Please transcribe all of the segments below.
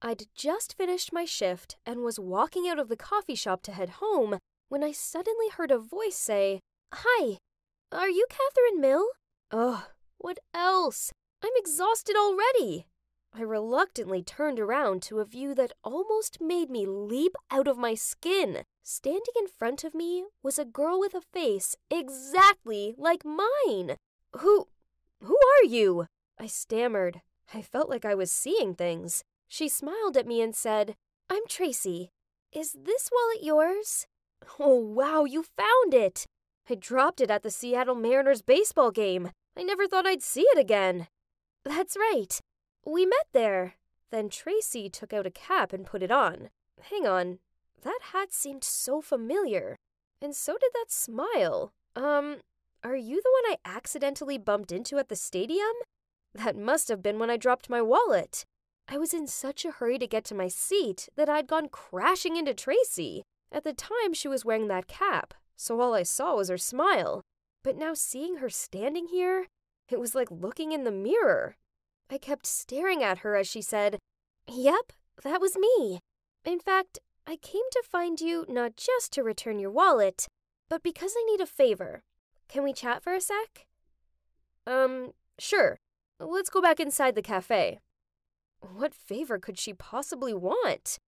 I'd just finished my shift and was walking out of the coffee shop to head home when I suddenly heard a voice say, Hi, are you Catherine Mill? Ugh, what else? I'm exhausted already. I reluctantly turned around to a view that almost made me leap out of my skin. Standing in front of me was a girl with a face exactly like mine. Who. who are you? I stammered. I felt like I was seeing things. She smiled at me and said, I'm Tracy. Is this wallet yours? Oh, wow, you found it! I dropped it at the Seattle Mariners baseball game. I never thought I'd see it again. That's right. We met there. Then Tracy took out a cap and put it on. Hang on, that hat seemed so familiar. And so did that smile. Um, are you the one I accidentally bumped into at the stadium? That must have been when I dropped my wallet. I was in such a hurry to get to my seat that I'd gone crashing into Tracy. At the time, she was wearing that cap, so all I saw was her smile. But now seeing her standing here, it was like looking in the mirror. I kept staring at her as she said, Yep, that was me. In fact, I came to find you not just to return your wallet, but because I need a favor. Can we chat for a sec? Um, sure. Let's go back inside the cafe. What favor could she possibly want?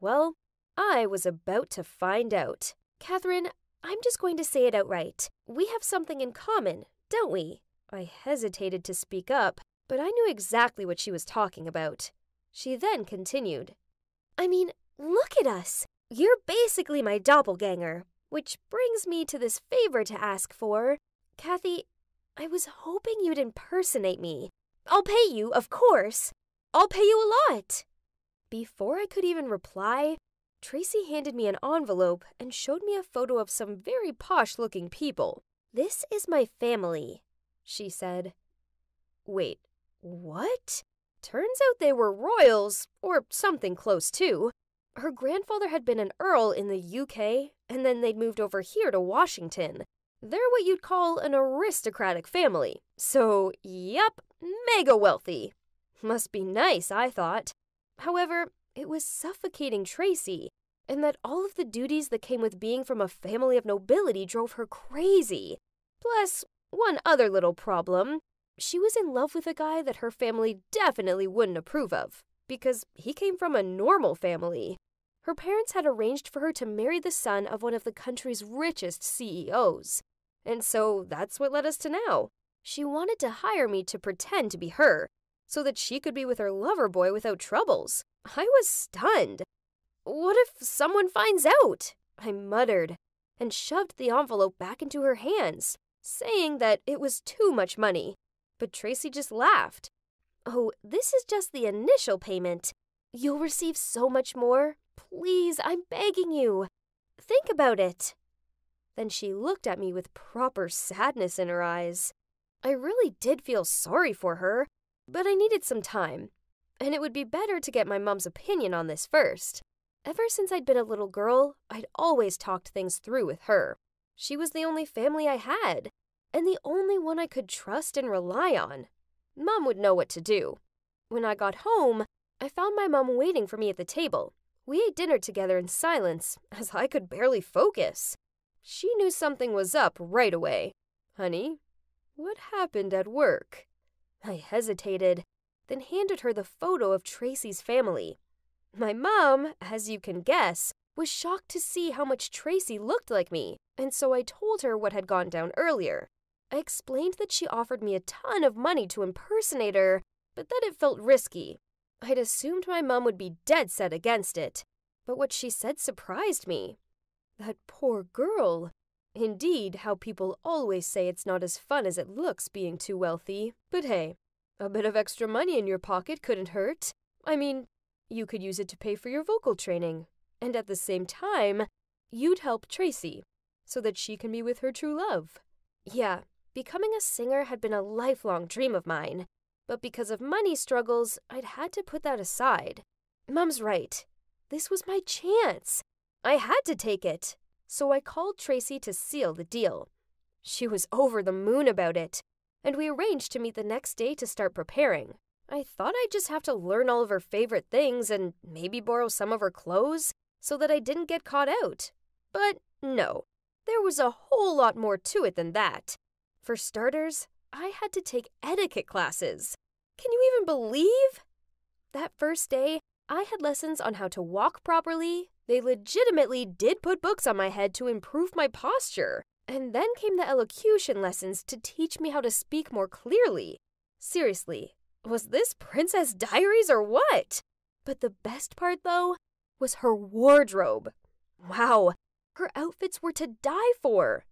Well, I was about to find out. Catherine, I'm just going to say it outright. We have something in common, don't we? I hesitated to speak up, but I knew exactly what she was talking about. She then continued I mean, look at us. You're basically my doppelganger, which brings me to this favor to ask for. Kathy, I was hoping you'd impersonate me. I'll pay you, of course. I'll pay you a lot. Before I could even reply, Tracy handed me an envelope and showed me a photo of some very posh looking people. This is my family, she said. Wait, what? Turns out they were royals, or something close to. Her grandfather had been an earl in the UK, and then they'd moved over here to Washington. They're what you'd call an aristocratic family. So, yep, mega wealthy. Must be nice, I thought. However, it was suffocating Tracy, and that all of the duties that came with being from a family of nobility drove her crazy. Plus, one other little problem she was in love with a guy that her family definitely wouldn't approve of, because he came from a normal family. Her parents had arranged for her to marry the son of one of the country's richest CEOs. And so that's what led us to now. She wanted to hire me to pretend to be her, so that she could be with her lover boy without troubles. I was stunned. What if someone finds out? I muttered and shoved the envelope back into her hands, saying that it was too much money but Tracy just laughed. Oh, this is just the initial payment. You'll receive so much more. Please, I'm begging you. Think about it. Then she looked at me with proper sadness in her eyes. I really did feel sorry for her, but I needed some time. And it would be better to get my mom's opinion on this first. Ever since I'd been a little girl, I'd always talked things through with her. She was the only family I had, and the only one I could trust and rely on. Mom would know what to do. When I got home, I found my mom waiting for me at the table. We ate dinner together in silence, as I could barely focus. She knew something was up right away. Honey, what happened at work? I hesitated, then handed her the photo of Tracy's family. My mom, as you can guess, was shocked to see how much Tracy looked like me, and so I told her what had gone down earlier. I explained that she offered me a ton of money to impersonate her, but that it felt risky. I'd assumed my mom would be dead set against it, but what she said surprised me. That poor girl. Indeed, how people always say it's not as fun as it looks being too wealthy. But hey, a bit of extra money in your pocket couldn't hurt. I mean, you could use it to pay for your vocal training. And at the same time, you'd help Tracy so that she can be with her true love. Yeah, Becoming a singer had been a lifelong dream of mine, but because of money struggles, I'd had to put that aside. Mum's right. This was my chance. I had to take it. So I called Tracy to seal the deal. She was over the moon about it, and we arranged to meet the next day to start preparing. I thought I'd just have to learn all of her favorite things and maybe borrow some of her clothes so that I didn't get caught out. But no, there was a whole lot more to it than that. For starters, I had to take etiquette classes. Can you even believe? That first day, I had lessons on how to walk properly. They legitimately did put books on my head to improve my posture. And then came the elocution lessons to teach me how to speak more clearly. Seriously, was this Princess Diaries or what? But the best part, though, was her wardrobe. Wow, her outfits were to die for.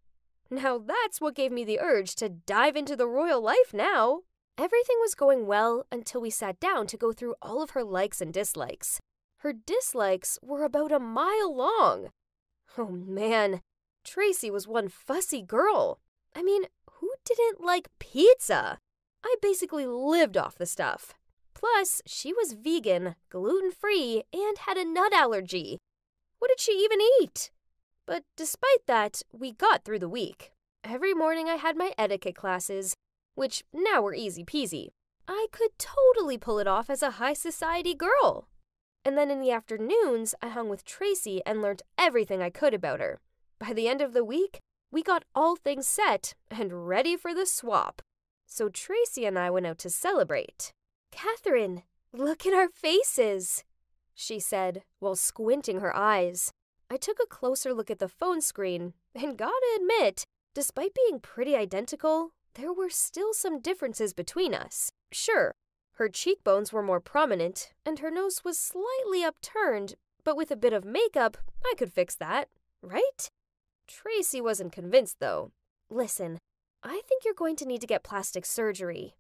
Now that's what gave me the urge to dive into the royal life now. Everything was going well until we sat down to go through all of her likes and dislikes. Her dislikes were about a mile long. Oh man, Tracy was one fussy girl. I mean, who didn't like pizza? I basically lived off the stuff. Plus, she was vegan, gluten free, and had a nut allergy. What did she even eat? But despite that, we got through the week. Every morning I had my etiquette classes, which now were easy peasy. I could totally pull it off as a high society girl. And then in the afternoons, I hung with Tracy and learned everything I could about her. By the end of the week, we got all things set and ready for the swap. So Tracy and I went out to celebrate. Catherine, look at our faces, she said while squinting her eyes. I took a closer look at the phone screen and gotta admit, despite being pretty identical, there were still some differences between us. Sure, her cheekbones were more prominent, and her nose was slightly upturned, but with a bit of makeup, I could fix that, right? Tracy wasn't convinced, though. Listen, I think you're going to need to get plastic surgery.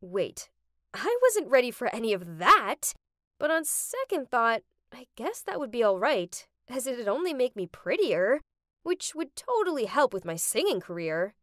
Wait, I wasn't ready for any of that! But on second thought, I guess that would be alright, as it'd only make me prettier, which would totally help with my singing career.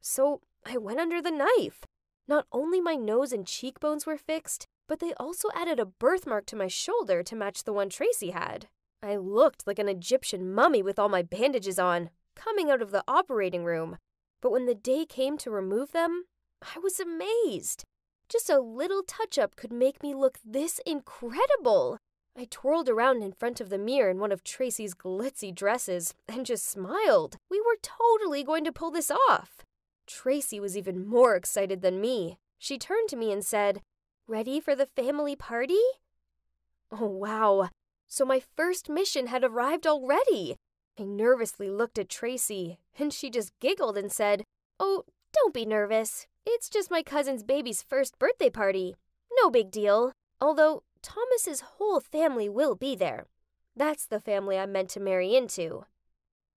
So I went under the knife. Not only my nose and cheekbones were fixed, but they also added a birthmark to my shoulder to match the one Tracy had. I looked like an Egyptian mummy with all my bandages on, coming out of the operating room. But when the day came to remove them, I was amazed. Just a little touch up could make me look this incredible. I twirled around in front of the mirror in one of Tracy's glitzy dresses and just smiled. We were totally going to pull this off. Tracy was even more excited than me. She turned to me and said, Ready for the family party? Oh, wow. So my first mission had arrived already. I nervously looked at Tracy, and she just giggled and said, Oh, don't be nervous. It's just my cousin's baby's first birthday party. No big deal. Although Thomas's whole family will be there. That's the family I'm meant to marry into.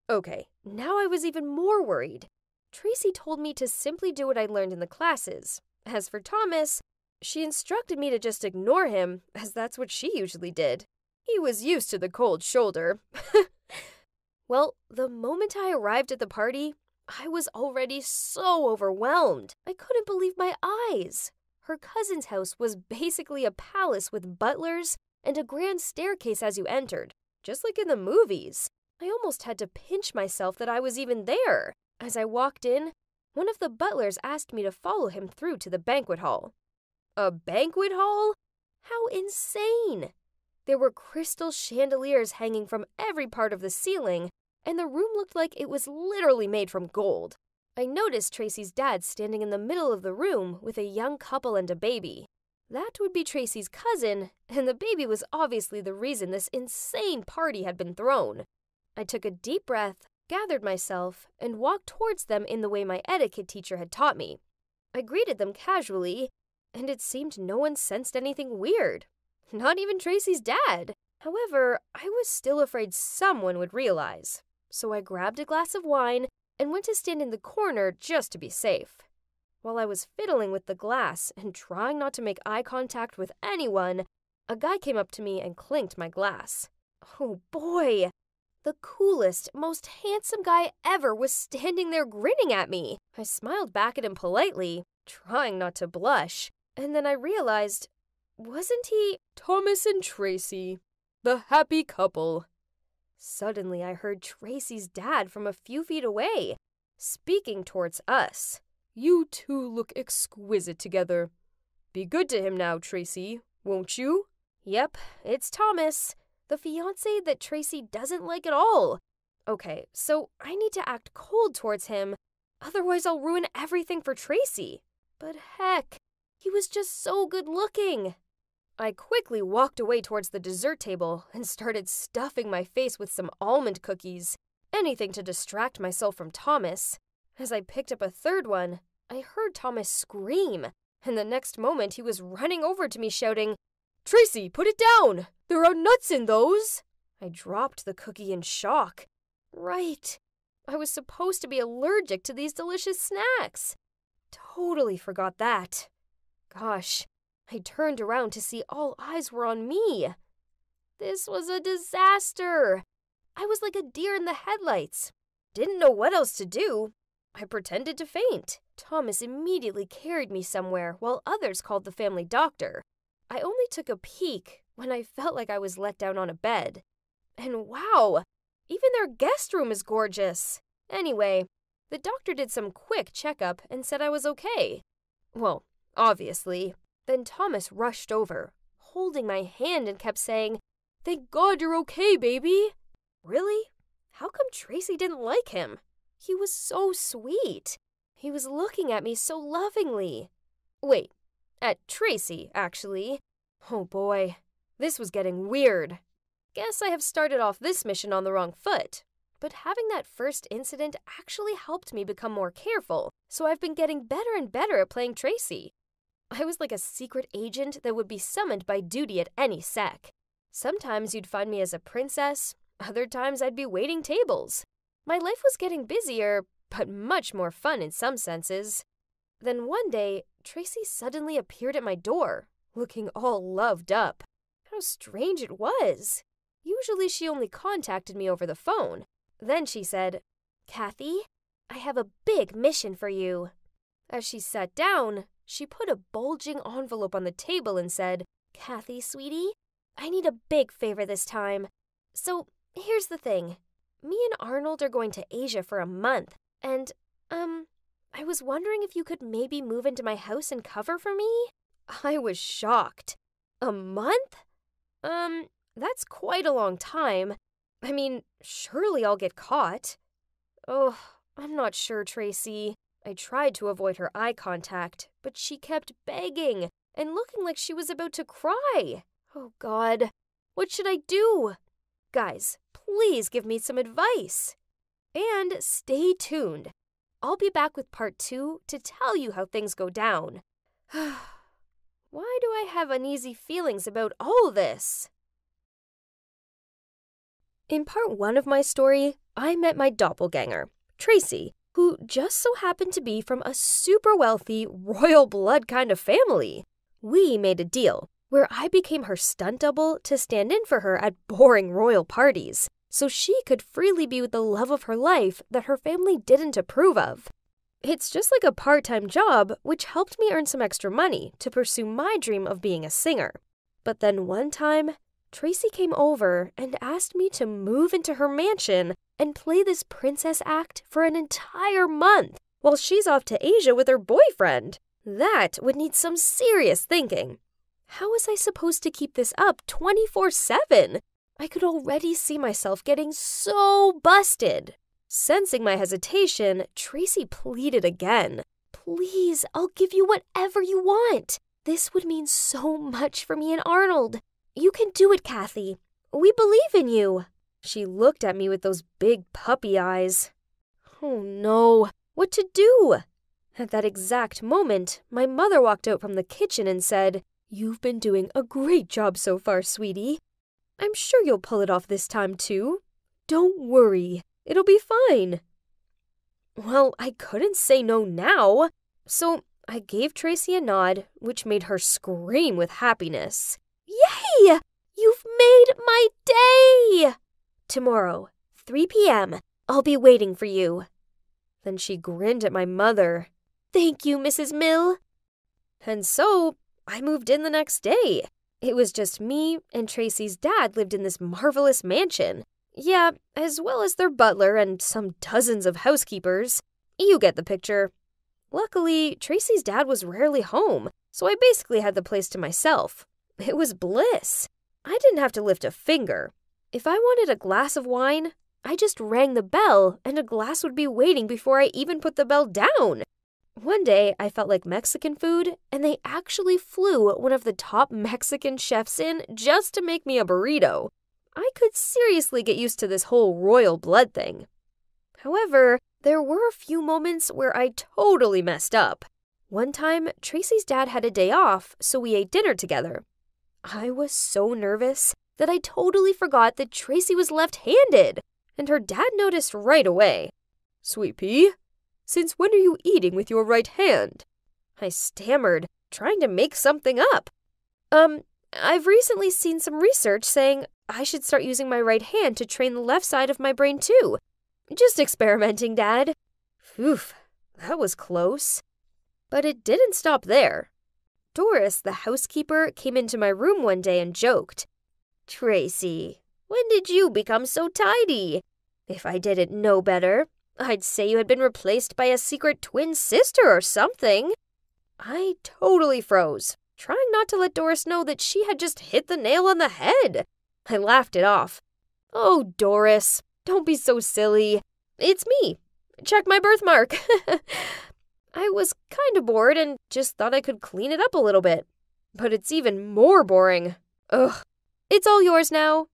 Okay, now I was even more worried. Tracy told me to simply do what I learned in the classes. As for Thomas, she instructed me to just ignore him, as that's what she usually did. He was used to the cold shoulder. well, the moment I arrived at the party, I was already so overwhelmed. I couldn't believe my eyes. Her cousin's house was basically a palace with butlers and a grand staircase as you entered, just like in the movies. I almost had to pinch myself that I was even there. As I walked in, one of the butlers asked me to follow him through to the banquet hall. A banquet hall? How insane! There were crystal chandeliers hanging from every part of the ceiling, and the room looked like it was literally made from gold. I noticed Tracy's dad standing in the middle of the room with a young couple and a baby. That would be Tracy's cousin, and the baby was obviously the reason this insane party had been thrown. I took a deep breath gathered myself, and walked towards them in the way my etiquette teacher had taught me. I greeted them casually, and it seemed no one sensed anything weird. Not even Tracy's dad. However, I was still afraid someone would realize. So I grabbed a glass of wine and went to stand in the corner just to be safe. While I was fiddling with the glass and trying not to make eye contact with anyone, a guy came up to me and clinked my glass. Oh boy, the coolest, most handsome guy ever was standing there grinning at me. I smiled back at him politely, trying not to blush, and then I realized wasn't he Thomas and Tracy, the happy couple? Suddenly, I heard Tracy's dad from a few feet away, speaking towards us. You two look exquisite together. Be good to him now, Tracy, won't you? Yep, it's Thomas, the fiance that Tracy doesn't like at all. Okay, so I need to act cold towards him, otherwise, I'll ruin everything for Tracy. But heck, he was just so good looking. I quickly walked away towards the dessert table and started stuffing my face with some almond cookies, anything to distract myself from Thomas. As I picked up a third one, I heard Thomas scream, and the next moment he was running over to me shouting, Tracy, put it down! There are nuts in those! I dropped the cookie in shock. Right. I was supposed to be allergic to these delicious snacks. Totally forgot that. Gosh, I turned around to see all eyes were on me. This was a disaster. I was like a deer in the headlights. Didn't know what else to do. I pretended to faint. Thomas immediately carried me somewhere while others called the family doctor. I only took a peek when I felt like I was let down on a bed. And wow, even their guest room is gorgeous. Anyway, the doctor did some quick checkup and said I was okay. Well, obviously, then Thomas rushed over, holding my hand and kept saying, Thank God you're okay, baby. Really? How come Tracy didn't like him? He was so sweet. He was looking at me so lovingly. Wait, at Tracy, actually. Oh boy, this was getting weird. Guess I have started off this mission on the wrong foot. But having that first incident actually helped me become more careful, so I've been getting better and better at playing Tracy. I was like a secret agent that would be summoned by duty at any sec. Sometimes you'd find me as a princess, other times I'd be waiting tables. My life was getting busier, but much more fun in some senses. Then one day, Tracy suddenly appeared at my door, looking all loved up. How strange it was. Usually she only contacted me over the phone. Then she said, Kathy, I have a big mission for you. As she sat down, she put a bulging envelope on the table and said, Kathy, sweetie, I need a big favor this time. So here's the thing me and Arnold are going to Asia for a month, and, um, I was wondering if you could maybe move into my house and cover for me? I was shocked. A month? Um, that's quite a long time. I mean, surely I'll get caught. Oh, I'm not sure, Tracy. I tried to avoid her eye contact, but she kept begging and looking like she was about to cry. Oh, God. What should I do? Guys, please give me some advice. And stay tuned. I'll be back with part two to tell you how things go down. Why do I have uneasy feelings about all this? In part one of my story, I met my doppelganger, Tracy, who just so happened to be from a super wealthy, royal blood kind of family. We made a deal where I became her stunt double to stand in for her at boring royal parties, so she could freely be with the love of her life that her family didn't approve of. It's just like a part time job, which helped me earn some extra money to pursue my dream of being a singer. But then one time, Tracy came over and asked me to move into her mansion and play this princess act for an entire month while she's off to Asia with her boyfriend. That would need some serious thinking. How was I supposed to keep this up 24 7? I could already see myself getting so busted. Sensing my hesitation, Tracy pleaded again. Please, I'll give you whatever you want. This would mean so much for me and Arnold. You can do it, Kathy. We believe in you. She looked at me with those big puppy eyes. Oh no, what to do? At that exact moment, my mother walked out from the kitchen and said, You've been doing a great job so far, sweetie. I'm sure you'll pull it off this time, too. Don't worry, it'll be fine. Well, I couldn't say no now, so I gave Tracy a nod, which made her scream with happiness. Yay! You've made my day! Tomorrow, 3 p.m., I'll be waiting for you. Then she grinned at my mother. Thank you, Mrs. Mill. And so I moved in the next day. It was just me and Tracy's dad lived in this marvelous mansion. Yeah, as well as their butler and some dozens of housekeepers. You get the picture. Luckily, Tracy's dad was rarely home, so I basically had the place to myself. It was bliss. I didn't have to lift a finger. If I wanted a glass of wine, I just rang the bell and a glass would be waiting before I even put the bell down. One day, I felt like Mexican food, and they actually flew one of the top Mexican chefs in just to make me a burrito. I could seriously get used to this whole royal blood thing. However, there were a few moments where I totally messed up. One time, Tracy's dad had a day off, so we ate dinner together. I was so nervous that I totally forgot that Tracy was left handed, and her dad noticed right away. Sweet pea, since when are you eating with your right hand? I stammered, trying to make something up. Um, I've recently seen some research saying I should start using my right hand to train the left side of my brain too. Just experimenting, Dad. Oof, that was close. But it didn't stop there. Doris, the housekeeper, came into my room one day and joked, Tracy, when did you become so tidy? If I didn't know better, I'd say you had been replaced by a secret twin sister or something. I totally froze, trying not to let Doris know that she had just hit the nail on the head. I laughed it off. Oh, Doris, don't be so silly. It's me. Check my birthmark. I was kind of bored and just thought I could clean it up a little bit. But it's even more boring. Ugh. It's all yours now.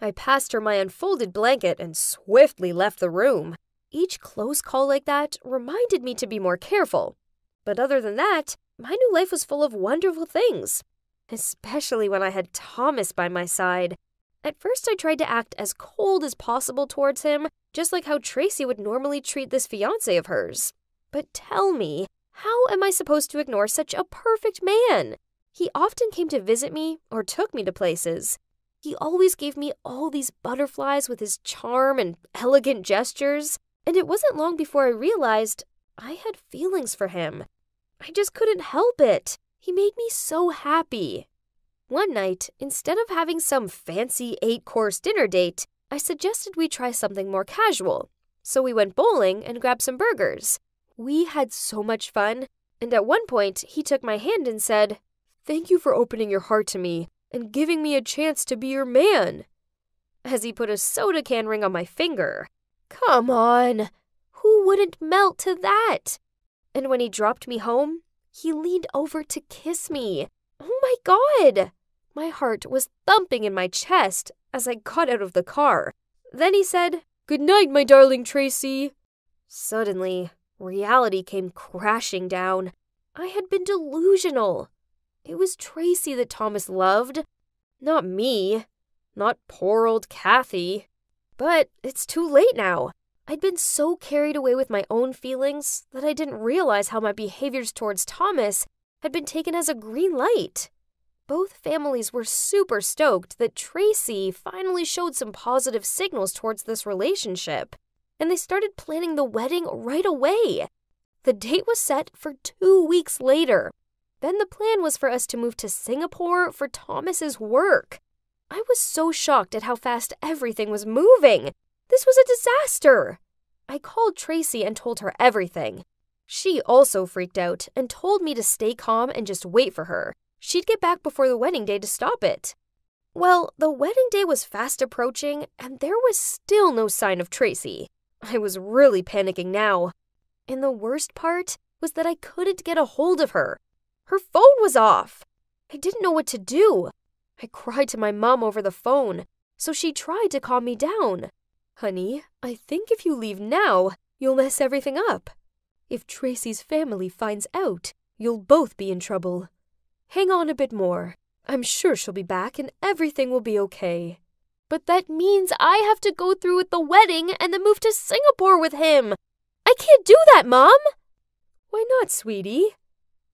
I passed her my unfolded blanket and swiftly left the room. Each close call like that reminded me to be more careful. But other than that, my new life was full of wonderful things, especially when I had Thomas by my side. At first, I tried to act as cold as possible towards him, just like how Tracy would normally treat this fiance of hers. But tell me, how am I supposed to ignore such a perfect man? He often came to visit me or took me to places. He always gave me all these butterflies with his charm and elegant gestures, and it wasn't long before I realized I had feelings for him. I just couldn't help it. He made me so happy. One night, instead of having some fancy eight course dinner date, I suggested we try something more casual. So we went bowling and grabbed some burgers. We had so much fun, and at one point, he took my hand and said, Thank you for opening your heart to me and giving me a chance to be your man. As he put a soda can ring on my finger. Come on! Who wouldn't melt to that? And when he dropped me home, he leaned over to kiss me. Oh my god! My heart was thumping in my chest as I got out of the car. Then he said, Good night, my darling Tracy. Suddenly, reality came crashing down. I had been delusional. It was Tracy that Thomas loved, not me, not poor old Kathy. But it's too late now. I'd been so carried away with my own feelings that I didn't realize how my behaviors towards Thomas had been taken as a green light. Both families were super stoked that Tracy finally showed some positive signals towards this relationship, and they started planning the wedding right away. The date was set for two weeks later. Then the plan was for us to move to Singapore for Thomas's work. I was so shocked at how fast everything was moving. This was a disaster. I called Tracy and told her everything. She also freaked out and told me to stay calm and just wait for her. She'd get back before the wedding day to stop it. Well, the wedding day was fast approaching, and there was still no sign of Tracy. I was really panicking now. And the worst part was that I couldn't get a hold of her. Her phone was off. I didn't know what to do. I cried to my mom over the phone, so she tried to calm me down. Honey, I think if you leave now, you'll mess everything up. If Tracy's family finds out, you'll both be in trouble. Hang on a bit more. I'm sure she'll be back and everything will be okay. But that means I have to go through with the wedding and then move to Singapore with him. I can't do that, Mom. Why not, sweetie?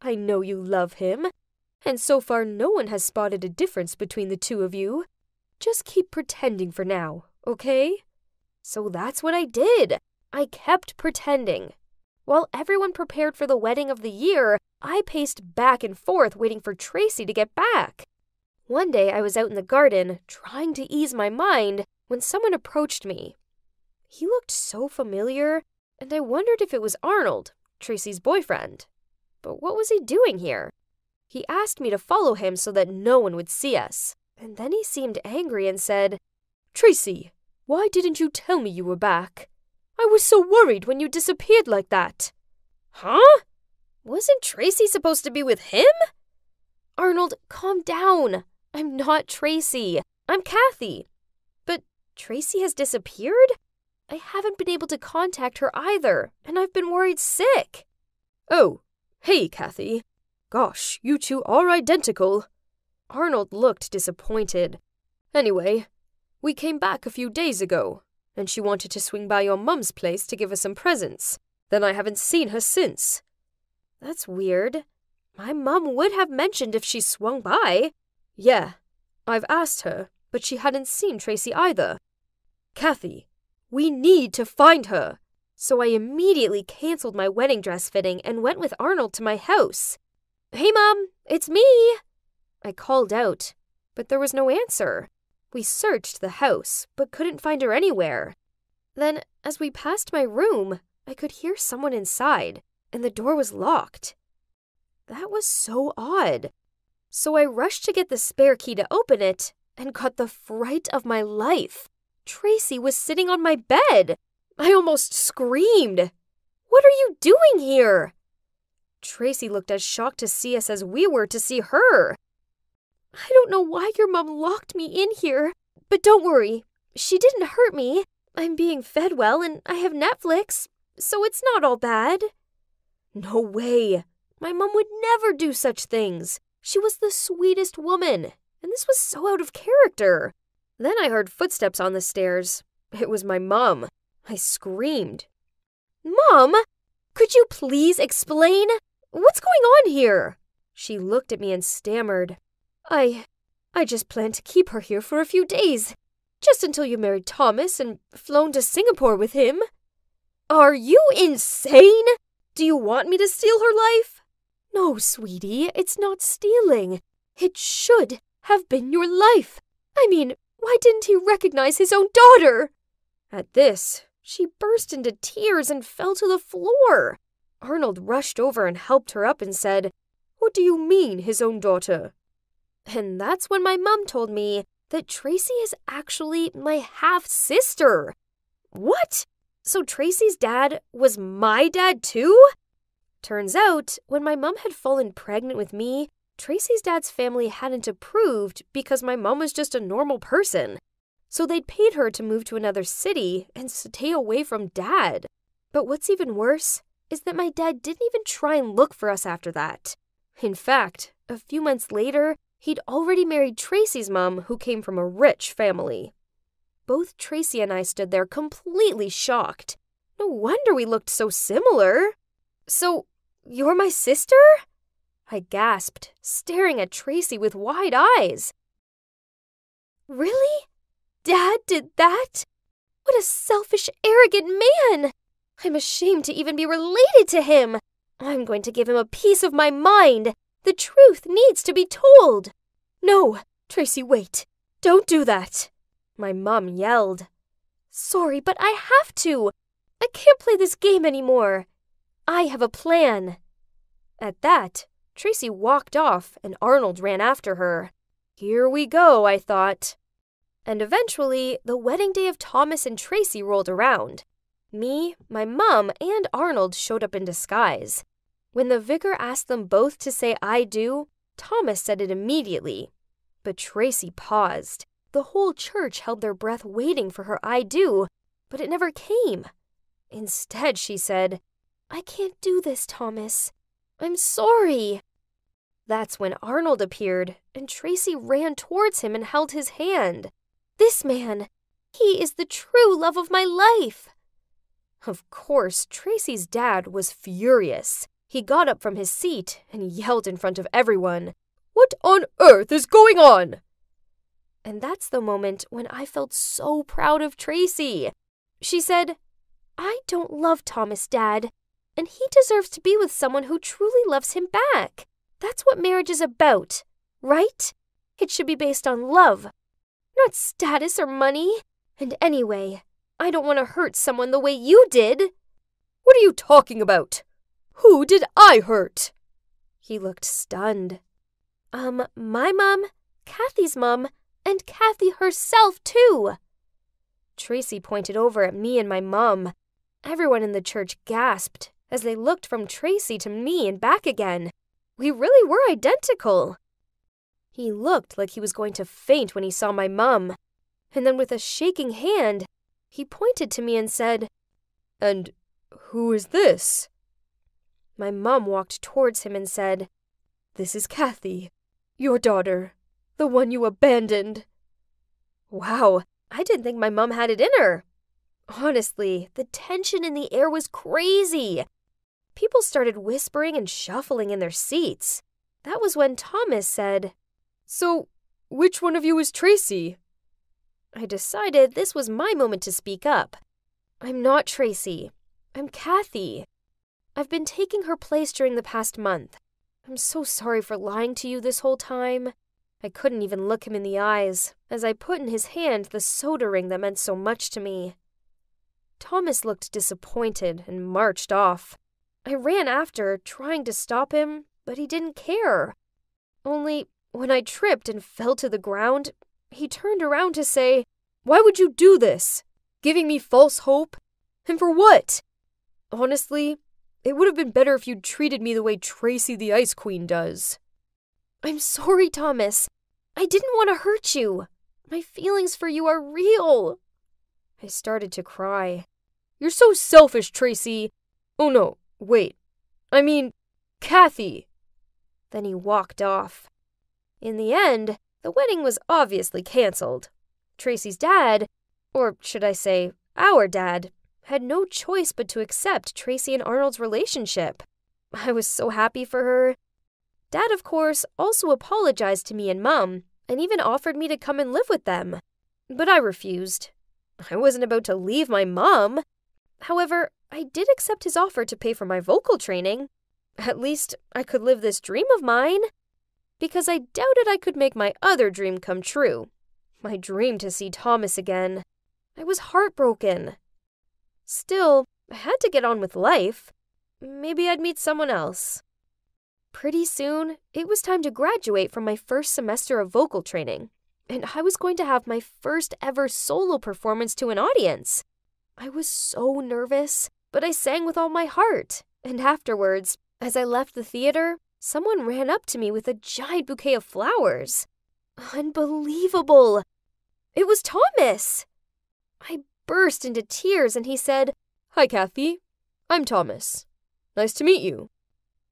I know you love him, and so far no one has spotted a difference between the two of you. Just keep pretending for now, okay? So that's what I did. I kept pretending. While everyone prepared for the wedding of the year, I paced back and forth waiting for Tracy to get back. One day I was out in the garden, trying to ease my mind, when someone approached me. He looked so familiar, and I wondered if it was Arnold, Tracy's boyfriend. But what was he doing here? He asked me to follow him so that no one would see us. And then he seemed angry and said, Tracy, why didn't you tell me you were back? I was so worried when you disappeared like that. Huh? Wasn't Tracy supposed to be with him? Arnold, calm down. I'm not Tracy. I'm Kathy. But Tracy has disappeared? I haven't been able to contact her either, and I've been worried sick. Oh, hey, Kathy. Gosh, you two are identical. Arnold looked disappointed. Anyway, we came back a few days ago, and she wanted to swing by your mum's place to give her some presents. Then I haven't seen her since. That's weird. My mum would have mentioned if she swung by. Yeah, I've asked her, but she hadn't seen Tracy either. Kathy, we need to find her. So I immediately canceled my wedding dress fitting and went with Arnold to my house. Hey, Mom, it's me! I called out, but there was no answer. We searched the house, but couldn't find her anywhere. Then, as we passed my room, I could hear someone inside, and the door was locked. That was so odd. So I rushed to get the spare key to open it and got the fright of my life. Tracy was sitting on my bed. I almost screamed. What are you doing here? Tracy looked as shocked to see us as we were to see her. I don't know why your mom locked me in here, but don't worry. She didn't hurt me. I'm being fed well and I have Netflix, so it's not all bad. No way. My mom would never do such things. She was the sweetest woman, and this was so out of character. Then I heard footsteps on the stairs. It was my mom. I screamed. Mom, could you please explain? What's going on here? She looked at me and stammered. I. I just plan to keep her here for a few days. Just until you married Thomas and flown to Singapore with him. Are you insane? Do you want me to steal her life? No, sweetie, it's not stealing. It should have been your life. I mean, why didn't he recognize his own daughter? At this, she burst into tears and fell to the floor. Arnold rushed over and helped her up and said, What do you mean, his own daughter? And that's when my mum told me that Tracy is actually my half sister. What? So Tracy's dad was my dad too? Turns out, when my mum had fallen pregnant with me, Tracy's dad's family hadn't approved because my mom was just a normal person. So they'd paid her to move to another city and stay away from dad. But what's even worse is that my dad didn't even try and look for us after that. In fact, a few months later, he'd already married Tracy's mom, who came from a rich family. Both Tracy and I stood there completely shocked. No wonder we looked so similar. So, you're my sister? I gasped, staring at Tracy with wide eyes. Really? Dad did that? What a selfish, arrogant man! I'm ashamed to even be related to him. I'm going to give him a piece of my mind. The truth needs to be told. No, Tracy, wait. Don't do that. My mom yelled. Sorry, but I have to. I can't play this game anymore. I have a plan. At that, Tracy walked off and Arnold ran after her. Here we go, I thought. And eventually, the wedding day of Thomas and Tracy rolled around. Me, my mum, and Arnold showed up in disguise. When the vicar asked them both to say I do, Thomas said it immediately. But Tracy paused. The whole church held their breath waiting for her I do, but it never came. Instead, she said, I can't do this, Thomas. I'm sorry. That's when Arnold appeared, and Tracy ran towards him and held his hand. This man, he is the true love of my life. Of course, Tracy's dad was furious. He got up from his seat and yelled in front of everyone, What on earth is going on? And that's the moment when I felt so proud of Tracy. She said, I don't love Thomas, Dad, and he deserves to be with someone who truly loves him back. That's what marriage is about, right? It should be based on love, not status or money. And anyway, I don't want to hurt someone the way you did. What are you talking about? Who did I hurt? He looked stunned. Um, my mom, Kathy's mom, and Kathy herself, too. Tracy pointed over at me and my mom. Everyone in the church gasped as they looked from Tracy to me and back again. We really were identical. He looked like he was going to faint when he saw my mum, and then with a shaking hand, he pointed to me and said, And who is this? My mum walked towards him and said, This is Kathy, your daughter, the one you abandoned. Wow, I didn't think my mum had it in her. Honestly, the tension in the air was crazy. People started whispering and shuffling in their seats. That was when Thomas said, So, which one of you is Tracy? I decided this was my moment to speak up. I'm not Tracy. I'm Kathy. I've been taking her place during the past month. I'm so sorry for lying to you this whole time. I couldn't even look him in the eyes as I put in his hand the soda ring that meant so much to me. Thomas looked disappointed and marched off. I ran after, trying to stop him, but he didn't care. Only, when I tripped and fell to the ground, he turned around to say, Why would you do this? Giving me false hope? And for what? Honestly, it would have been better if you'd treated me the way Tracy the Ice Queen does. I'm sorry, Thomas. I didn't want to hurt you. My feelings for you are real. I started to cry. You're so selfish, Tracy. Oh no, wait. I mean, Kathy. Then he walked off. In the end, the wedding was obviously cancelled. Tracy's dad, or should I say, our dad, had no choice but to accept Tracy and Arnold's relationship. I was so happy for her. Dad, of course, also apologized to me and Mum, and even offered me to come and live with them. But I refused. I wasn't about to leave my mom. However, I did accept his offer to pay for my vocal training. At least I could live this dream of mine. Because I doubted I could make my other dream come true my dream to see Thomas again. I was heartbroken. Still, I had to get on with life. Maybe I'd meet someone else. Pretty soon, it was time to graduate from my first semester of vocal training, and I was going to have my first ever solo performance to an audience. I was so nervous, but I sang with all my heart. And afterwards, as I left the theater, someone ran up to me with a giant bouquet of flowers. Unbelievable! It was Thomas! I burst into tears and he said, Hi, Kathy. I'm Thomas. Nice to meet you.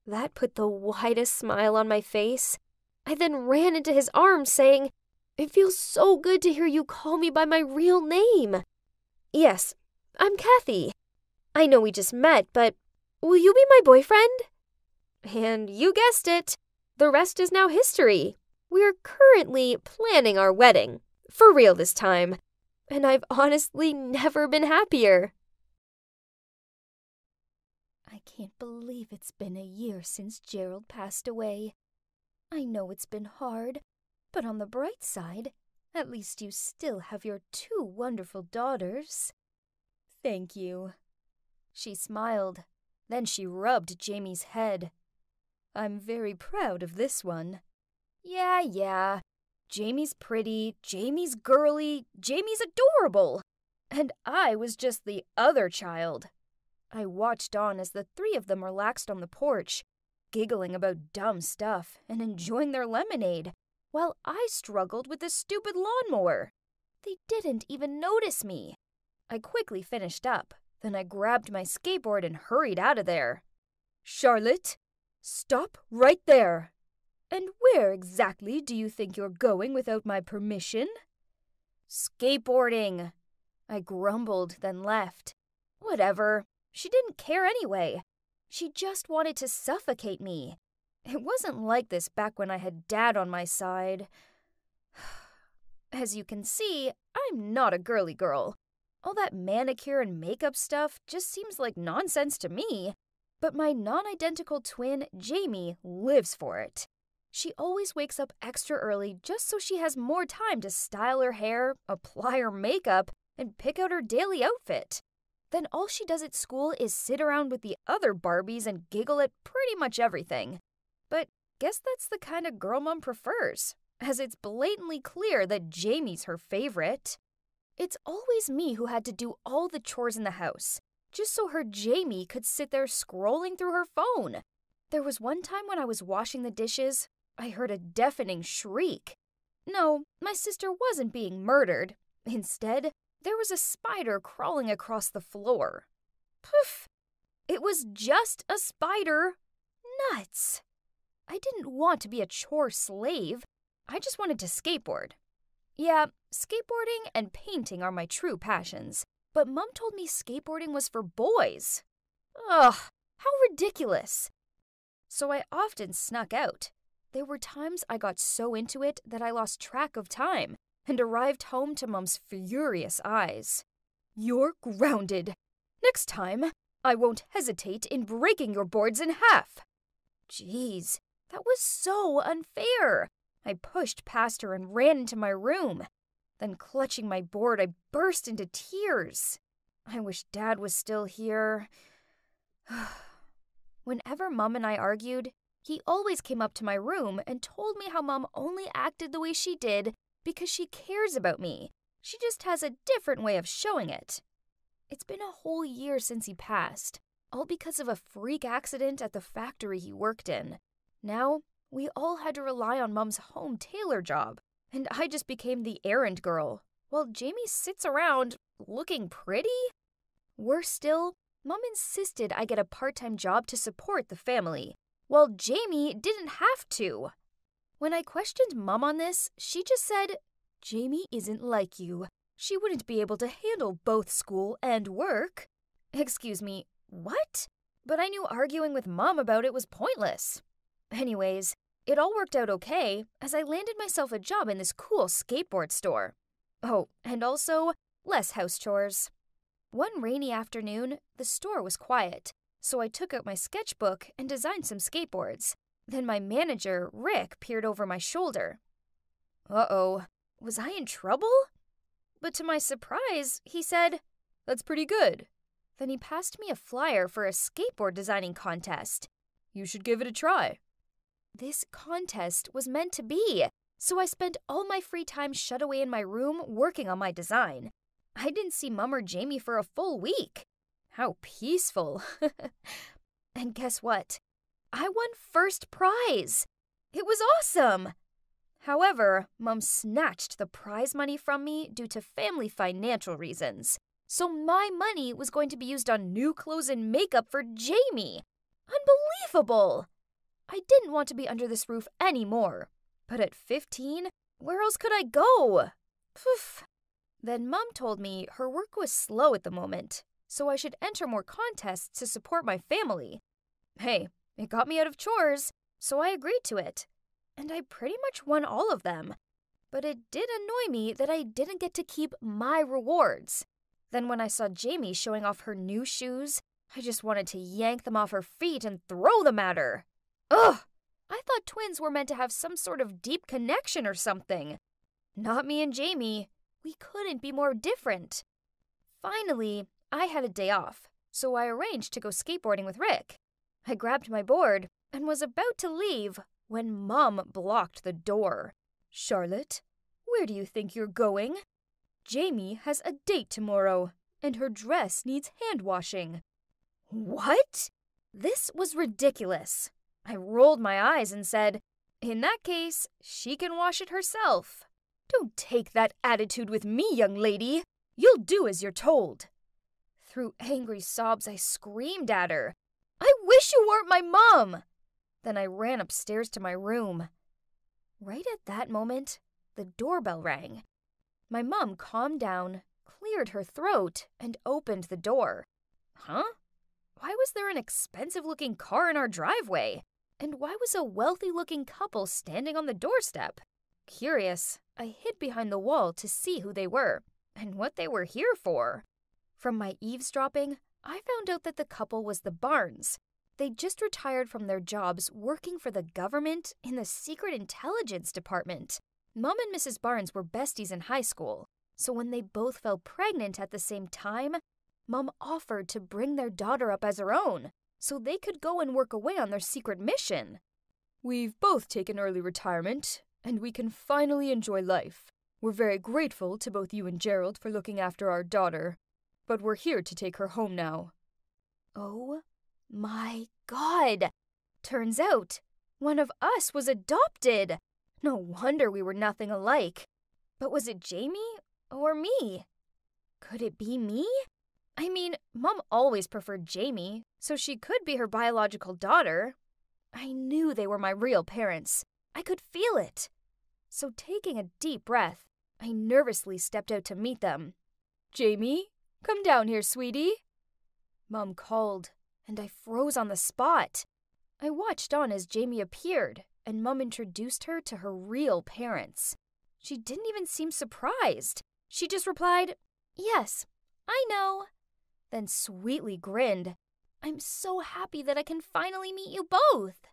That put the widest smile on my face. I then ran into his arms, saying, It feels so good to hear you call me by my real name. Yes, I'm Kathy. I know we just met, but will you be my boyfriend? And you guessed it. The rest is now history. We're currently planning our wedding. For real this time. And I've honestly never been happier. I can't believe it's been a year since Gerald passed away. I know it's been hard, but on the bright side, at least you still have your two wonderful daughters. Thank you. She smiled. Then she rubbed Jamie's head. I'm very proud of this one. Yeah, yeah. Jamie's pretty, Jamie's girly, Jamie's adorable. And I was just the other child. I watched on as the three of them relaxed on the porch, giggling about dumb stuff and enjoying their lemonade, while I struggled with the stupid lawnmower. They didn't even notice me. I quickly finished up, then I grabbed my skateboard and hurried out of there. Charlotte, stop right there. And where exactly do you think you're going without my permission? Skateboarding. I grumbled, then left. Whatever. She didn't care anyway. She just wanted to suffocate me. It wasn't like this back when I had Dad on my side. As you can see, I'm not a girly girl. All that manicure and makeup stuff just seems like nonsense to me. But my non identical twin, Jamie, lives for it. She always wakes up extra early just so she has more time to style her hair, apply her makeup, and pick out her daily outfit. Then all she does at school is sit around with the other Barbies and giggle at pretty much everything. But Guess that's the kind of girl Mom prefers, as it's blatantly clear that Jamie's her favorite. It's always me who had to do all the chores in the house, just so her Jamie could sit there scrolling through her phone. There was one time when I was washing the dishes, I heard a deafening shriek. No, my sister wasn't being murdered. Instead, there was a spider crawling across the floor. Poof! It was just a spider. Nuts! I didn't want to be a chore slave. I just wanted to skateboard. Yeah, skateboarding and painting are my true passions, but Mum told me skateboarding was for boys. Ugh, how ridiculous! So I often snuck out. There were times I got so into it that I lost track of time and arrived home to Mum's furious eyes. You're grounded. Next time, I won't hesitate in breaking your boards in half. Jeez, that was so unfair. I pushed past her and ran into my room. Then, clutching my board, I burst into tears. I wish Dad was still here. Whenever Mum and I argued, he always came up to my room and told me how mom only acted the way she did because she cares about me. She just has a different way of showing it. It's been a whole year since he passed, all because of a freak accident at the factory he worked in. Now, we all had to rely on mom's home tailor job, and I just became the errand girl, while Jamie sits around looking pretty? Worse still, Mom insisted I get a part time job to support the family, while Jamie didn't have to. When I questioned Mum on this, she just said, Jamie isn't like you. She wouldn't be able to handle both school and work. Excuse me, what? But I knew arguing with Mum about it was pointless. Anyways, it all worked out okay as I landed myself a job in this cool skateboard store. Oh, and also less house chores. One rainy afternoon, the store was quiet, so I took out my sketchbook and designed some skateboards. Then my manager, Rick, peered over my shoulder. Uh oh, was I in trouble? But to my surprise, he said, That's pretty good. Then he passed me a flyer for a skateboard designing contest. You should give it a try. This contest was meant to be, so I spent all my free time shut away in my room working on my design. I didn't see Mum or Jamie for a full week. How peaceful. and guess what? I won first prize. It was awesome. However, Mum snatched the prize money from me due to family financial reasons. So my money was going to be used on new clothes and makeup for Jamie. Unbelievable! I didn't want to be under this roof anymore. But at 15, where else could I go? Poof. Then Mum told me her work was slow at the moment, so I should enter more contests to support my family. Hey, it got me out of chores, so I agreed to it. And I pretty much won all of them. But it did annoy me that I didn't get to keep my rewards. Then when I saw Jamie showing off her new shoes, I just wanted to yank them off her feet and throw them at her. Ugh! I thought twins were meant to have some sort of deep connection or something. Not me and Jamie. We couldn't be more different. Finally, I had a day off, so I arranged to go skateboarding with Rick. I grabbed my board and was about to leave when Mum blocked the door. Charlotte, where do you think you're going? Jamie has a date tomorrow, and her dress needs hand washing. What? This was ridiculous. I rolled my eyes and said, In that case, she can wash it herself. Don't take that attitude with me, young lady. You'll do as you're told. Through angry sobs, I screamed at her. I wish you weren't my mom! Then I ran upstairs to my room. Right at that moment, the doorbell rang. My mom calmed down, cleared her throat, and opened the door. Huh? Why was there an expensive looking car in our driveway? And why was a wealthy looking couple standing on the doorstep? Curious, I hid behind the wall to see who they were and what they were here for. From my eavesdropping, I found out that the couple was the Barnes. They'd just retired from their jobs working for the government in the Secret Intelligence Department. Mom and Mrs. Barnes were besties in high school, so when they both fell pregnant at the same time, Mom offered to bring their daughter up as her own so they could go and work away on their secret mission. We've both taken early retirement, and we can finally enjoy life. We're very grateful to both you and Gerald for looking after our daughter, but we're here to take her home now. Oh my god! Turns out, one of us was adopted! No wonder we were nothing alike. But was it Jamie or me? Could it be me? I mean, Mom always preferred Jamie, so she could be her biological daughter. I knew they were my real parents. I could feel it. So, taking a deep breath, I nervously stepped out to meet them. Jamie, come down here, sweetie. Mom called, and I froze on the spot. I watched on as Jamie appeared, and Mum introduced her to her real parents. She didn't even seem surprised. She just replied, Yes, I know. Then sweetly grinned. I'm so happy that I can finally meet you both.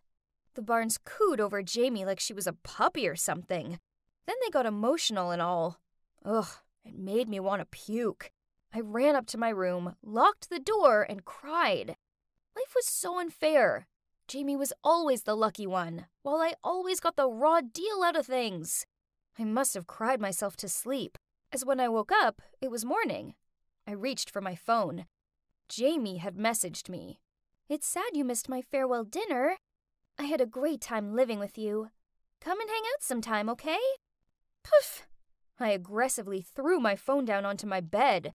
The Barnes cooed over Jamie like she was a puppy or something. Then they got emotional and all. Ugh, it made me want to puke. I ran up to my room, locked the door, and cried. Life was so unfair. Jamie was always the lucky one, while I always got the raw deal out of things. I must have cried myself to sleep, as when I woke up, it was morning. I reached for my phone. Jamie had messaged me. It's sad you missed my farewell dinner. I had a great time living with you. Come and hang out sometime, okay? Poof! I aggressively threw my phone down onto my bed.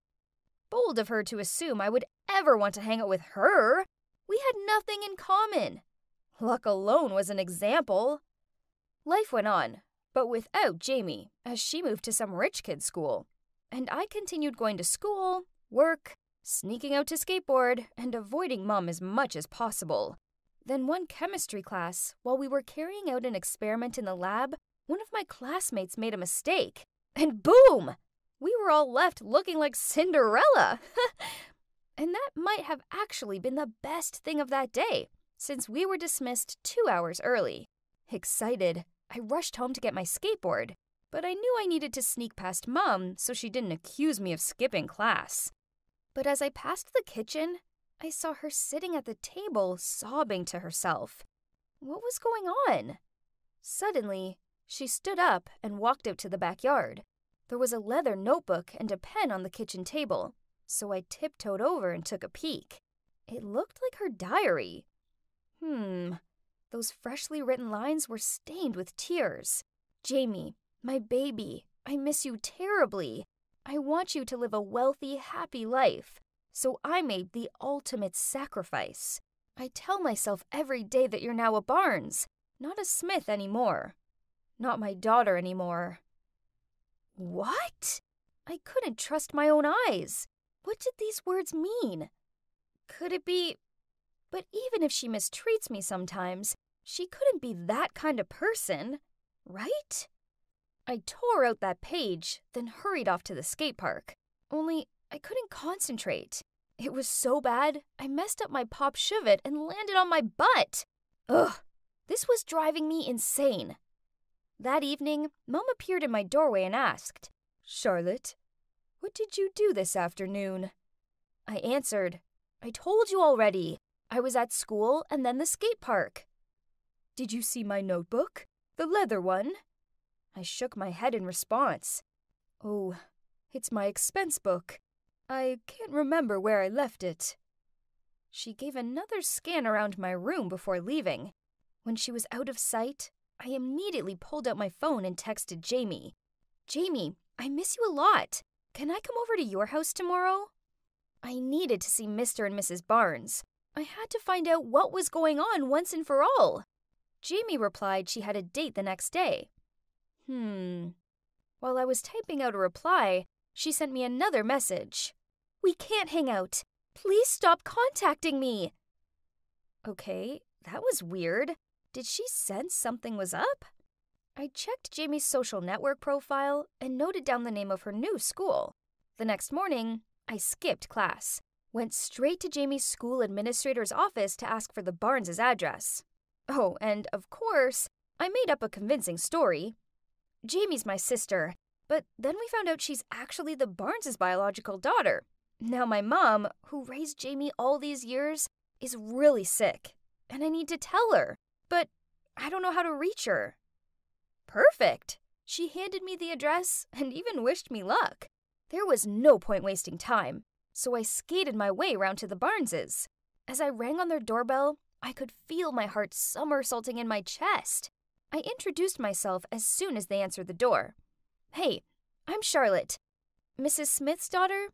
Bold of her to assume I would ever want to hang out with her. We had nothing in common. Luck alone was an example. Life went on, but without Jamie, as she moved to some rich kid's school. And I continued going to school, work, sneaking out to skateboard, and avoiding mom as much as possible. Then, one chemistry class, while we were carrying out an experiment in the lab, one of my classmates made a mistake. And boom! We were all left looking like Cinderella. and that might have actually been the best thing of that day, since we were dismissed two hours early. Excited, I rushed home to get my skateboard, but I knew I needed to sneak past Mum so she didn't accuse me of skipping class. But as I passed the kitchen, I saw her sitting at the table sobbing to herself. What was going on? Suddenly, she stood up and walked out to the backyard. There was a leather notebook and a pen on the kitchen table, so I tiptoed over and took a peek. It looked like her diary. Hmm, those freshly written lines were stained with tears. Jamie, my baby, I miss you terribly. I want you to live a wealthy, happy life. So I made the ultimate sacrifice. I tell myself every day that you're now a Barnes, not a Smith anymore. Not my daughter anymore. What? I couldn't trust my own eyes. What did these words mean? Could it be but even if she mistreats me sometimes, she couldn't be that kind of person, right? I tore out that page, then hurried off to the skate park. Only I couldn't concentrate. It was so bad, I messed up my pop shove and landed on my butt. Ugh, this was driving me insane. That evening, Mom appeared in my doorway and asked, Charlotte, what did you do this afternoon? I answered, I told you already. I was at school and then the skate park. Did you see my notebook? The leather one? I shook my head in response. Oh, it's my expense book. I can't remember where I left it. She gave another scan around my room before leaving. When she was out of sight, I immediately pulled out my phone and texted Jamie. Jamie, I miss you a lot. Can I come over to your house tomorrow? I needed to see Mr. and Mrs. Barnes. I had to find out what was going on once and for all. Jamie replied she had a date the next day. Hmm. While I was typing out a reply, she sent me another message. We can't hang out. Please stop contacting me. Okay, that was weird. Did she sense something was up? I checked Jamie's social network profile and noted down the name of her new school. The next morning, I skipped class went straight to Jamie's school administrator's office to ask for the Barnes' address. Oh, and of course, I made up a convincing story. Jamie's my sister, but then we found out she's actually the Barnes' biological daughter. Now, my mom, who raised Jamie all these years, is really sick, and I need to tell her. But I don't know how to reach her. Perfect. She handed me the address and even wished me luck. There was no point wasting time, so I skated my way round to the Barneses. As I rang on their doorbell, I could feel my heart somersaulting in my chest. I introduced myself as soon as they answered the door. Hey, I'm Charlotte, Mrs. Smith's daughter,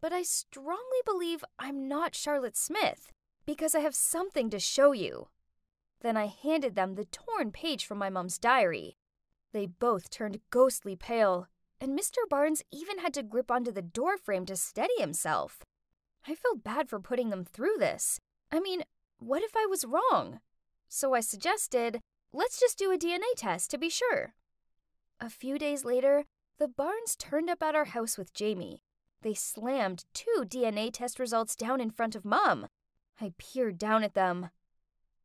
but I strongly believe I'm not Charlotte Smith because I have something to show you. Then I handed them the torn page from my mom's diary. They both turned ghostly pale, and Mr. Barnes even had to grip onto the doorframe to steady himself. I felt bad for putting them through this. I mean, what if I was wrong? So I suggested, let's just do a DNA test to be sure. A few days later, the Barnes turned up at our house with Jamie. They slammed two DNA test results down in front of Mom. I peered down at them.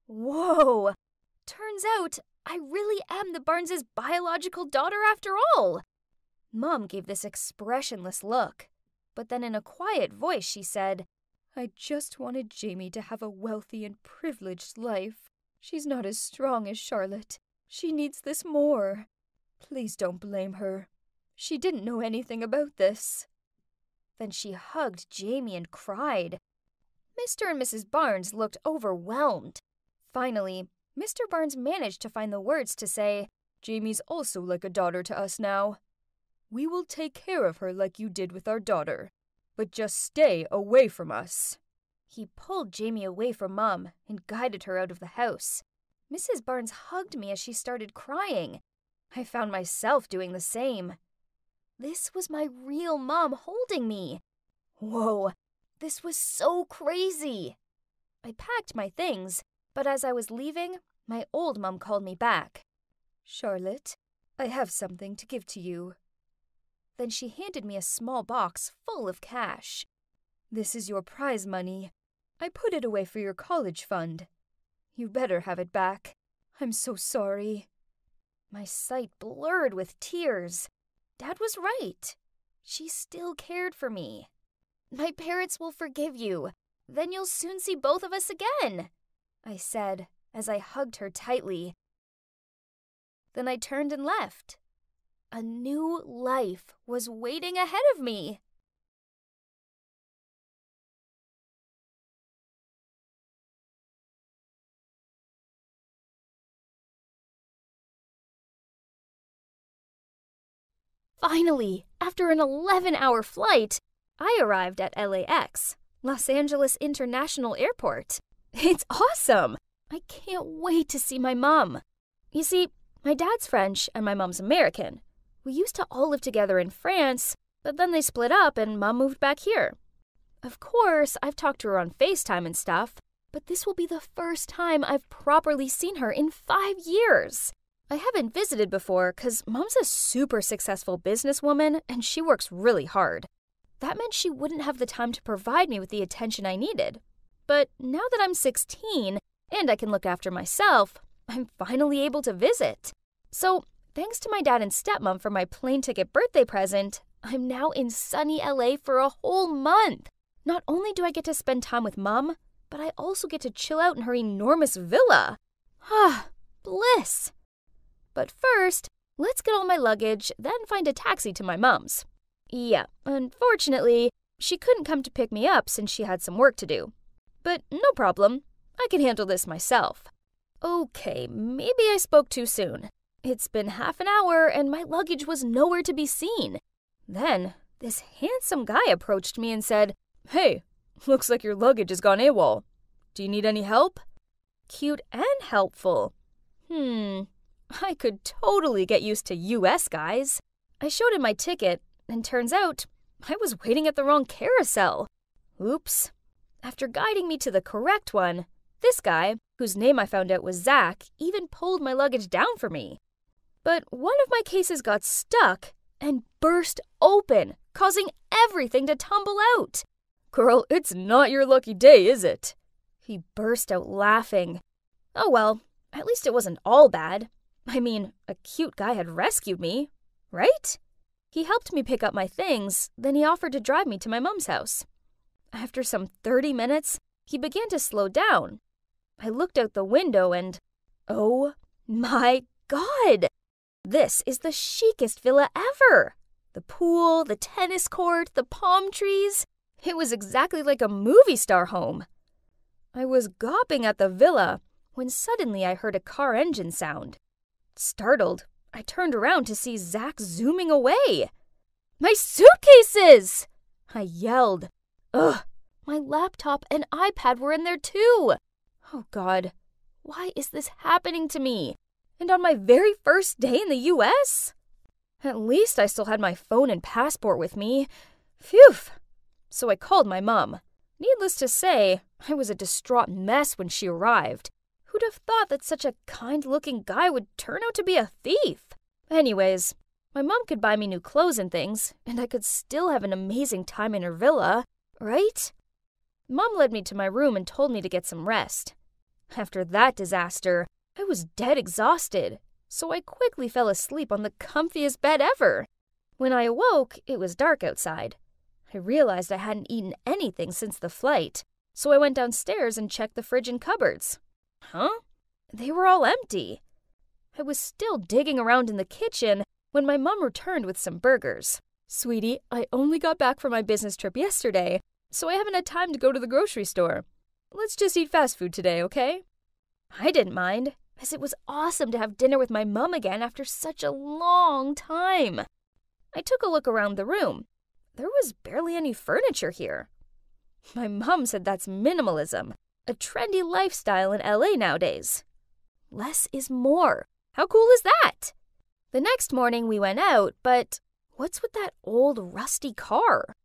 Whoa! Turns out I really am the Barneses' biological daughter after all. Mom gave this expressionless look, but then in a quiet voice she said, I just wanted Jamie to have a wealthy and privileged life. She's not as strong as Charlotte. She needs this more. Please don't blame her. She didn't know anything about this. Then she hugged Jamie and cried. Mr. and Mrs. Barnes looked overwhelmed. Finally, Mr. Barnes managed to find the words to say, Jamie's also like a daughter to us now. We will take care of her like you did with our daughter, but just stay away from us. He pulled Jamie away from Mom and guided her out of the house. Mrs. Barnes hugged me as she started crying. I found myself doing the same. This was my real mom holding me. Whoa, this was so crazy. I packed my things, but as I was leaving, my old mom called me back. Charlotte, I have something to give to you. Then she handed me a small box full of cash. This is your prize money. I put it away for your college fund. You better have it back. I'm so sorry. My sight blurred with tears. Dad was right. She still cared for me. My parents will forgive you. Then you'll soon see both of us again, I said as I hugged her tightly. Then I turned and left. A new life was waiting ahead of me. Finally, after an 11 hour flight, I arrived at LAX, Los Angeles International Airport. It's awesome! I can't wait to see my mom. You see, my dad's French and my mom's American. We used to all live together in France, but then they split up and mom moved back here. Of course, I've talked to her on FaceTime and stuff, but this will be the first time I've properly seen her in five years. I haven't visited before because mom's a super successful businesswoman and she works really hard. That meant she wouldn't have the time to provide me with the attention I needed. But now that I'm 16 and I can look after myself, I'm finally able to visit. So, thanks to my dad and stepmom for my plane ticket birthday present, I'm now in sunny LA for a whole month. Not only do I get to spend time with mom, but I also get to chill out in her enormous villa. Ah, bliss! But first, let's get all my luggage, then find a taxi to my mom's. Yeah, unfortunately, she couldn't come to pick me up since she had some work to do. But no problem, I can handle this myself. Okay, maybe I spoke too soon. It's been half an hour and my luggage was nowhere to be seen. Then, this handsome guy approached me and said, Hey, looks like your luggage has gone AWOL. Do you need any help? Cute and helpful. Hmm, I could totally get used to US guys. I showed him my ticket, and turns out I was waiting at the wrong carousel. Oops. After guiding me to the correct one, this guy, whose name I found out was Zach, even pulled my luggage down for me. But one of my cases got stuck and burst open, causing everything to tumble out. Girl, it's not your lucky day, is it? He burst out laughing. Oh well, at least it wasn't all bad. I mean, a cute guy had rescued me, right? He helped me pick up my things, then he offered to drive me to my mom's house. After some 30 minutes, he began to slow down. I looked out the window and, oh My god! This is the chicest villa ever! The pool, the tennis court, the palm trees. It was exactly like a movie star home. I was gawping at the villa when suddenly I heard a car engine sound. Startled, I turned around to see Zach zooming away. My suitcases! I yelled. Ugh, my laptop and iPad were in there too. Oh God, why is this happening to me? And on my very first day in the US? At least I still had my phone and passport with me. Phew! So I called my mum. Needless to say, I was a distraught mess when she arrived. Who'd have thought that such a kind looking guy would turn out to be a thief? Anyways, my mom could buy me new clothes and things, and I could still have an amazing time in her villa, right? Mom led me to my room and told me to get some rest. After that disaster, I was dead exhausted, so I quickly fell asleep on the comfiest bed ever. When I awoke, it was dark outside. I realized I hadn't eaten anything since the flight, so I went downstairs and checked the fridge and cupboards. Huh? They were all empty. I was still digging around in the kitchen when my mum returned with some burgers. Sweetie, I only got back from my business trip yesterday, so I haven't had time to go to the grocery store. Let's just eat fast food today, okay? I didn't mind, as it was awesome to have dinner with my mum again after such a long time. I took a look around the room. There was barely any furniture here. My mum said that's minimalism, a trendy lifestyle in LA nowadays. Less is more. How cool is that? The next morning we went out, but what's with that old rusty car?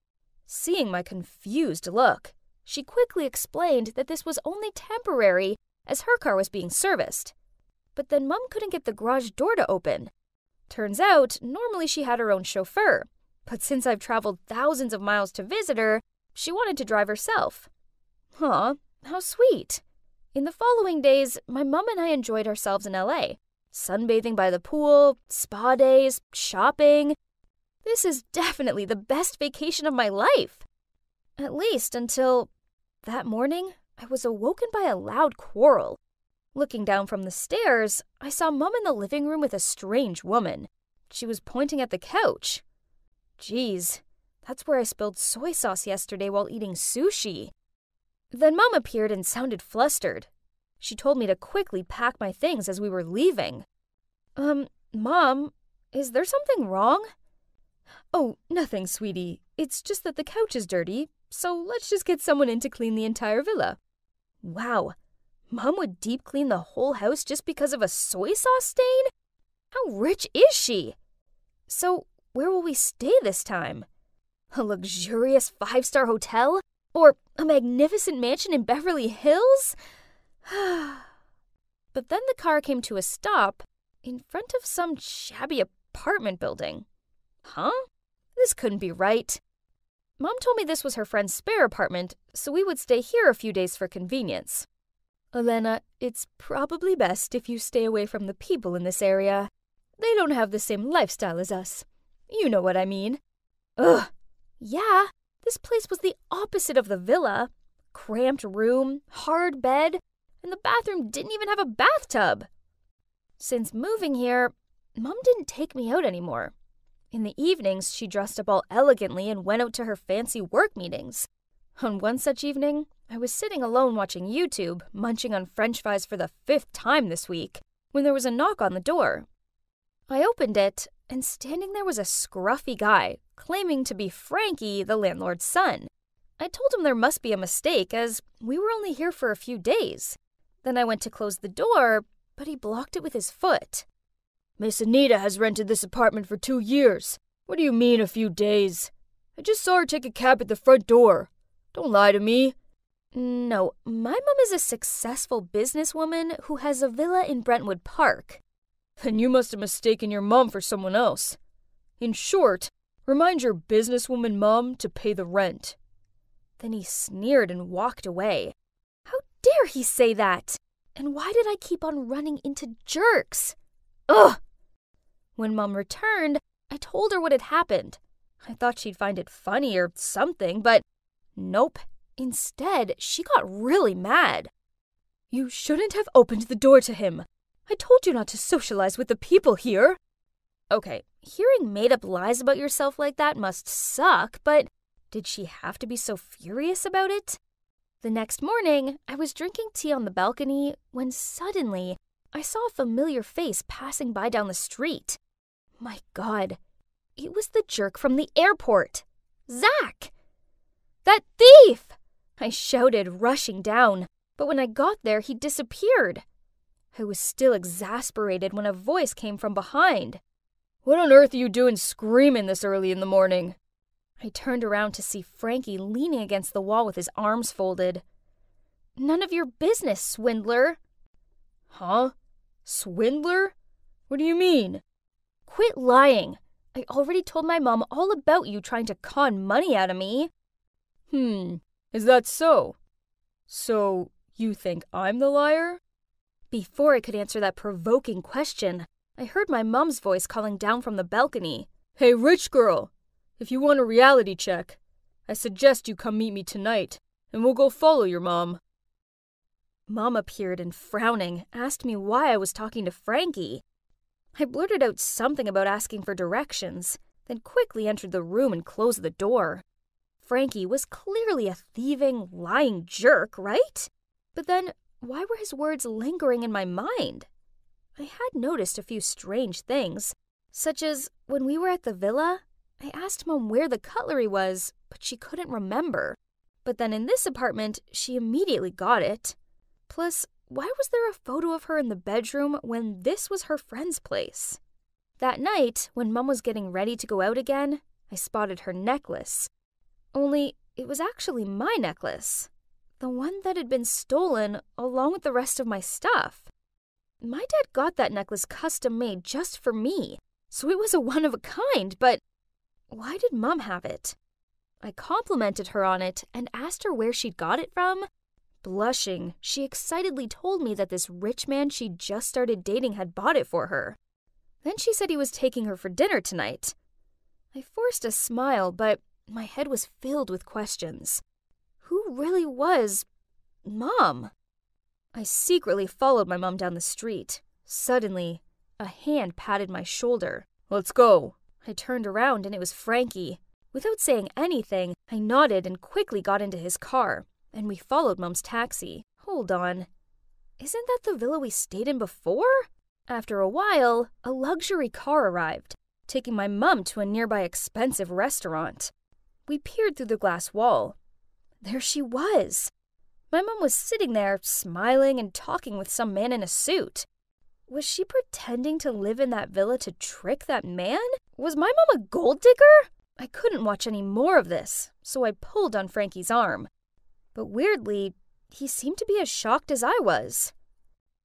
Seeing my confused look, she quickly explained that this was only temporary as her car was being serviced. But then Mum couldn't get the garage door to open. Turns out, normally she had her own chauffeur, but since I've traveled thousands of miles to visit her, she wanted to drive herself. Huh, how sweet. In the following days, my mum and I enjoyed ourselves in LA. Sunbathing by the pool, spa days, shopping. This is definitely the best vacation of my life. At least until that morning, I was awoken by a loud quarrel. Looking down from the stairs, I saw Mum in the living room with a strange woman. She was pointing at the couch. Geez, that's where I spilled soy sauce yesterday while eating sushi. Then Mum appeared and sounded flustered. She told me to quickly pack my things as we were leaving. Um, Mom, is there something wrong? Oh, nothing, sweetie. It's just that the couch is dirty, so let's just get someone in to clean the entire villa. Wow, Mom would deep clean the whole house just because of a soy sauce stain? How rich is she? So, where will we stay this time? A luxurious five star hotel? Or a magnificent mansion in Beverly Hills? but then the car came to a stop in front of some shabby apartment building. Huh? This couldn't be right. Mom told me this was her friend's spare apartment, so we would stay here a few days for convenience. Elena, it's probably best if you stay away from the people in this area. They don't have the same lifestyle as us. You know what I mean. Ugh. Yeah, this place was the opposite of the villa. Cramped room, hard bed, and the bathroom didn't even have a bathtub. Since moving here, Mom didn't take me out anymore. In the evenings, she dressed up all elegantly and went out to her fancy work meetings. On one such evening, I was sitting alone watching YouTube, munching on french fries for the fifth time this week, when there was a knock on the door. I opened it, and standing there was a scruffy guy, claiming to be Frankie, the landlord's son. I told him there must be a mistake, as we were only here for a few days. Then I went to close the door, but he blocked it with his foot. Miss Anita has rented this apartment for two years. What do you mean, a few days? I just saw her take a cab at the front door. Don't lie to me. No, my mom is a successful businesswoman who has a villa in Brentwood Park. Then you must have mistaken your mom for someone else. In short, remind your businesswoman mom to pay the rent. Then he sneered and walked away. How dare he say that? And why did I keep on running into jerks? Ugh! When Mom returned, I told her what had happened. I thought she'd find it funny or something, but nope. Instead, she got really mad. You shouldn't have opened the door to him. I told you not to socialize with the people here. Okay, hearing made up lies about yourself like that must suck, but did she have to be so furious about it? The next morning, I was drinking tea on the balcony when suddenly I saw a familiar face passing by down the street. My god, it was the jerk from the airport! Zach! That thief! I shouted, rushing down, but when I got there, he disappeared. I was still exasperated when a voice came from behind. What on earth are you doing screaming this early in the morning? I turned around to see Frankie leaning against the wall with his arms folded. None of your business, swindler. Huh? Swindler? What do you mean? Quit lying. I already told my mom all about you trying to con money out of me. Hmm, is that so? So, you think I'm the liar? Before I could answer that provoking question, I heard my mom's voice calling down from the balcony. Hey, rich girl, if you want a reality check, I suggest you come meet me tonight, and we'll go follow your mom. Mom appeared and, frowning, asked me why I was talking to Frankie. I blurted out something about asking for directions, then quickly entered the room and closed the door. Frankie was clearly a thieving, lying jerk, right? But then, why were his words lingering in my mind? I had noticed a few strange things, such as when we were at the villa, I asked Mom where the cutlery was, but she couldn't remember. But then in this apartment, she immediately got it. Plus, why was there a photo of her in the bedroom when this was her friend's place? That night, when Mum was getting ready to go out again, I spotted her necklace. Only, it was actually my necklace. The one that had been stolen along with the rest of my stuff. My dad got that necklace custom made just for me, so it was a one of a kind, but why did Mum have it? I complimented her on it and asked her where she'd got it from. Blushing, she excitedly told me that this rich man she'd just started dating had bought it for her. Then she said he was taking her for dinner tonight. I forced a smile, but my head was filled with questions. Who really was Mom? I secretly followed my mom down the street. Suddenly, a hand patted my shoulder. Let's go, I turned around and it was Frankie. Without saying anything, I nodded and quickly got into his car, and we followed Mum's taxi. Hold on. Isn't that the villa we stayed in before? After a while, a luxury car arrived, taking my mum to a nearby expensive restaurant. We peered through the glass wall. There she was. My mum was sitting there, smiling and talking with some man in a suit. Was she pretending to live in that villa to trick that man? Was my mum a gold digger? I couldn't watch any more of this, so I pulled on Frankie's arm. But weirdly, he seemed to be as shocked as I was.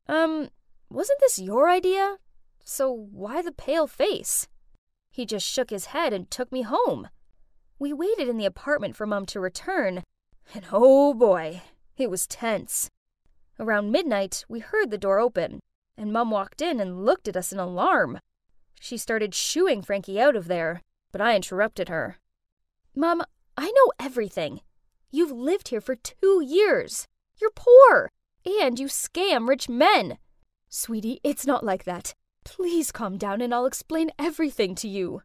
Um, wasn't this your idea? So why the pale face? He just shook his head and took me home. We waited in the apartment for Mum to return, and oh boy, it was tense. Around midnight, we heard the door open and Mum walked in and looked at us in alarm. She started shooing Frankie out of there, but I interrupted her. Mum, I know everything. You've lived here for two years. You're poor, and you scam rich men. Sweetie, it's not like that. Please calm down and I'll explain everything to you.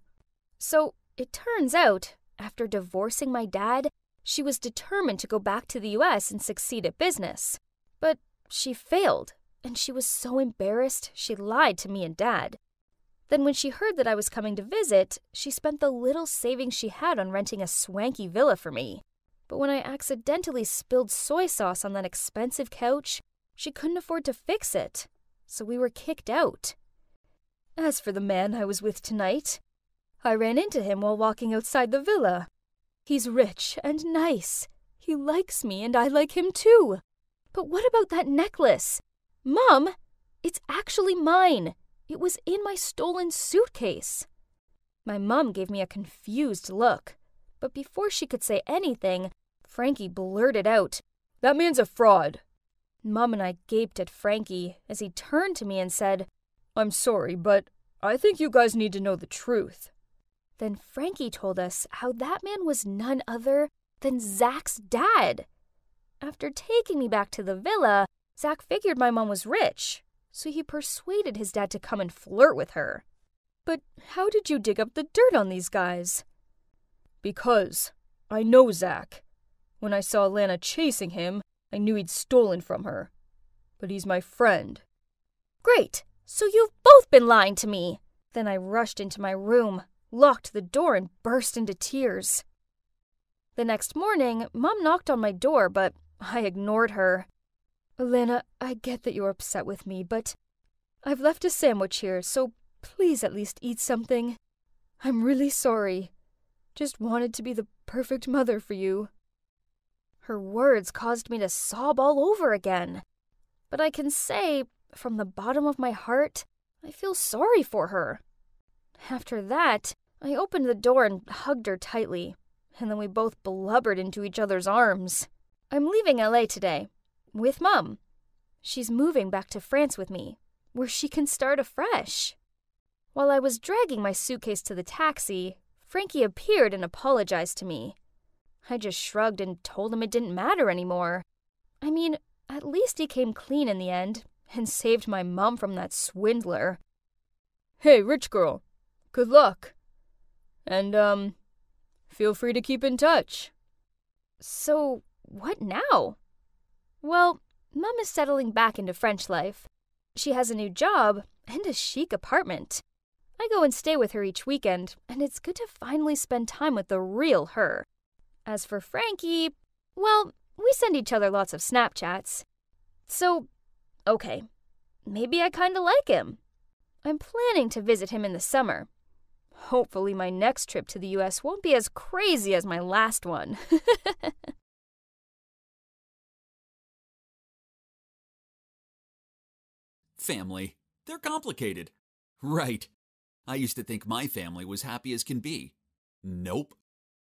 So, it turns out, after divorcing my dad, she was determined to go back to the US and succeed at business. But she failed and she was so embarrassed she lied to me and Dad. Then, when she heard that I was coming to visit, she spent the little savings she had on renting a swanky villa for me. But when I accidentally spilled soy sauce on that expensive couch, she couldn't afford to fix it, so we were kicked out. As for the man I was with tonight, I ran into him while walking outside the villa. He's rich and nice. He likes me, and I like him too. But what about that necklace? Mom, it's actually mine. It was in my stolen suitcase. My mom gave me a confused look, but before she could say anything, Frankie blurted out, That man's a fraud. Mom and I gaped at Frankie as he turned to me and said, I'm sorry, but I think you guys need to know the truth. Then Frankie told us how that man was none other than Zach's dad. After taking me back to the villa, Zach figured my mom was rich, so he persuaded his dad to come and flirt with her. But how did you dig up the dirt on these guys? Because I know Zach. When I saw Lana chasing him, I knew he'd stolen from her. But he's my friend. Great! So you've both been lying to me! Then I rushed into my room, locked the door, and burst into tears. The next morning, Mom knocked on my door, but I ignored her. Elena, I get that you're upset with me, but I've left a sandwich here, so please at least eat something. I'm really sorry. Just wanted to be the perfect mother for you. Her words caused me to sob all over again. But I can say, from the bottom of my heart, I feel sorry for her. After that, I opened the door and hugged her tightly, and then we both blubbered into each other's arms. I'm leaving LA today, with Mum. She's moving back to France with me, where she can start afresh. While I was dragging my suitcase to the taxi, Frankie appeared and apologized to me. I just shrugged and told him it didn't matter anymore. I mean, at least he came clean in the end and saved my mum from that swindler. Hey, rich girl, good luck. And, um, feel free to keep in touch. So, what now? Well, Mum is settling back into French life. She has a new job and a chic apartment. I go and stay with her each weekend, and it's good to finally spend time with the real her. As for Frankie, well, we send each other lots of Snapchats. So, okay, maybe I kinda like him. I'm planning to visit him in the summer. Hopefully, my next trip to the US won't be as crazy as my last one. Family. They're complicated. Right. I used to think my family was happy as can be. Nope.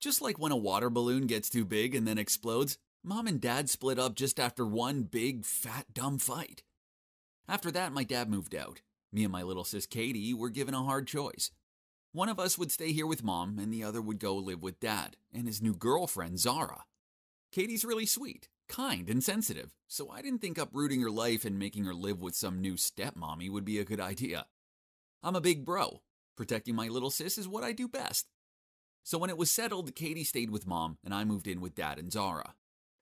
Just like when a water balloon gets too big and then explodes, mom and dad split up just after one big, fat, dumb fight. After that, my dad moved out. Me and my little sis Katie were given a hard choice. One of us would stay here with mom, and the other would go live with dad and his new girlfriend, Zara. Katie's really sweet, kind, and sensitive, so I didn't think uprooting her life and making her live with some new stepmommy would be a good idea. I'm a big bro. Protecting my little sis is what I do best. So when it was settled, Katie stayed with mom, and I moved in with dad and Zara.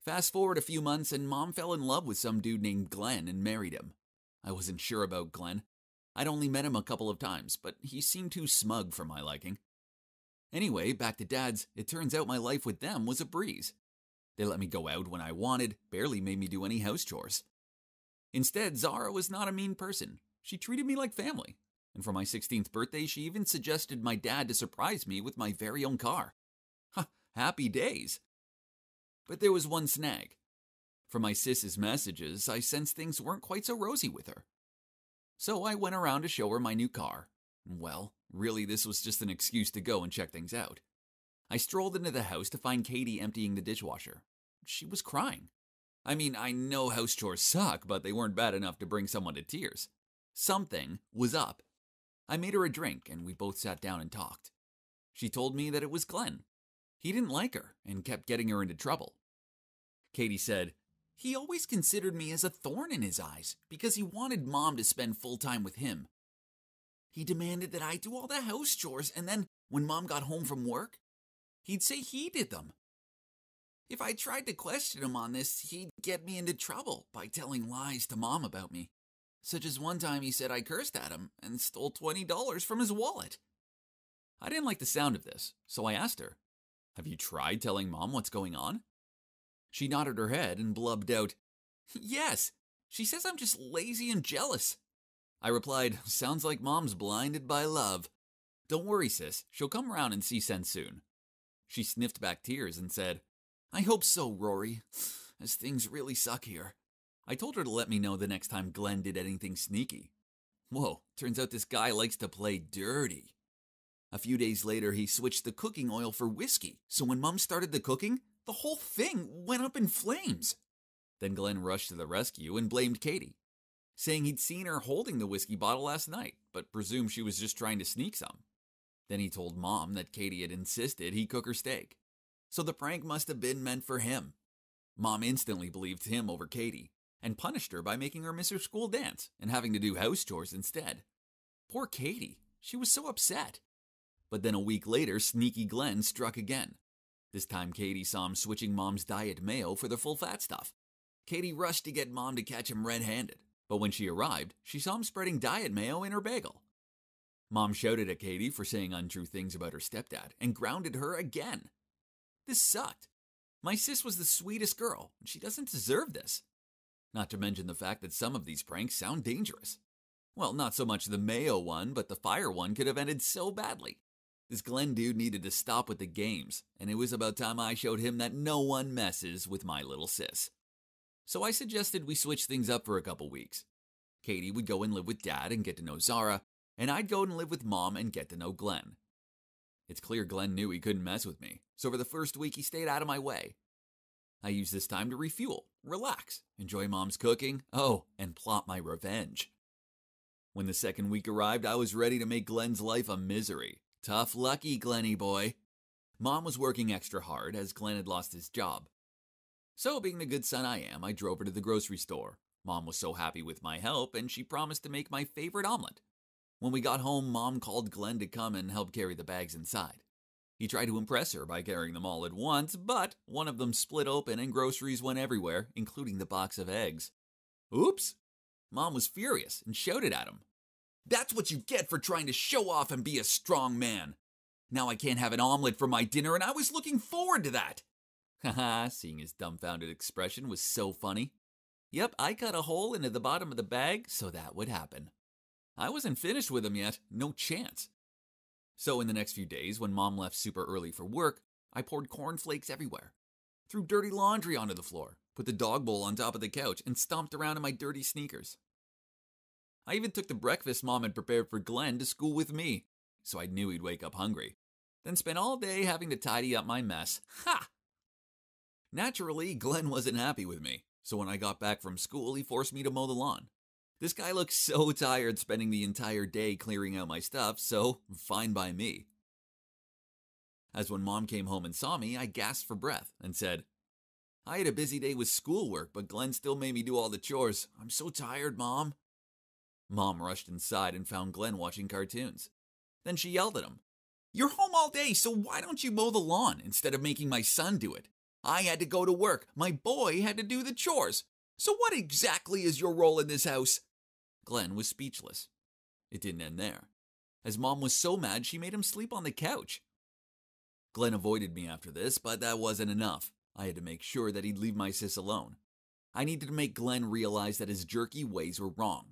Fast forward a few months, and mom fell in love with some dude named Glenn and married him. I wasn't sure about Glenn. I'd only met him a couple of times, but he seemed too smug for my liking. Anyway, back to dad's, it turns out my life with them was a breeze. They let me go out when I wanted, barely made me do any house chores. Instead, Zara was not a mean person. She treated me like family and for my 16th birthday, she even suggested my dad to surprise me with my very own car. Huh, happy days. But there was one snag. From my sis's messages, I sensed things weren't quite so rosy with her. So I went around to show her my new car. Well, really, this was just an excuse to go and check things out. I strolled into the house to find Katie emptying the dishwasher. She was crying. I mean, I know house chores suck, but they weren't bad enough to bring someone to tears. Something was up. I made her a drink and we both sat down and talked. She told me that it was Glenn. He didn't like her and kept getting her into trouble. Katie said, He always considered me as a thorn in his eyes because he wanted mom to spend full time with him. He demanded that I do all the house chores and then, when mom got home from work, he'd say he did them. If I tried to question him on this, he'd get me into trouble by telling lies to mom about me such as one time he said I cursed at him and stole $20 from his wallet. I didn't like the sound of this, so I asked her, Have you tried telling mom what's going on? She nodded her head and blubbed out, Yes, she says I'm just lazy and jealous. I replied, Sounds like mom's blinded by love. Don't worry, sis, she'll come around and see sense soon. She sniffed back tears and said, I hope so, Rory, as things really suck here. I told her to let me know the next time Glenn did anything sneaky. Whoa, turns out this guy likes to play dirty. A few days later, he switched the cooking oil for whiskey, so when Mum started the cooking, the whole thing went up in flames. Then Glenn rushed to the rescue and blamed Katie, saying he'd seen her holding the whiskey bottle last night, but presumed she was just trying to sneak some. Then he told Mom that Katie had insisted he cook her steak, so the prank must have been meant for him. Mom instantly believed him over Katie, and punished her by making her miss her school dance and having to do house chores instead. Poor Katie, she was so upset. But then a week later, sneaky Glenn struck again. This time, Katie saw him switching mom's diet mayo for the full fat stuff. Katie rushed to get mom to catch him red handed, but when she arrived, she saw him spreading diet mayo in her bagel. Mom shouted at Katie for saying untrue things about her stepdad and grounded her again. This sucked. My sis was the sweetest girl, and she doesn't deserve this. Not to mention the fact that some of these pranks sound dangerous. Well, not so much the Mayo one, but the fire one could have ended so badly. This Glenn dude needed to stop with the games, and it was about time I showed him that no one messes with my little sis. So I suggested we switch things up for a couple weeks. Katie would go and live with dad and get to know Zara, and I'd go and live with mom and get to know Glenn. It's clear Glenn knew he couldn't mess with me, so for the first week he stayed out of my way. I use this time to refuel, relax, enjoy mom's cooking, oh, and plot my revenge. When the second week arrived, I was ready to make Glenn's life a misery. Tough lucky, Glenny boy. Mom was working extra hard as Glenn had lost his job. So, being the good son I am, I drove her to the grocery store. Mom was so happy with my help, and she promised to make my favorite omelet. When we got home, Mom called Glenn to come and help carry the bags inside. He tried to impress her by carrying them all at once, but one of them split open and groceries went everywhere, including the box of eggs. Oops! Mom was furious and shouted at him. That's what you get for trying to show off and be a strong man. Now I can't have an omelet for my dinner, and I was looking forward to that. Haha, seeing his dumbfounded expression was so funny. Yep, I cut a hole into the bottom of the bag so that would happen. I wasn't finished with him yet, no chance. So, in the next few days, when mom left super early for work, I poured cornflakes everywhere, threw dirty laundry onto the floor, put the dog bowl on top of the couch, and stomped around in my dirty sneakers. I even took the breakfast mom had prepared for Glenn to school with me, so I knew he'd wake up hungry. Then spent all day having to tidy up my mess. Ha! Naturally, Glenn wasn't happy with me, so when I got back from school, he forced me to mow the lawn. This guy looks so tired spending the entire day clearing out my stuff, so fine by me. As when mom came home and saw me, I gasped for breath and said, I had a busy day with schoolwork, but Glenn still made me do all the chores. I'm so tired, mom. Mom rushed inside and found Glenn watching cartoons. Then she yelled at him, You're home all day, so why don't you mow the lawn instead of making my son do it? I had to go to work. My boy had to do the chores. So what exactly is your role in this house? Glenn was speechless. It didn't end there, as mom was so mad she made him sleep on the couch. Glenn avoided me after this, but that wasn't enough. I had to make sure that he'd leave my sis alone. I needed to make Glenn realize that his jerky ways were wrong.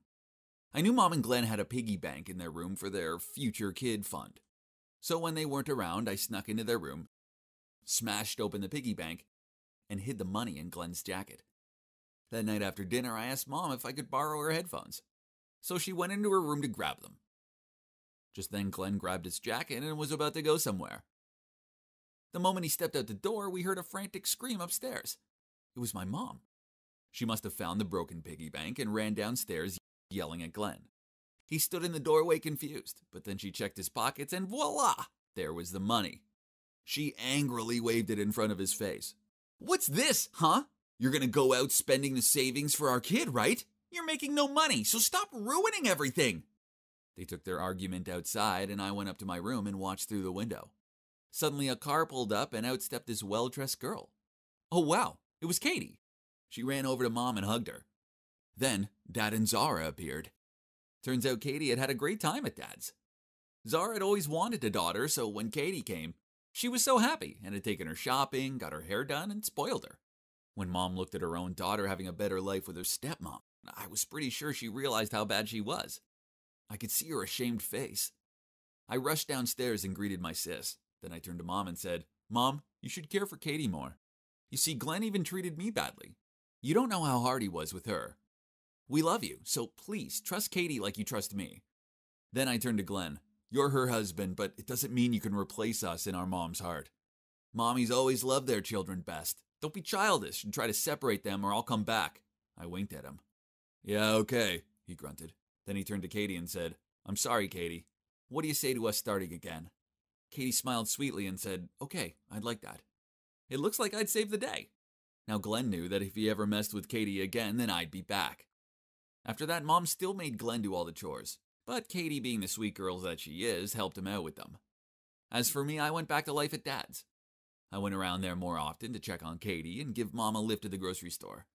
I knew mom and Glenn had a piggy bank in their room for their future kid fund. So when they weren't around, I snuck into their room, smashed open the piggy bank, and hid the money in Glenn's jacket. That night after dinner, I asked mom if I could borrow her headphones so she went into her room to grab them. Just then, Glenn grabbed his jacket and was about to go somewhere. The moment he stepped out the door, we heard a frantic scream upstairs. It was my mom. She must have found the broken piggy bank and ran downstairs yelling at Glenn. He stood in the doorway confused, but then she checked his pockets and voila! There was the money. She angrily waved it in front of his face. What's this, huh? You're gonna go out spending the savings for our kid, right? You're making no money, so stop ruining everything. They took their argument outside, and I went up to my room and watched through the window. Suddenly, a car pulled up, and out stepped this well dressed girl. Oh, wow, it was Katie. She ran over to Mom and hugged her. Then, Dad and Zara appeared. Turns out Katie had had a great time at Dad's. Zara had always wanted a daughter, so when Katie came, she was so happy and had taken her shopping, got her hair done, and spoiled her. When Mom looked at her own daughter having a better life with her stepmom, I was pretty sure she realized how bad she was. I could see her ashamed face. I rushed downstairs and greeted my sis. Then I turned to Mom and said, Mom, you should care for Katie more. You see, Glenn even treated me badly. You don't know how hard he was with her. We love you, so please trust Katie like you trust me. Then I turned to Glenn. You're her husband, but it doesn't mean you can replace us in our mom's heart. Mommies always love their children best. Don't be childish and try to separate them or I'll come back. I winked at him. Yeah, okay, he grunted. Then he turned to Katie and said, I'm sorry, Katie. What do you say to us starting again? Katie smiled sweetly and said, Okay, I'd like that. It looks like I'd save the day. Now, Glenn knew that if he ever messed with Katie again, then I'd be back. After that, Mom still made Glenn do all the chores, but Katie, being the sweet girl that she is, helped him out with them. As for me, I went back to life at Dad's. I went around there more often to check on Katie and give Mom a lift to the grocery store.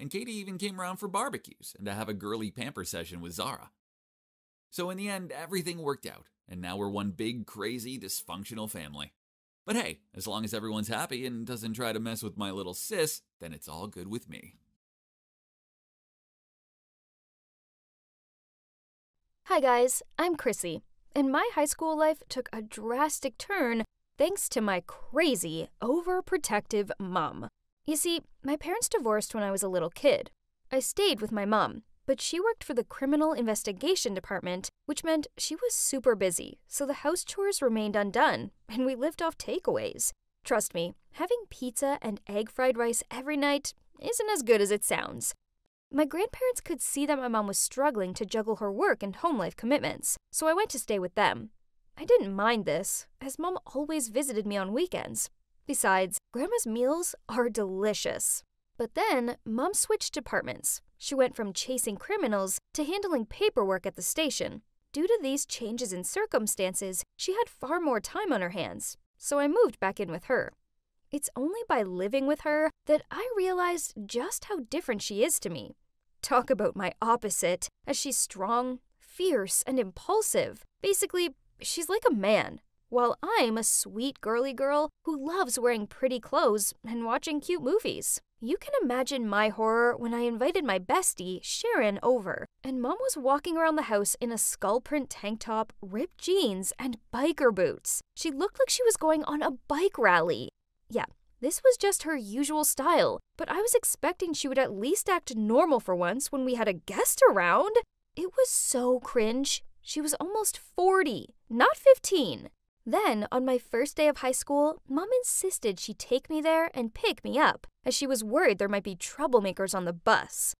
And Katie even came around for barbecues and to have a girly pamper session with Zara. So in the end, everything worked out, and now we're one big, crazy, dysfunctional family. But hey, as long as everyone's happy and doesn't try to mess with my little sis, then it's all good with me. Hi guys, I'm Chrissy, and my high school life took a drastic turn thanks to my crazy, overprotective mom. You see, my parents divorced when I was a little kid. I stayed with my mom, but she worked for the Criminal Investigation Department, which meant she was super busy, so the house chores remained undone, and we lived off takeaways. Trust me, having pizza and egg fried rice every night isn't as good as it sounds. My grandparents could see that my mom was struggling to juggle her work and home life commitments, so I went to stay with them. I didn't mind this, as mom always visited me on weekends. Besides, grandma's meals are delicious. But then, mom switched departments, she went from chasing criminals to handling paperwork at the station. Due to these changes in circumstances, she had far more time on her hands, so I moved back in with her. It's only by living with her that I realized just how different she is to me. Talk about my opposite, as she's strong, fierce, and impulsive. Basically, she's like a man, while I'm a sweet girly girl who loves wearing pretty clothes and watching cute movies. You can imagine my horror when I invited my bestie, Sharon, over, and mom was walking around the house in a skull print tank top, ripped jeans, and biker boots. She looked like she was going on a bike rally. Yeah, this was just her usual style, but I was expecting she would at least act normal for once when we had a guest around. It was so cringe. She was almost 40, not 15. Then, on my first day of high school, Mom insisted she take me there and pick me up, as she was worried there might be troublemakers on the bus.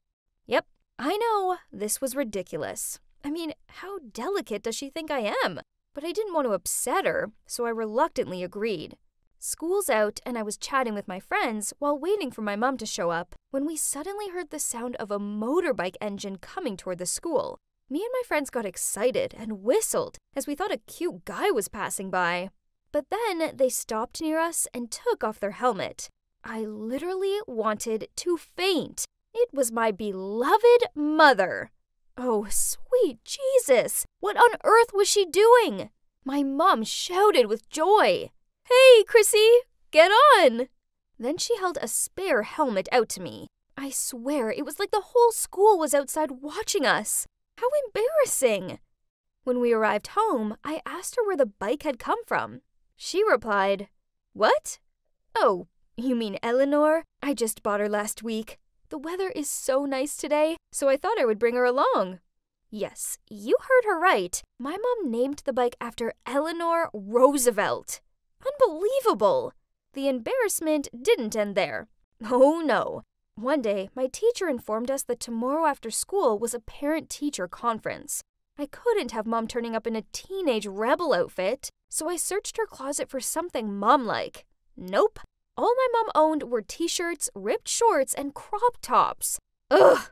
Yep, I know, this was ridiculous. I mean, how delicate does she think I am? But I didn't want to upset her, so I reluctantly agreed. School's out, and I was chatting with my friends while waiting for my mom to show up when we suddenly heard the sound of a motorbike engine coming toward the school. Me and my friends got excited and whistled as we thought a cute guy was passing by. But then they stopped near us and took off their helmet. I literally wanted to faint. It was my beloved mother. Oh, sweet Jesus! What on earth was she doing? My mom shouted with joy. Hey, Chrissy, get on! Then she held a spare helmet out to me. I swear it was like the whole school was outside watching us. How embarrassing! When we arrived home, I asked her where the bike had come from. She replied, What? Oh, you mean Eleanor? I just bought her last week. The weather is so nice today, so I thought I would bring her along. Yes, you heard her right. My mom named the bike after Eleanor Roosevelt. Unbelievable! The embarrassment didn't end there. Oh no. One day, my teacher informed us that tomorrow after school was a parent teacher conference. I couldn't have mom turning up in a teenage rebel outfit, so I searched her closet for something mom like. Nope. All my mom owned were t shirts, ripped shorts, and crop tops. Ugh!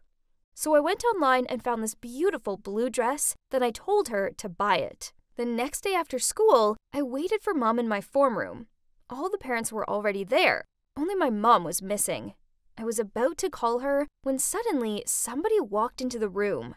So I went online and found this beautiful blue dress, then I told her to buy it. The next day after school, I waited for mom in my form room. All the parents were already there, only my mom was missing. I was about to call her when suddenly somebody walked into the room.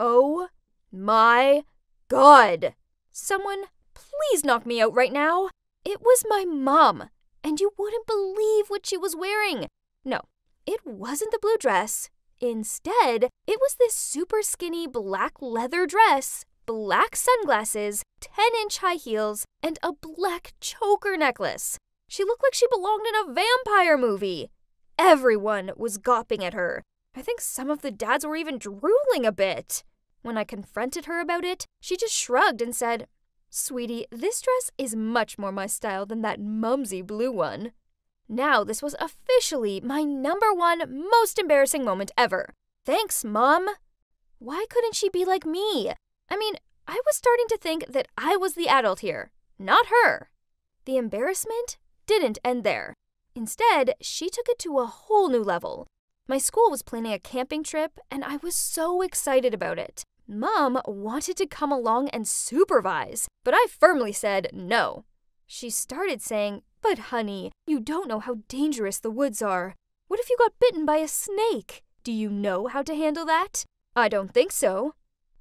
Oh my god! Someone, please knock me out right now! It was my mom, and you wouldn't believe what she was wearing. No, it wasn't the blue dress. Instead, it was this super skinny black leather dress, black sunglasses, 10 inch high heels, and a black choker necklace. She looked like she belonged in a vampire movie. Everyone was gawping at her. I think some of the dads were even drooling a bit. When I confronted her about it, she just shrugged and said, Sweetie, this dress is much more my style than that mumsy blue one. Now, this was officially my number one most embarrassing moment ever. Thanks, Mom. Why couldn't she be like me? I mean, I was starting to think that I was the adult here, not her. The embarrassment didn't end there. Instead, she took it to a whole new level. My school was planning a camping trip, and I was so excited about it. Mom wanted to come along and supervise, but I firmly said no. She started saying, But honey, you don't know how dangerous the woods are. What if you got bitten by a snake? Do you know how to handle that? I don't think so.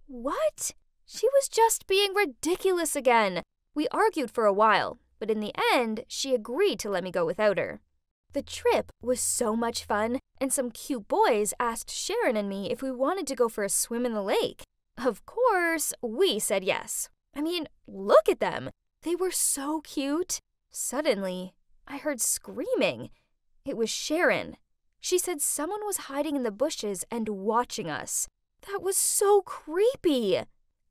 What? She was just being ridiculous again. We argued for a while, but in the end, she agreed to let me go without her. The trip was so much fun, and some cute boys asked Sharon and me if we wanted to go for a swim in the lake. Of course, we said yes. I mean, look at them. They were so cute. Suddenly, I heard screaming. It was Sharon. She said someone was hiding in the bushes and watching us. That was so creepy.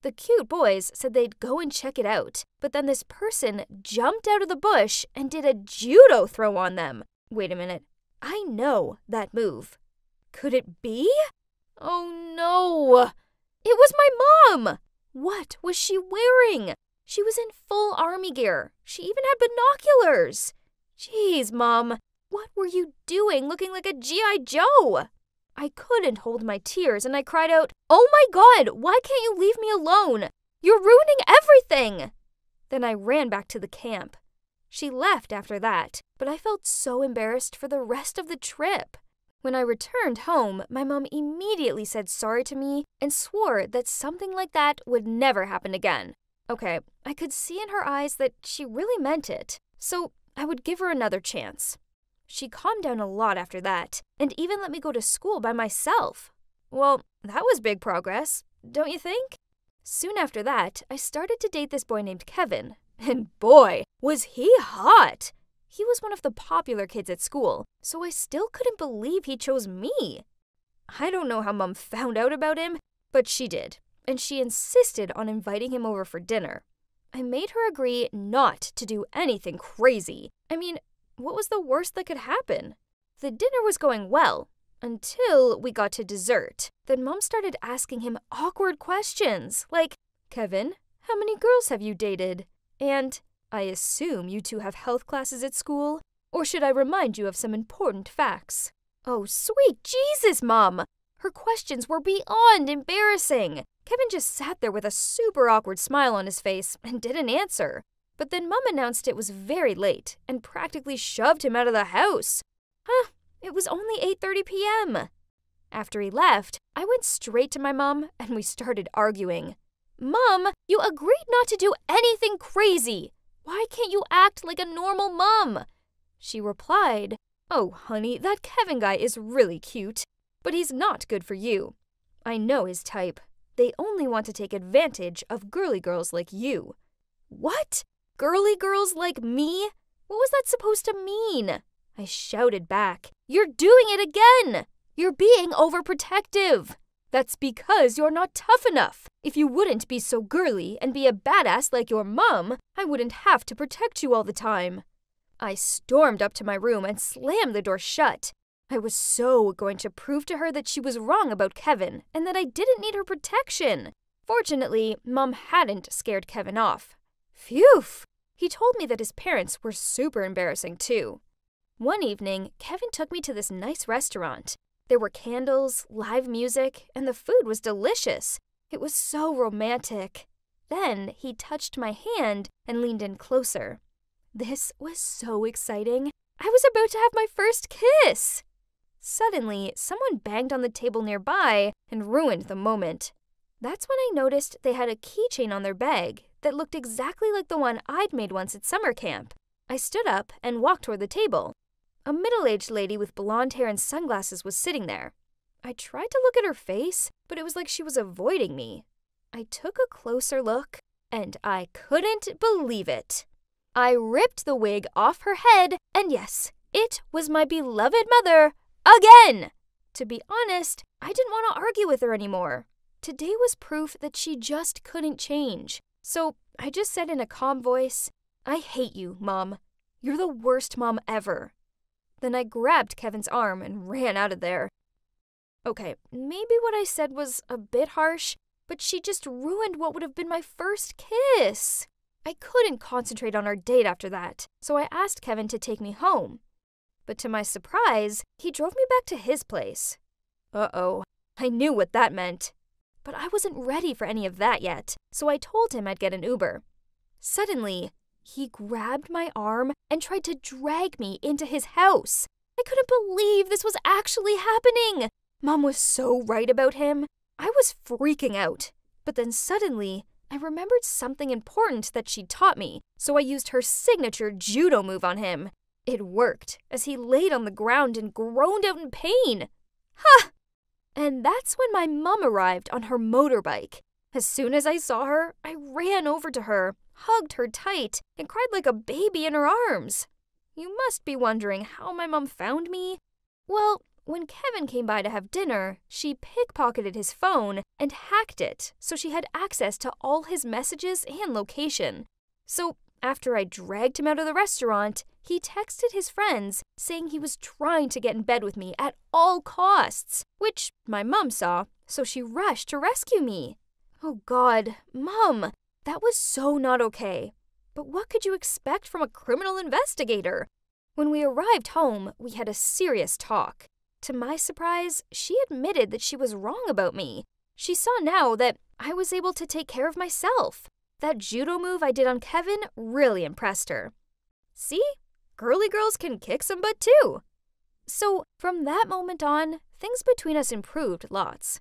The cute boys said they'd go and check it out, but then this person jumped out of the bush and did a judo throw on them. Wait a minute. I know that move. Could it be? Oh no! It was my mom! What was she wearing? She was in full army gear. She even had binoculars. Jeez, Mom, what were you doing looking like a G.I. Joe? I couldn't hold my tears and I cried out, Oh my god, why can't you leave me alone? You're ruining everything! Then I ran back to the camp. She left after that, but I felt so embarrassed for the rest of the trip. When I returned home, my mom immediately said sorry to me and swore that something like that would never happen again. Okay, I could see in her eyes that she really meant it, so I would give her another chance. She calmed down a lot after that, and even let me go to school by myself. Well, that was big progress, don't you think? Soon after that, I started to date this boy named Kevin, and boy, was he hot! He was one of the popular kids at school, so I still couldn't believe he chose me. I don't know how Mum found out about him, but she did, and she insisted on inviting him over for dinner. I made her agree not to do anything crazy. I mean, what was the worst that could happen? The dinner was going well until we got to dessert. Then mom started asking him awkward questions like, Kevin, how many girls have you dated? And, I assume you two have health classes at school? Or should I remind you of some important facts? Oh, sweet Jesus, Mom! Her questions were beyond embarrassing. Kevin just sat there with a super awkward smile on his face and didn't answer. But then Mum announced it was very late and practically shoved him out of the house. Huh, it was only 8:30 p.m. After he left, I went straight to my mom and we started arguing. Mom, you agreed not to do anything crazy. Why can't you act like a normal mom? She replied, Oh, honey, that Kevin guy is really cute, but he's not good for you. I know his type. They only want to take advantage of girly girls like you. What? Girly girls like me? What was that supposed to mean? I shouted back. You're doing it again! You're being overprotective! That's because you're not tough enough. If you wouldn't be so girly and be a badass like your mum, I wouldn't have to protect you all the time. I stormed up to my room and slammed the door shut. I was so going to prove to her that she was wrong about Kevin and that I didn't need her protection. Fortunately, Mum hadn't scared Kevin off. Phew! He told me that his parents were super embarrassing too. One evening, Kevin took me to this nice restaurant. There were candles, live music, and the food was delicious. It was so romantic. Then he touched my hand and leaned in closer. This was so exciting. I was about to have my first kiss. Suddenly, someone banged on the table nearby and ruined the moment. That's when I noticed they had a keychain on their bag that looked exactly like the one I'd made once at summer camp. I stood up and walked toward the table. A middle aged lady with blonde hair and sunglasses was sitting there. I tried to look at her face, but it was like she was avoiding me. I took a closer look, and I couldn't believe it. I ripped the wig off her head, and yes, it was my beloved mother again! To be honest, I didn't want to argue with her anymore. Today was proof that she just couldn't change. So I just said in a calm voice, I hate you, Mom. You're the worst mom ever. Then I grabbed Kevin's arm and ran out of there. Okay, maybe what I said was a bit harsh, but she just ruined what would have been my first kiss. I couldn't concentrate on our date after that, so I asked Kevin to take me home. But to my surprise, he drove me back to his place. Uh oh, I knew what that meant. But I wasn't ready for any of that yet, so I told him I'd get an Uber. Suddenly, he grabbed my arm and tried to drag me into his house. I couldn't believe this was actually happening. Mom was so right about him. I was freaking out. But then suddenly, I remembered something important that she'd taught me, so I used her signature judo move on him. It worked, as he laid on the ground and groaned out in pain. Ha! And that's when my mum arrived on her motorbike. As soon as I saw her, I ran over to her, hugged her tight, and cried like a baby in her arms. You must be wondering how my mum found me. Well, when Kevin came by to have dinner, she pickpocketed his phone and hacked it so she had access to all his messages and location. So, after I dragged him out of the restaurant, he texted his friends saying he was trying to get in bed with me at all costs, which my mum saw, so she rushed to rescue me. Oh God, Mum, that was so not okay. But what could you expect from a criminal investigator? When we arrived home, we had a serious talk. To my surprise, she admitted that she was wrong about me. She saw now that I was able to take care of myself. That judo move I did on Kevin really impressed her. See? Girly girls can kick some butt too. So, from that moment on, things between us improved lots.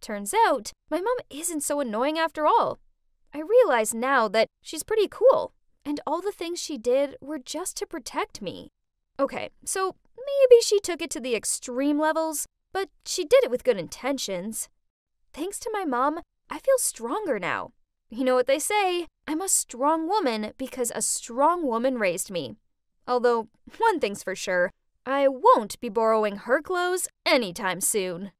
Turns out, my mom isn't so annoying after all. I realize now that she's pretty cool, and all the things she did were just to protect me. Okay, so maybe she took it to the extreme levels, but she did it with good intentions. Thanks to my mom, I feel stronger now. You know what they say I'm a strong woman because a strong woman raised me. Although, one thing's for sure I won't be borrowing her clothes anytime soon.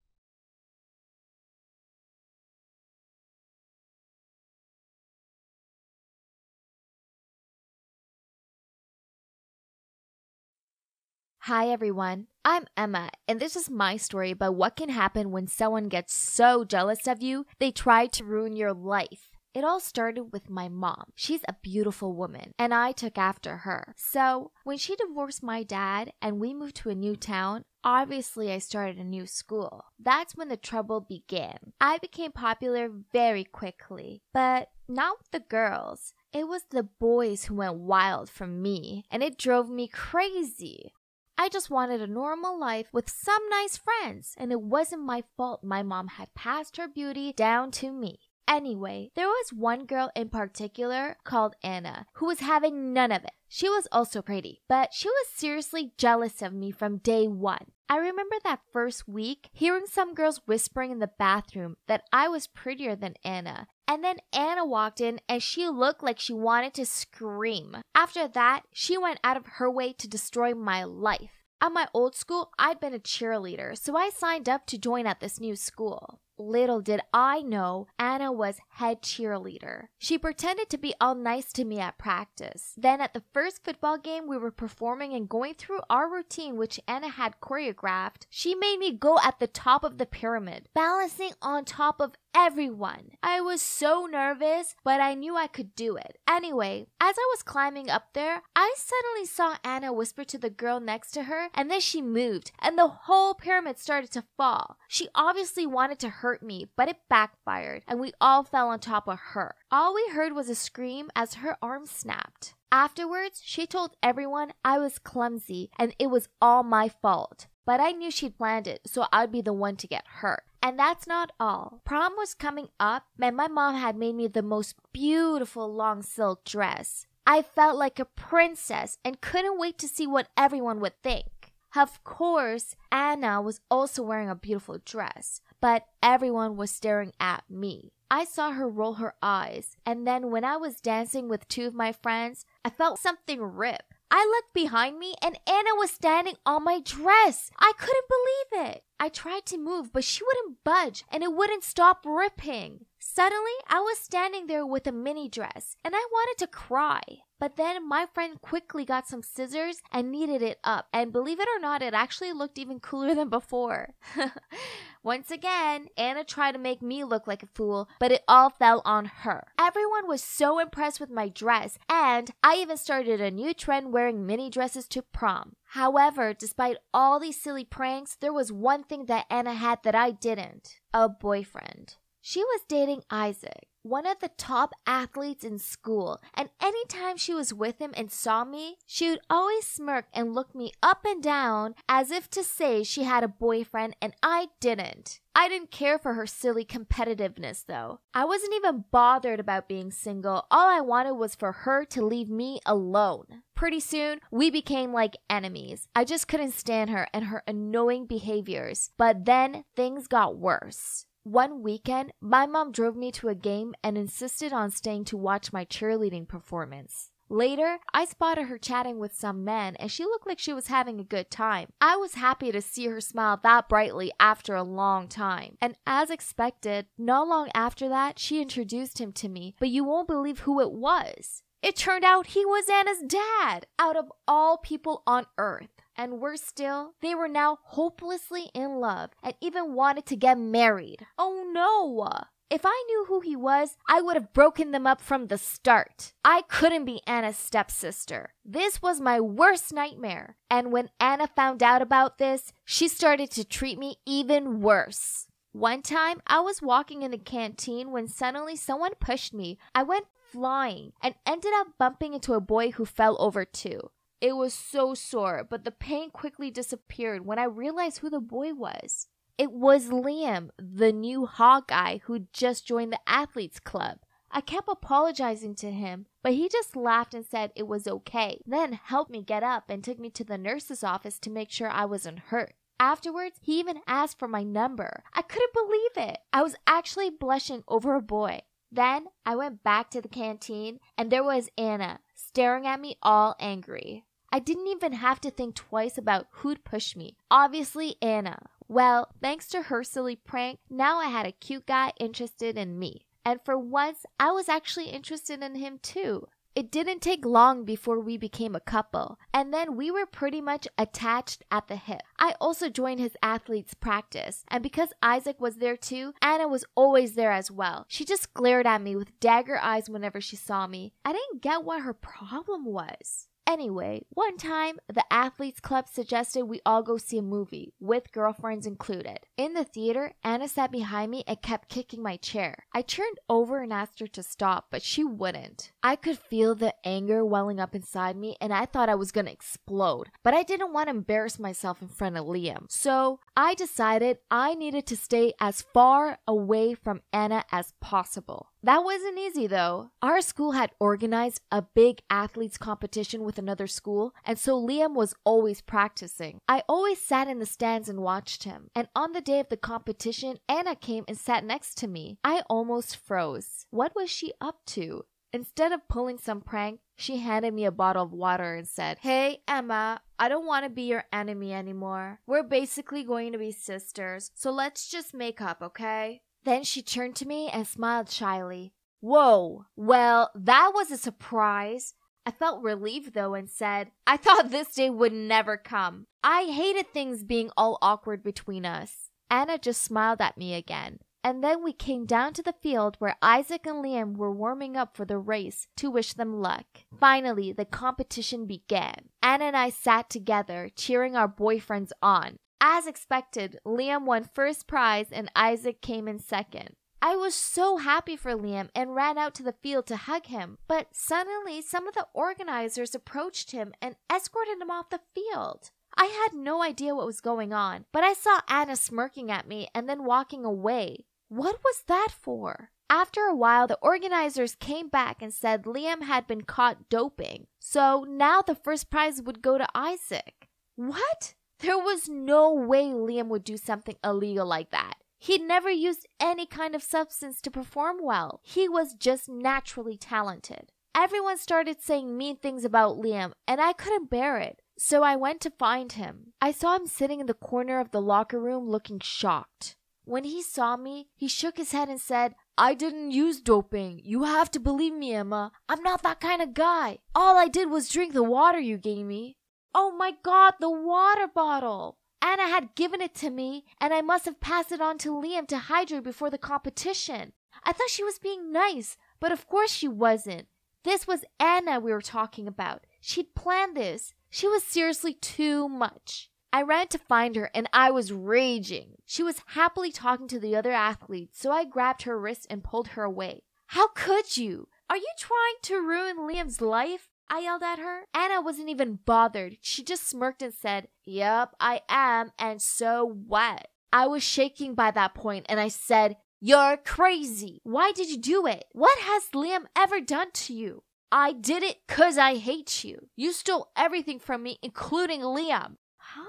Hi everyone, I'm Emma, and this is my story about what can happen when someone gets so jealous of you they try to ruin your life. It all started with my mom. She's a beautiful woman, and I took after her. So, when she divorced my dad and we moved to a new town, obviously I started a new school. That's when the trouble began. I became popular very quickly, but not with the girls. It was the boys who went wild for me, and it drove me crazy. I just wanted a normal life with some nice friends, and it wasn't my fault my mom had passed her beauty down to me. Anyway, there was one girl in particular called Anna who was having none of it. She was also pretty, but she was seriously jealous of me from day one. I remember that first week hearing some girls whispering in the bathroom that I was prettier than Anna. And then Anna walked in and she looked like she wanted to scream. After that, she went out of her way to destroy my life. At my old school, I'd been a cheerleader, so I signed up to join at this new school. Little did I know Anna was head cheerleader. She pretended to be all nice to me at practice. Then at the first football game we were performing and going through our routine which Anna had choreographed, she made me go at the top of the pyramid, balancing on top of everyone. I was so nervous, but I knew I could do it. Anyway, as I was climbing up there, I suddenly saw Anna whisper to the girl next to her, and then she moved, and the whole pyramid started to fall. She obviously wanted to hurt me, but it backfired, and we all fell on top of her. All we heard was a scream as her arm snapped. Afterwards, she told everyone I was clumsy and it was all my fault. But I knew she'd planned it, so I'd be the one to get hurt. And that's not all. Prom was coming up, and my mom had made me the most beautiful long silk dress. I felt like a princess and couldn't wait to see what everyone would think. Of course, Anna was also wearing a beautiful dress, but everyone was staring at me. I saw her roll her eyes, and then when I was dancing with two of my friends, I felt something rip. I looked behind me and Anna was standing on my dress. I couldn't believe it. I tried to move, but she wouldn't budge and it wouldn't stop ripping. Suddenly, I was standing there with a mini dress and I wanted to cry. But then my friend quickly got some scissors and kneaded it up. And believe it or not, it actually looked even cooler than before. Once again, Anna tried to make me look like a fool, but it all fell on her. Everyone was so impressed with my dress, and I even started a new trend wearing mini dresses to prom. However, despite all these silly pranks, there was one thing that Anna had that I didn't a boyfriend. She was dating Isaac one of the top athletes in school, and anytime she was with him and saw me, she would always smirk and look me up and down as if to say she had a boyfriend and I didn't. I didn't care for her silly competitiveness though. I wasn't even bothered about being single. All I wanted was for her to leave me alone. Pretty soon, we became like enemies. I just couldn't stand her and her annoying behaviors. But then things got worse. One weekend, my mom drove me to a game and insisted on staying to watch my cheerleading performance. Later, I spotted her chatting with some men and she looked like she was having a good time. I was happy to see her smile that brightly after a long time. And as expected, not long after that, she introduced him to me, but you won't believe who it was. It turned out he was Anna's dad, out of all people on earth. And worse still, they were now hopelessly in love and even wanted to get married. Oh no! If I knew who he was, I would have broken them up from the start. I couldn't be Anna's stepsister. This was my worst nightmare. And when Anna found out about this, she started to treat me even worse. One time, I was walking in the canteen when suddenly someone pushed me. I went flying and ended up bumping into a boy who fell over too. It was so sore, but the pain quickly disappeared when I realized who the boy was. It was Liam, the new Hawkeye who just joined the athletes club. I kept apologizing to him, but he just laughed and said it was okay, then helped me get up and took me to the nurse's office to make sure I wasn't hurt. Afterwards, he even asked for my number. I couldn't believe it. I was actually blushing over a boy. Then I went back to the canteen, and there was Anna, staring at me all angry. I didn't even have to think twice about who'd push me. Obviously, Anna. Well, thanks to her silly prank, now I had a cute guy interested in me. And for once, I was actually interested in him too. It didn't take long before we became a couple, and then we were pretty much attached at the hip. I also joined his athletes practice, and because Isaac was there too, Anna was always there as well. She just glared at me with dagger eyes whenever she saw me. I didn't get what her problem was. Anyway, one time, the athletes club suggested we all go see a movie, with girlfriends included. In the theater, Anna sat behind me and kept kicking my chair. I turned over and asked her to stop, but she wouldn't. I could feel the anger welling up inside me, and I thought I was gonna explode, but I didn't want to embarrass myself in front of Liam. So I decided I needed to stay as far away from Anna as possible. That wasn't easy though. Our school had organized a big athletes competition with another school, and so Liam was always practicing. I always sat in the stands and watched him. And on the day of the competition, Anna came and sat next to me. I almost froze. What was she up to? Instead of pulling some prank, she handed me a bottle of water and said, Hey, Emma, I don't want to be your enemy anymore. We're basically going to be sisters, so let's just make up, okay? Then she turned to me and smiled shyly. Whoa, well, that was a surprise. I felt relieved though and said, I thought this day would never come. I hated things being all awkward between us. Anna just smiled at me again. And then we came down to the field where Isaac and Liam were warming up for the race to wish them luck. Finally, the competition began. Anna and I sat together, cheering our boyfriends on. As expected, Liam won first prize and Isaac came in second. I was so happy for Liam and ran out to the field to hug him, but suddenly some of the organizers approached him and escorted him off the field. I had no idea what was going on, but I saw Anna smirking at me and then walking away. What was that for? After a while, the organizers came back and said Liam had been caught doping, so now the first prize would go to Isaac. What? There was no way Liam would do something illegal like that. He'd never used any kind of substance to perform well. He was just naturally talented. Everyone started saying mean things about Liam, and I couldn't bear it. So I went to find him. I saw him sitting in the corner of the locker room looking shocked. When he saw me, he shook his head and said, I didn't use doping. You have to believe me, Emma. I'm not that kind of guy. All I did was drink the water you gave me. Oh my god, the water bottle! Anna had given it to me, and I must have passed it on to Liam to hydrate before the competition. I thought she was being nice, but of course she wasn't. This was Anna we were talking about. She'd planned this. She was seriously too much. I ran to find her and I was raging. She was happily talking to the other athletes, so I grabbed her wrist and pulled her away. How could you? Are you trying to ruin Liam's life? I yelled at her. Anna wasn't even bothered. She just smirked and said, Yep, I am, and so what? I was shaking by that point and I said, You're crazy. Why did you do it? What has Liam ever done to you? I did it 'cause I hate you. You stole everything from me, including Liam. Huh?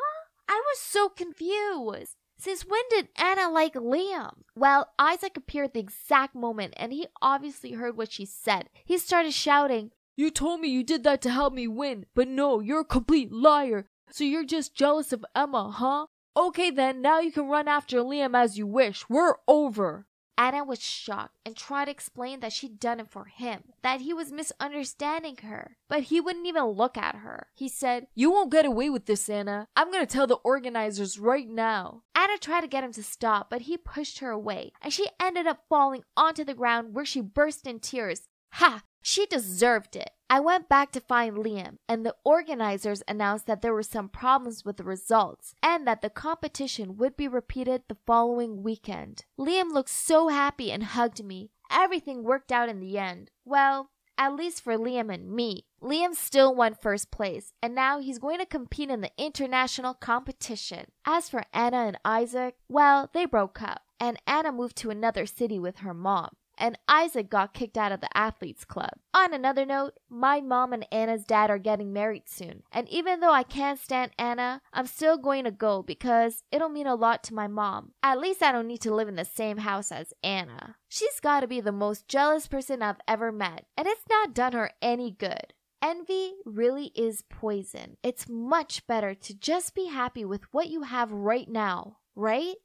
I was so confused. Since when did Anna like Liam? Well, Isaac appeared at the exact moment and he obviously heard what she said. He started shouting, You told me you did that to help me win, but no, you're a complete liar. So you're just jealous of Emma, huh? Okay then, now you can run after Liam as you wish. We're over. Anna was shocked and tried to explain that she'd done it for him, that he was misunderstanding her. But he wouldn't even look at her. He said, You won't get away with this, Anna. I'm gonna tell the organizers right now. Anna tried to get him to stop, but he pushed her away, and she ended up falling onto the ground where she burst in tears. Ha! She deserved it. I went back to find Liam, and the organizers announced that there were some problems with the results and that the competition would be repeated the following weekend. Liam looked so happy and hugged me. Everything worked out in the end. Well, at least for Liam and me. Liam still won first place, and now he's going to compete in the international competition. As for Anna and Isaac, well, they broke up, and Anna moved to another city with her mom and Isaac got kicked out of the athletes club. On another note, my mom and Anna's dad are getting married soon. And even though I can't stand Anna, I'm still going to go because it'll mean a lot to my mom. At least I don't need to live in the same house as Anna. She's got to be the most jealous person I've ever met, and it's not done her any good. Envy really is poison. It's much better to just be happy with what you have right now, right?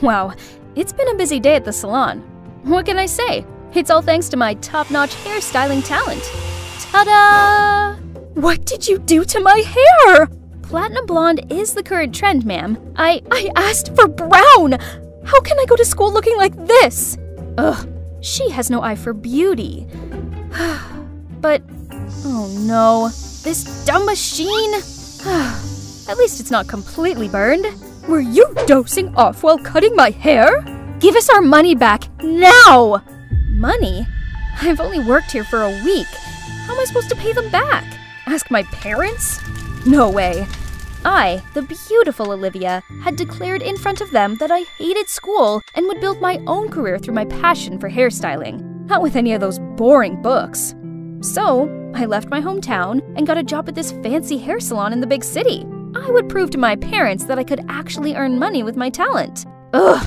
Wow, it's been a busy day at the salon. What can I say? It's all thanks to my top notch hairstyling talent. Ta da! What did you do to my hair? Platinum blonde is the current trend, ma'am. I I asked for brown. How can I go to school looking like this? Ugh, she has no eye for beauty. but oh no, this dumb machine. At least it's not completely burned. Were you dosing off while cutting my hair? Give us our money back now! Money? I've only worked here for a week. How am I supposed to pay them back? Ask my parents? No way. I, the beautiful Olivia, had declared in front of them that I hated school and would build my own career through my passion for hairstyling, not with any of those boring books. So, I left my hometown and got a job at this fancy hair salon in the big city. I would prove to my parents that I could actually earn money with my talent. Ugh!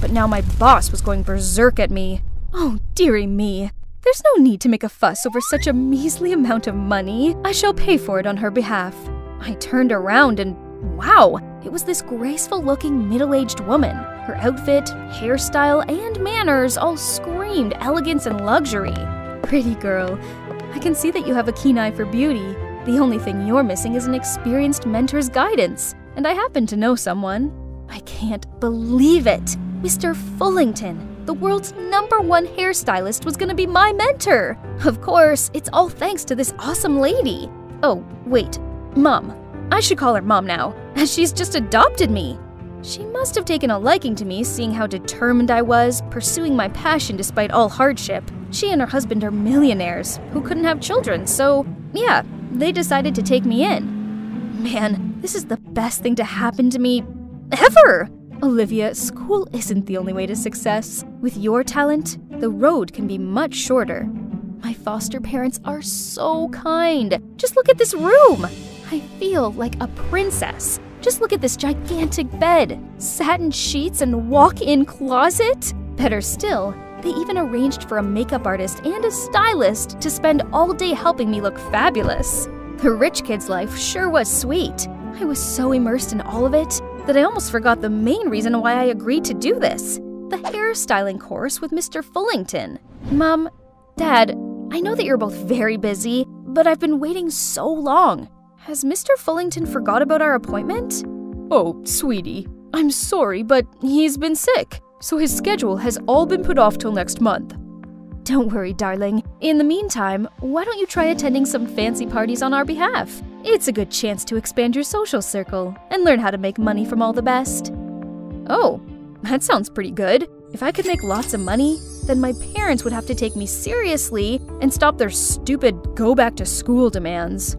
But now my boss was going berserk at me. Oh, dearie me. There's no need to make a fuss over such a measly amount of money. I shall pay for it on her behalf. I turned around and wow, it was this graceful looking middle aged woman. Her outfit, hairstyle, and manners all screamed elegance and luxury. Pretty girl, I can see that you have a keen eye for beauty. The only thing you're missing is an experienced mentor's guidance, and I happen to know someone. I can't believe it! Mr. Fullington, the world's number one hairstylist, was gonna be my mentor! Of course, it's all thanks to this awesome lady. Oh, wait, Mom. I should call her Mom now, as she's just adopted me. She must have taken a liking to me, seeing how determined I was, pursuing my passion despite all hardship. She and her husband are millionaires who couldn't have children, so yeah, they decided to take me in. Man, this is the best thing to happen to me ever! Olivia, school isn't the only way to success. With your talent, the road can be much shorter. My foster parents are so kind. Just look at this room. I feel like a princess. Just look at this gigantic bed, satin sheets, and walk in closet. Better still, they even arranged for a makeup artist and a stylist to spend all day helping me look fabulous. The rich kid's life sure was sweet. I was so immersed in all of it that I almost forgot the main reason why I agreed to do this the hairstyling course with Mr. Fullington. Mom, Dad, I know that you're both very busy, but I've been waiting so long. Has Mr. Fullington forgot about our appointment? Oh, sweetie, I'm sorry, but he's been sick, so his schedule has all been put off till next month. Don't worry, darling. In the meantime, why don't you try attending some fancy parties on our behalf? It's a good chance to expand your social circle and learn how to make money from all the best. Oh, that sounds pretty good. If I could make lots of money, then my parents would have to take me seriously and stop their stupid go back to school demands.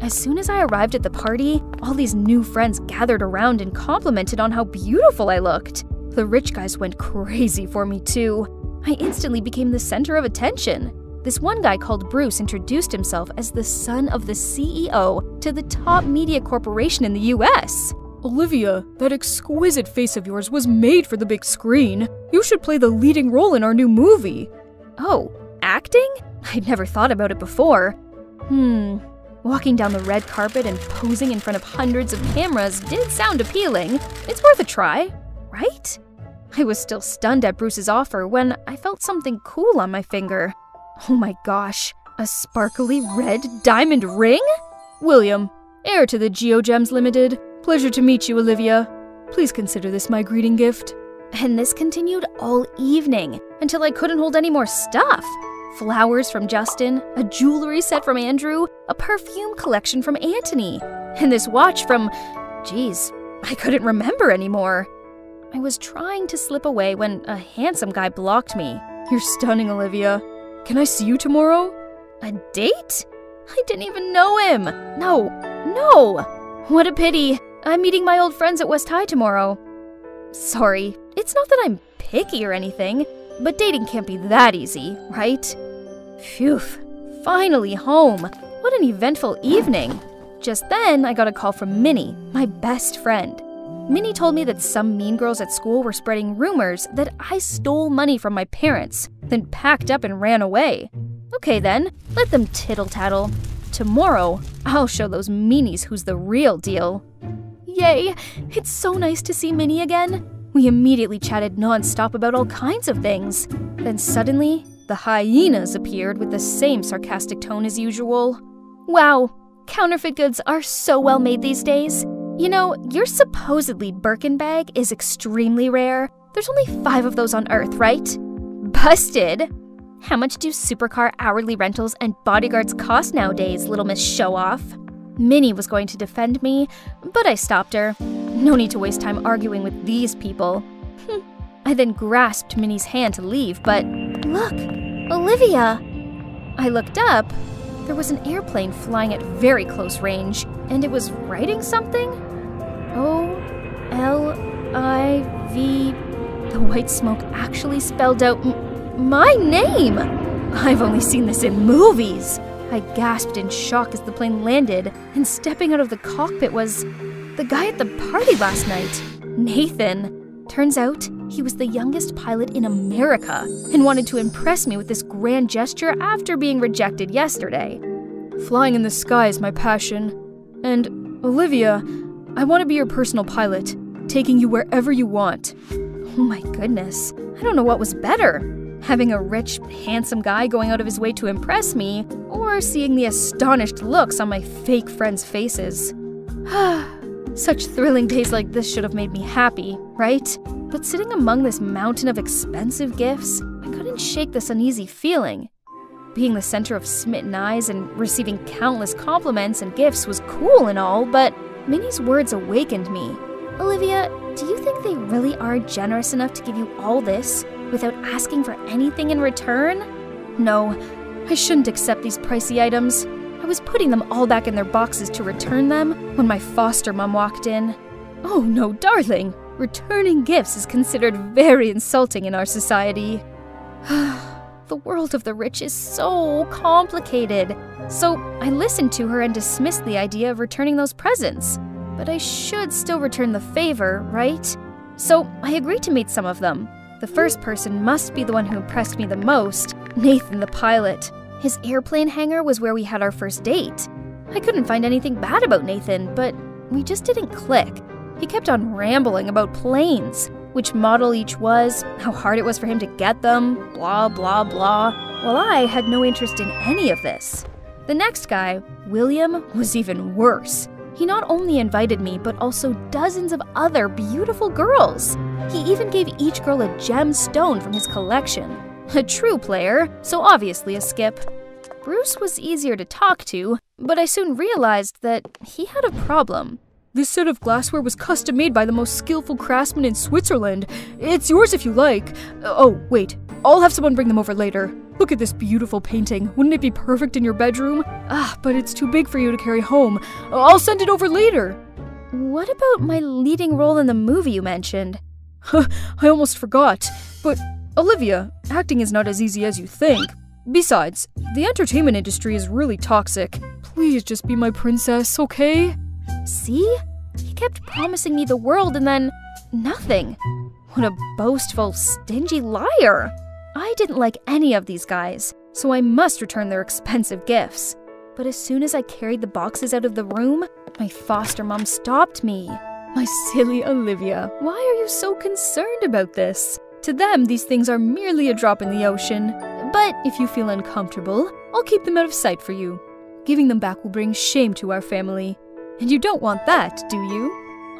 As soon as I arrived at the party, all these new friends gathered around and complimented on how beautiful I looked. The rich guys went crazy for me, too. I instantly became the center of attention. This one guy called Bruce introduced himself as the son of the CEO to the top media corporation in the US. Olivia, that exquisite face of yours was made for the big screen. You should play the leading role in our new movie. Oh, acting? I'd never thought about it before. Hmm, Walking down the red carpet and posing in front of hundreds of cameras did sound appealing. It's worth a try, right? I was still stunned at Bruce's offer when I felt something cool on my finger. Oh my gosh, a sparkly red diamond ring? William, heir to the GeoGems Limited. Pleasure to meet you, Olivia. Please consider this my greeting gift. And this continued all evening until I couldn't hold any more stuff flowers from Justin, a jewelry set from Andrew, a perfume collection from Anthony, and this watch from. Geez, I couldn't remember anymore. I was trying to slip away when a handsome guy blocked me. You're stunning, Olivia. Can I see you tomorrow? A date? I didn't even know him. No, no. What a pity. I'm meeting my old friends at West High tomorrow. Sorry, it's not that I'm picky or anything, but dating can't be that easy, right? Phew, finally home. What an eventful evening. Just then, I got a call from Minnie, my best friend. Minnie told me that some mean girls at school were spreading rumors that I stole money from my parents, then packed up and ran away. Okay then, let them tittle tattle. Tomorrow, I'll show those meanies who's the real deal. Yay! It's so nice to see Minnie again. We immediately chatted nonstop about all kinds of things. Then suddenly, the hyenas appeared with the same sarcastic tone as usual. Wow, counterfeit goods are so well made these days. You know, your supposedly Birkin bag is extremely rare. There's only five of those on Earth, right? Busted! How much do supercar hourly rentals and bodyguards cost nowadays, little Miss Show Off? Minnie was going to defend me, but I stopped her. No need to waste time arguing with these people. Hmm. I then grasped Minnie's hand to leave, but look, Olivia! I looked up. There was an airplane flying at very close range, and it was writing something? O L I V. The white smoke actually spelled out my name! I've only seen this in movies. I gasped in shock as the plane landed, and stepping out of the cockpit was the guy at the party last night, Nathan. Turns out, he was the youngest pilot in America and wanted to impress me with this grand gesture after being rejected yesterday. Flying in the sky is my passion. And, Olivia, I want to be your personal pilot, taking you wherever you want. Oh my goodness, I don't know what was better having a rich, handsome guy going out of his way to impress me, or seeing the astonished looks on my fake friends' faces. Such thrilling days like this should have made me happy, right? But sitting among this mountain of expensive gifts, I couldn't shake this uneasy feeling. Being the center of smitten eyes and receiving countless compliments and gifts was cool and all, but Minnie's words awakened me. Olivia, do you think they really are generous enough to give you all this without asking for anything in return? No, I shouldn't accept these pricey items. I was putting them all back in their boxes to return them when my foster mom walked in. Oh no, darling! Returning gifts is considered very insulting in our society. the world of the rich is so complicated. So I listened to her and dismissed the idea of returning those presents. But I should still return the favor, right? So I agreed to meet some of them. The first person must be the one who impressed me the most Nathan the pilot. His airplane hangar was where we had our first date. I couldn't find anything bad about Nathan, but we just didn't click. He kept on rambling about planes, which model each was, how hard it was for him to get them, blah, blah, blah. while I had no interest in any of this. The next guy, William, was even worse. He not only invited me, but also dozens of other beautiful girls. He even gave each girl a gemstone from his collection. A true player, so obviously a skip. Bruce was easier to talk to, but I soon realized that he had a problem. This set of glassware was custom made by the most skillful craftsman in Switzerland. It's yours if you like. Oh, wait. I'll have someone bring them over later. Look at this beautiful painting. Wouldn't it be perfect in your bedroom? Ah, but it's too big for you to carry home. I'll send it over later. What about my leading role in the movie you mentioned? Huh, I almost forgot. But, Olivia, acting is not as easy as you think. Besides, the entertainment industry is really toxic. Please just be my princess, okay? See? He kept promising me the world and then nothing. What a boastful, stingy liar! I didn't like any of these guys, so I must return their expensive gifts. But as soon as I carried the boxes out of the room, my foster mom stopped me. My silly Olivia, why are you so concerned about this? To them, these things are merely a drop in the ocean. But if you feel uncomfortable, I'll keep them out of sight for you. Giving them back will bring shame to our family. And you don't want that, do you?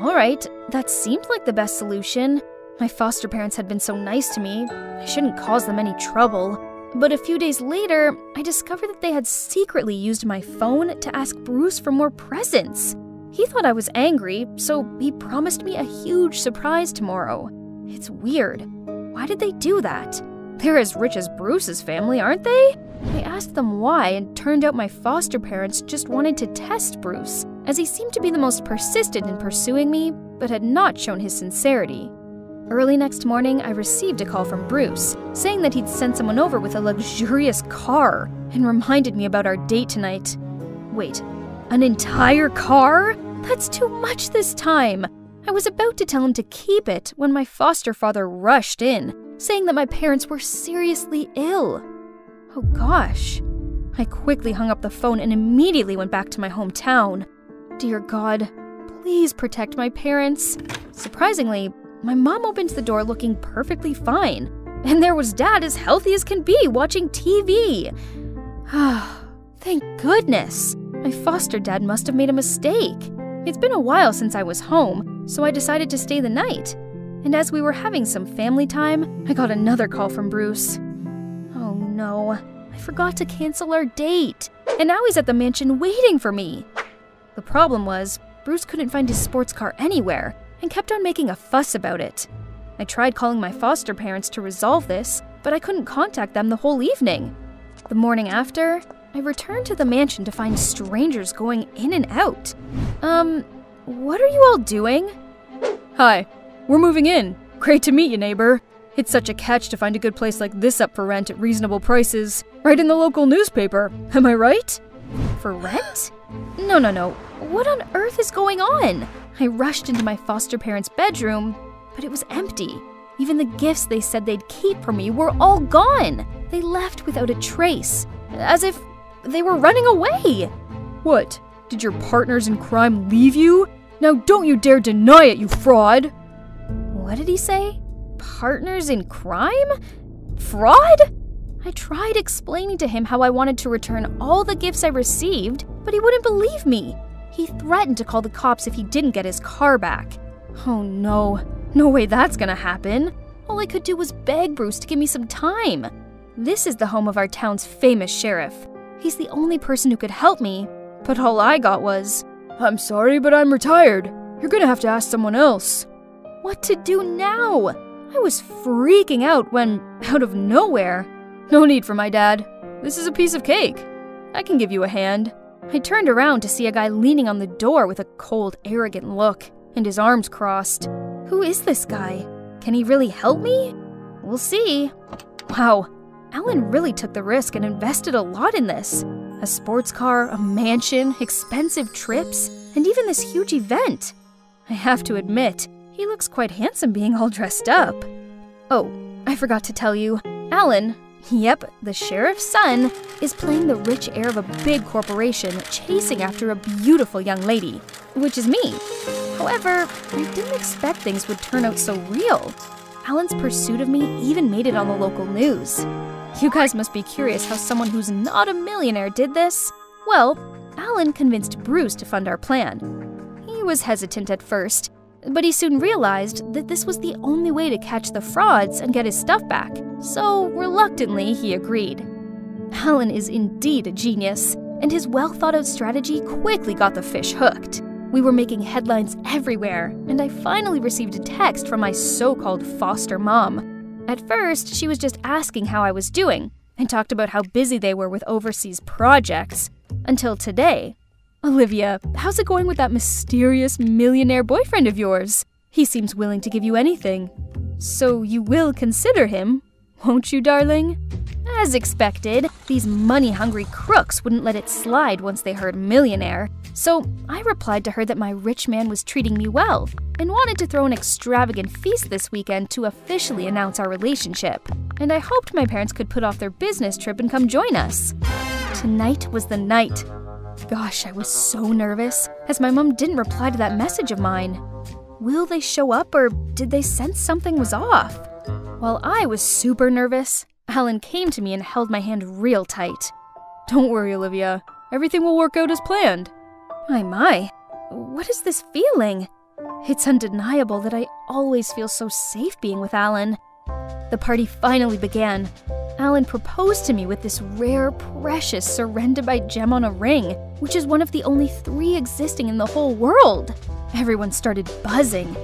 Alright, that seemed like the best solution. My foster parents had been so nice to me, I shouldn't cause them any trouble. But a few days later, I discovered that they had secretly used my phone to ask Bruce for more presents. He thought I was angry, so he promised me a huge surprise tomorrow. It's weird. Why did they do that? They're as rich as Bruce's family, aren't they? I asked them why, and turned out my foster parents just wanted to test Bruce, as he seemed to be the most persistent in pursuing me, but had not shown his sincerity. Early next morning, I received a call from Bruce, saying that he'd sent someone over with a luxurious car and reminded me about our date tonight. Wait, an entire car? That's too much this time! I was about to tell him to keep it when my foster father rushed in, saying that my parents were seriously ill. Oh gosh. I quickly hung up the phone and immediately went back to my hometown. Dear God, please protect my parents. Surprisingly, my mom opened the door looking perfectly fine, and there was dad as healthy as can be watching TV. Thank goodness. My foster dad must have made a mistake. It's been a while since I was home, so I decided to stay the night. And as we were having some family time, I got another call from Bruce Oh no. I forgot to cancel our date. And now he's at the mansion waiting for me. The problem was, Bruce couldn't find his sports car anywhere and kept on making a fuss about it. I tried calling my foster parents to resolve this, but I couldn't contact them the whole evening. The morning after, I returned to the mansion to find strangers going in and out. Um, what are you all doing? Hi, we're moving in. Great to meet you, neighbor. It's such a catch to find a good place like this up for rent at reasonable prices, right in the local newspaper. Am I right? For rent? No, no, no. What on earth is going on? I rushed into my foster parents' bedroom, but it was empty. Even the gifts they said they'd keep for me were all gone. They left without a trace, as if they were running away. What? Did your partners in crime leave you? Now don't you dare deny it, you fraud! What did he say? partners in crime? Fraud? I tried explaining to him how I wanted to return all the gifts I received, but he wouldn't believe me. He threatened to call the cops if he didn't get his car back. Oh no, no way that's gonna happen. All I could do was beg Bruce to give me some time. This is the home of our town's famous sheriff. He's the only person who could help me, but all I got was, I'm sorry, but I'm retired. You're gonna have to ask someone else. What to do now? I was freaking out when, out of nowhere, no need for my dad. This is a piece of cake. I can give you a hand. I turned around to see a guy leaning on the door with a cold, arrogant look and his arms crossed. Who is this guy? Can he really help me? We'll see. Wow, Alan really took the risk and invested a lot in this. A sports car, a mansion, expensive trips, and even this huge event. I have to admit, he looks quite handsome being all dressed up. Oh, I forgot to tell you. Alan, yep, the sheriff's son, is playing the rich heir of a big corporation chasing after a beautiful young lady, which is me. However, I didn't expect things would turn out so real. Alan's pursuit of me even made it on the local news. You guys must be curious how someone who's not a millionaire did this. Well, Alan convinced Bruce to fund our plan. He was hesitant at first, but he soon realized that this was the only way to catch the frauds and get his stuff back, so reluctantly he agreed. Alan is indeed a genius, and his well thought out strategy quickly got the fish hooked. We were making headlines everywhere, and I finally received a text from my so called foster mom. At first, she was just asking how I was doing and talked about how busy they were with overseas projects. Until today. Olivia, how's it going with that mysterious millionaire boyfriend of yours? He seems willing to give you anything. So you will consider him, won't you, darling? As expected, these money hungry crooks wouldn't let it slide once they heard millionaire, so I replied to her that my rich man was treating me well and wanted to throw an extravagant feast this weekend to officially announce our relationship. And I hoped my parents could put off their business trip and come join us. Tonight was the night. Gosh, I was so nervous, as my mom didn't reply to that message of mine. Will they show up or did they sense something was off? While I was super nervous, Alan came to me and held my hand real tight. Don't worry, Olivia. Everything will work out as planned. My, my. What is this feeling? It's undeniable that I always feel so safe being with Alan. The party finally began. Alan proposed to me with this rare, precious serendibite gem on a ring, which is one of the only three existing in the whole world. Everyone started buzzing.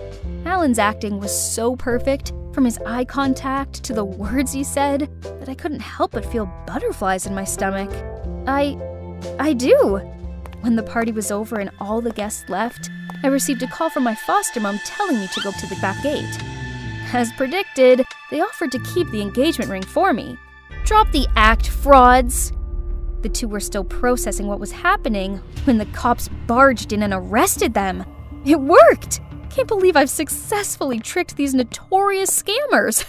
Alan's acting was so perfect, from his eye contact to the words he said, that I couldn't help but feel butterflies in my stomach. I. I do. When the party was over and all the guests left, I received a call from my foster mom telling me to go to the back gate. As predicted, they offered to keep the engagement ring for me. Drop the act, frauds! The two were still processing what was happening when the cops barged in and arrested them. It worked! Can't believe I've successfully tricked these notorious scammers.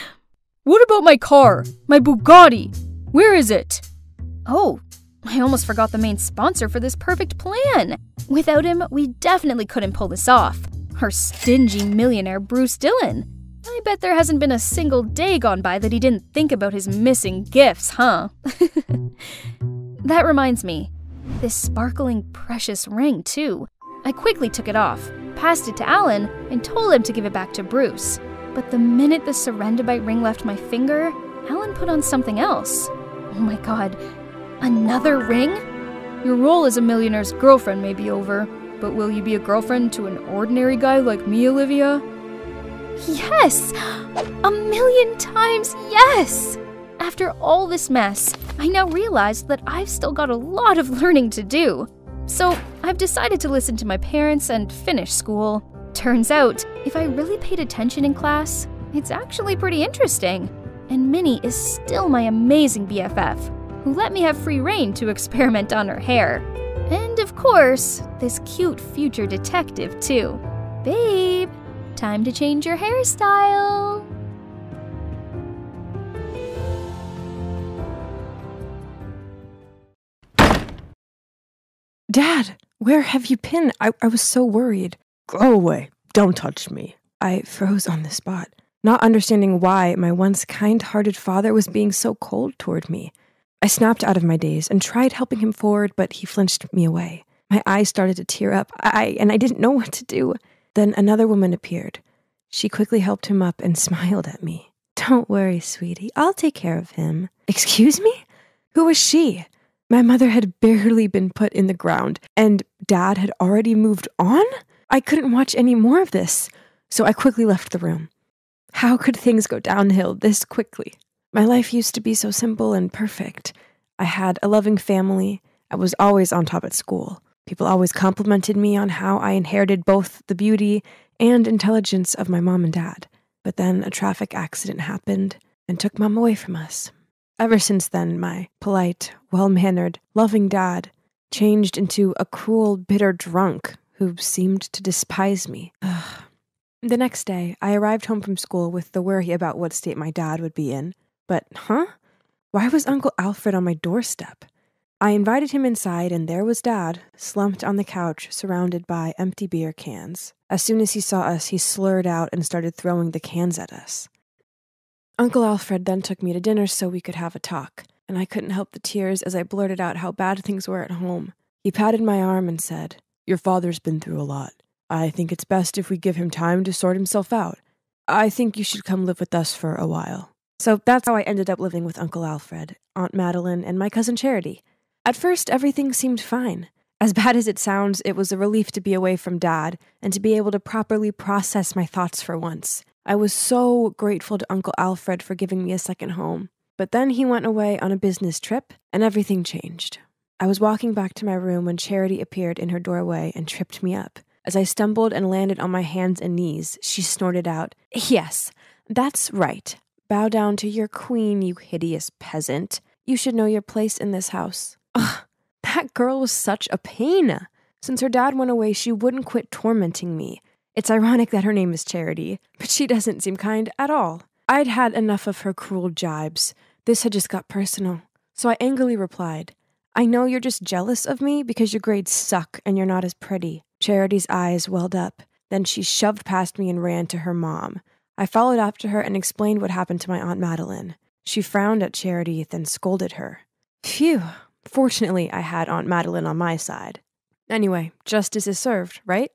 what about my car? My Bugatti? Where is it? Oh, I almost forgot the main sponsor for this perfect plan. Without him, we definitely couldn't pull this off. Our stingy millionaire Bruce Dillon. I bet there hasn't been a single day gone by that he didn't think about his missing gifts, huh? that reminds me. This sparkling, precious ring, too. I quickly took it off, passed it to Alan, and told him to give it back to Bruce. But the minute the Serendibite ring left my finger, Alan put on something else. Oh my god, another ring? Your role as a millionaire's girlfriend may be over, but will you be a girlfriend to an ordinary guy like me, Olivia? Yes! A million times yes! After all this mess, I now realize that I've still got a lot of learning to do. So I've decided to listen to my parents and finish school. Turns out, if I really paid attention in class, it's actually pretty interesting. And Minnie is still my amazing BFF, who let me have free rein to experiment on her hair. And of course, this cute future detective, too. Babe, time to change your hairstyle. Dad, where have you been? I, I was so worried. Go away. Don't touch me. I froze on the spot, not understanding why my once kind hearted father was being so cold toward me. I snapped out of my daze and tried helping him forward, but he flinched me away. My eyes started to tear up, I, and I didn't know what to do. Then another woman appeared. She quickly helped him up and smiled at me. Don't worry, sweetie. I'll take care of him. Excuse me? Who was she? My mother had barely been put in the ground, and Dad had already moved on? I couldn't watch any more of this, so I quickly left the room. How could things go downhill this quickly? My life used to be so simple and perfect. I had a loving family. I was always on top at school. People always complimented me on how I inherited both the beauty and intelligence of my mom and dad. But then a traffic accident happened and took mom away from us. Ever since then, my polite, well mannered, loving dad changed into a cruel, bitter drunk who seemed to despise me. Ugh. The next day, I arrived home from school with the worry about what state my dad would be in. But, huh? Why was Uncle Alfred on my doorstep? I invited him inside, and there was Dad, slumped on the couch, surrounded by empty beer cans. As soon as he saw us, he slurred out and started throwing the cans at us. Uncle Alfred then took me to dinner so we could have a talk. and I couldn't help the tears as I blurted out how bad things were at home. He patted my arm and said, Your father's been through a lot. I think it's best if we give him time to sort himself out. I think you should come live with us for a while. So that's how I ended up living with Uncle Alfred, Aunt Madeline, and my cousin Charity. At first, everything seemed fine. As bad as it sounds, it was a relief to be away from Dad and to be able to properly process my thoughts for once. I was so grateful to Uncle Alfred for giving me a second home. But then he went away on a business trip, and everything changed. I was walking back to my room when Charity appeared in her doorway and tripped me up. As I stumbled and landed on my hands and knees, she snorted out, Yes, that's right. Bow down to your queen, you hideous peasant. You should know your place in this house. Ugh, that girl was such a pain. Since her dad went away, she wouldn't quit tormenting me. It's ironic that her name is Charity, but she doesn't seem kind at all. I'd had enough of her cruel jibes. This had just got personal. So I angrily replied, I know you're just jealous of me because your grades suck and you're not as pretty. Charity's eyes welled up. Then she shoved past me and ran to her mom. I followed after her and explained what happened to my Aunt Madeline. She frowned at Charity, then scolded her. Phew, Fortunately, I had Aunt Madeline on my side. Anyway, justice is served, right?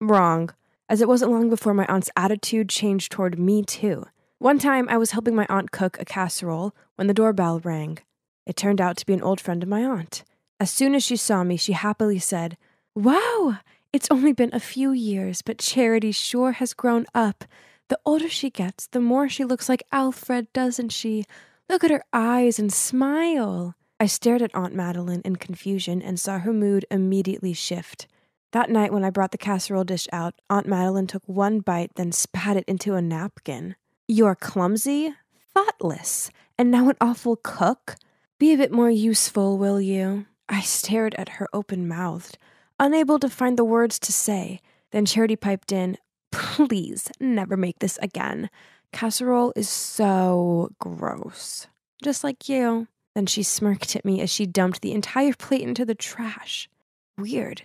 Wrong, as it wasn't long before my aunt's attitude changed toward me, too. One time, I was helping my aunt cook a casserole when the doorbell rang. It turned out to be an old friend of my aunt. As soon as she saw me, she happily said, Wow, it's only been a few years, but Charity sure has grown up. The older she gets, the more she looks like Alfred, doesn't she? Look at her eyes and smile. I stared at Aunt Madeline in confusion and saw her mood immediately shift. That night, when I brought the casserole dish out, Aunt Madeline took one bite, then spat it into a napkin. You're clumsy, thoughtless, and now an awful cook? Be a bit more useful, will you? I stared at her open mouthed, unable to find the words to say. Then Charity piped in, Please never make this again. Casserole is so gross. Just like you. Then she smirked at me as she dumped the entire plate into the trash. Weird.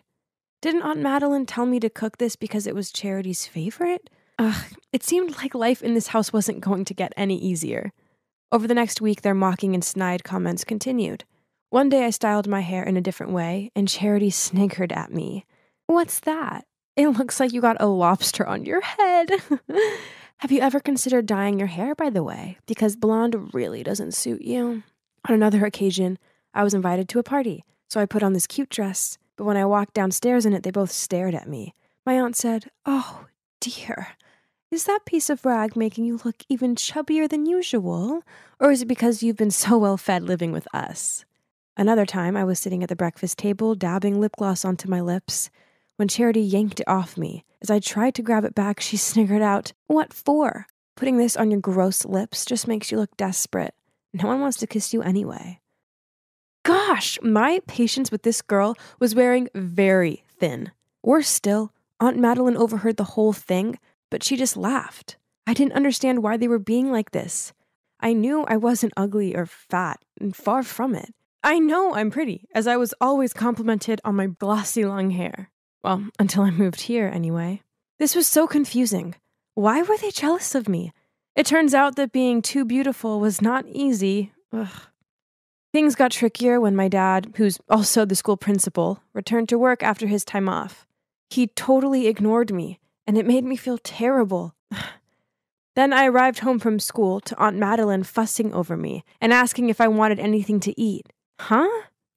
Didn't Aunt Madeline tell me to cook this because it was Charity's favorite? Ugh, it seemed like life in this house wasn't going to get any easier. Over the next week, their mocking and snide comments continued. One day I styled my hair in a different way, and Charity sniggered at me. What's that? It looks like you got a lobster on your head. Have you ever considered dyeing your hair, by the way? Because blonde really doesn't suit you. On another occasion, I was invited to a party, so I put on this cute dress, but when I walked downstairs in it, they both stared at me. My aunt said, Oh, dear. Is that piece of rag making you look even chubbier than usual? Or is it because you've been so well fed living with us? Another time, I was sitting at the breakfast table, dabbing lip gloss onto my lips, when Charity yanked it off me. As I tried to grab it back, she sniggered out, What for? Putting this on your gross lips just makes you look desperate. No one wants to kiss you anyway. Gosh, my patience with this girl was wearing very thin. Worse still, Aunt Madeline overheard the whole thing, but she just laughed. I didn't understand why they were being like this. I knew I wasn't ugly or fat, and far from it. I know I'm pretty, as I was always complimented on my glossy long hair. Well, until I moved here, anyway. This was so confusing. Why were they jealous of me? It turns out that being too beautiful was not easy. Ugh. Things got trickier when my dad, who's also the school principal, returned to work after his time off. He totally ignored me, and it made me feel terrible. then I arrived home from school to Aunt Madeline fussing over me and asking if I wanted anything to eat. Huh?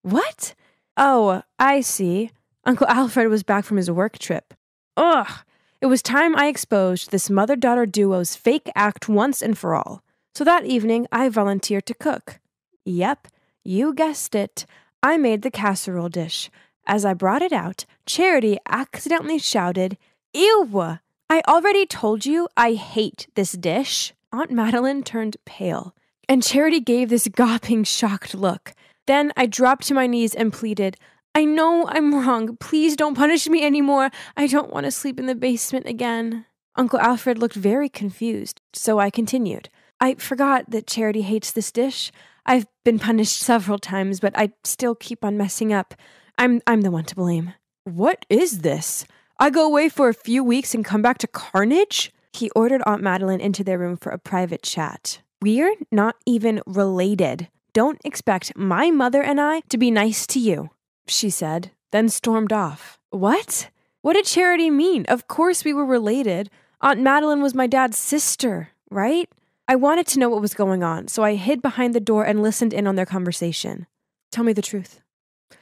What? Oh, I see. Uncle Alfred was back from his work trip. Ugh! It was time I exposed this mother daughter duo's fake act once and for all. So that evening, I volunteered to cook. Yep, you guessed it. I made the casserole dish. As I brought it out, Charity accidentally shouted, Ew! I already told you I hate this dish. Aunt Madeline turned pale, and Charity gave this gawping, shocked look. Then I dropped to my knees and pleaded, I know I'm wrong. Please don't punish me anymore. I don't want to sleep in the basement again. Uncle Alfred looked very confused, so I continued. I forgot that Charity hates this dish. I've been punished several times, but I still keep on messing up. I'm I'm the one to blame. What is this? I go away for a few weeks and come back to carnage? He ordered Aunt Madeline into their room for a private chat. We're not even related. don't expect my mother and I to be nice to you, she said, then stormed off. What? What did Charity mean? Of course we were related. Aunt Madeline was my dad's sister, right? I wanted to know what was going on, so I hid behind the door and listened in on their conversation. Tell me the truth.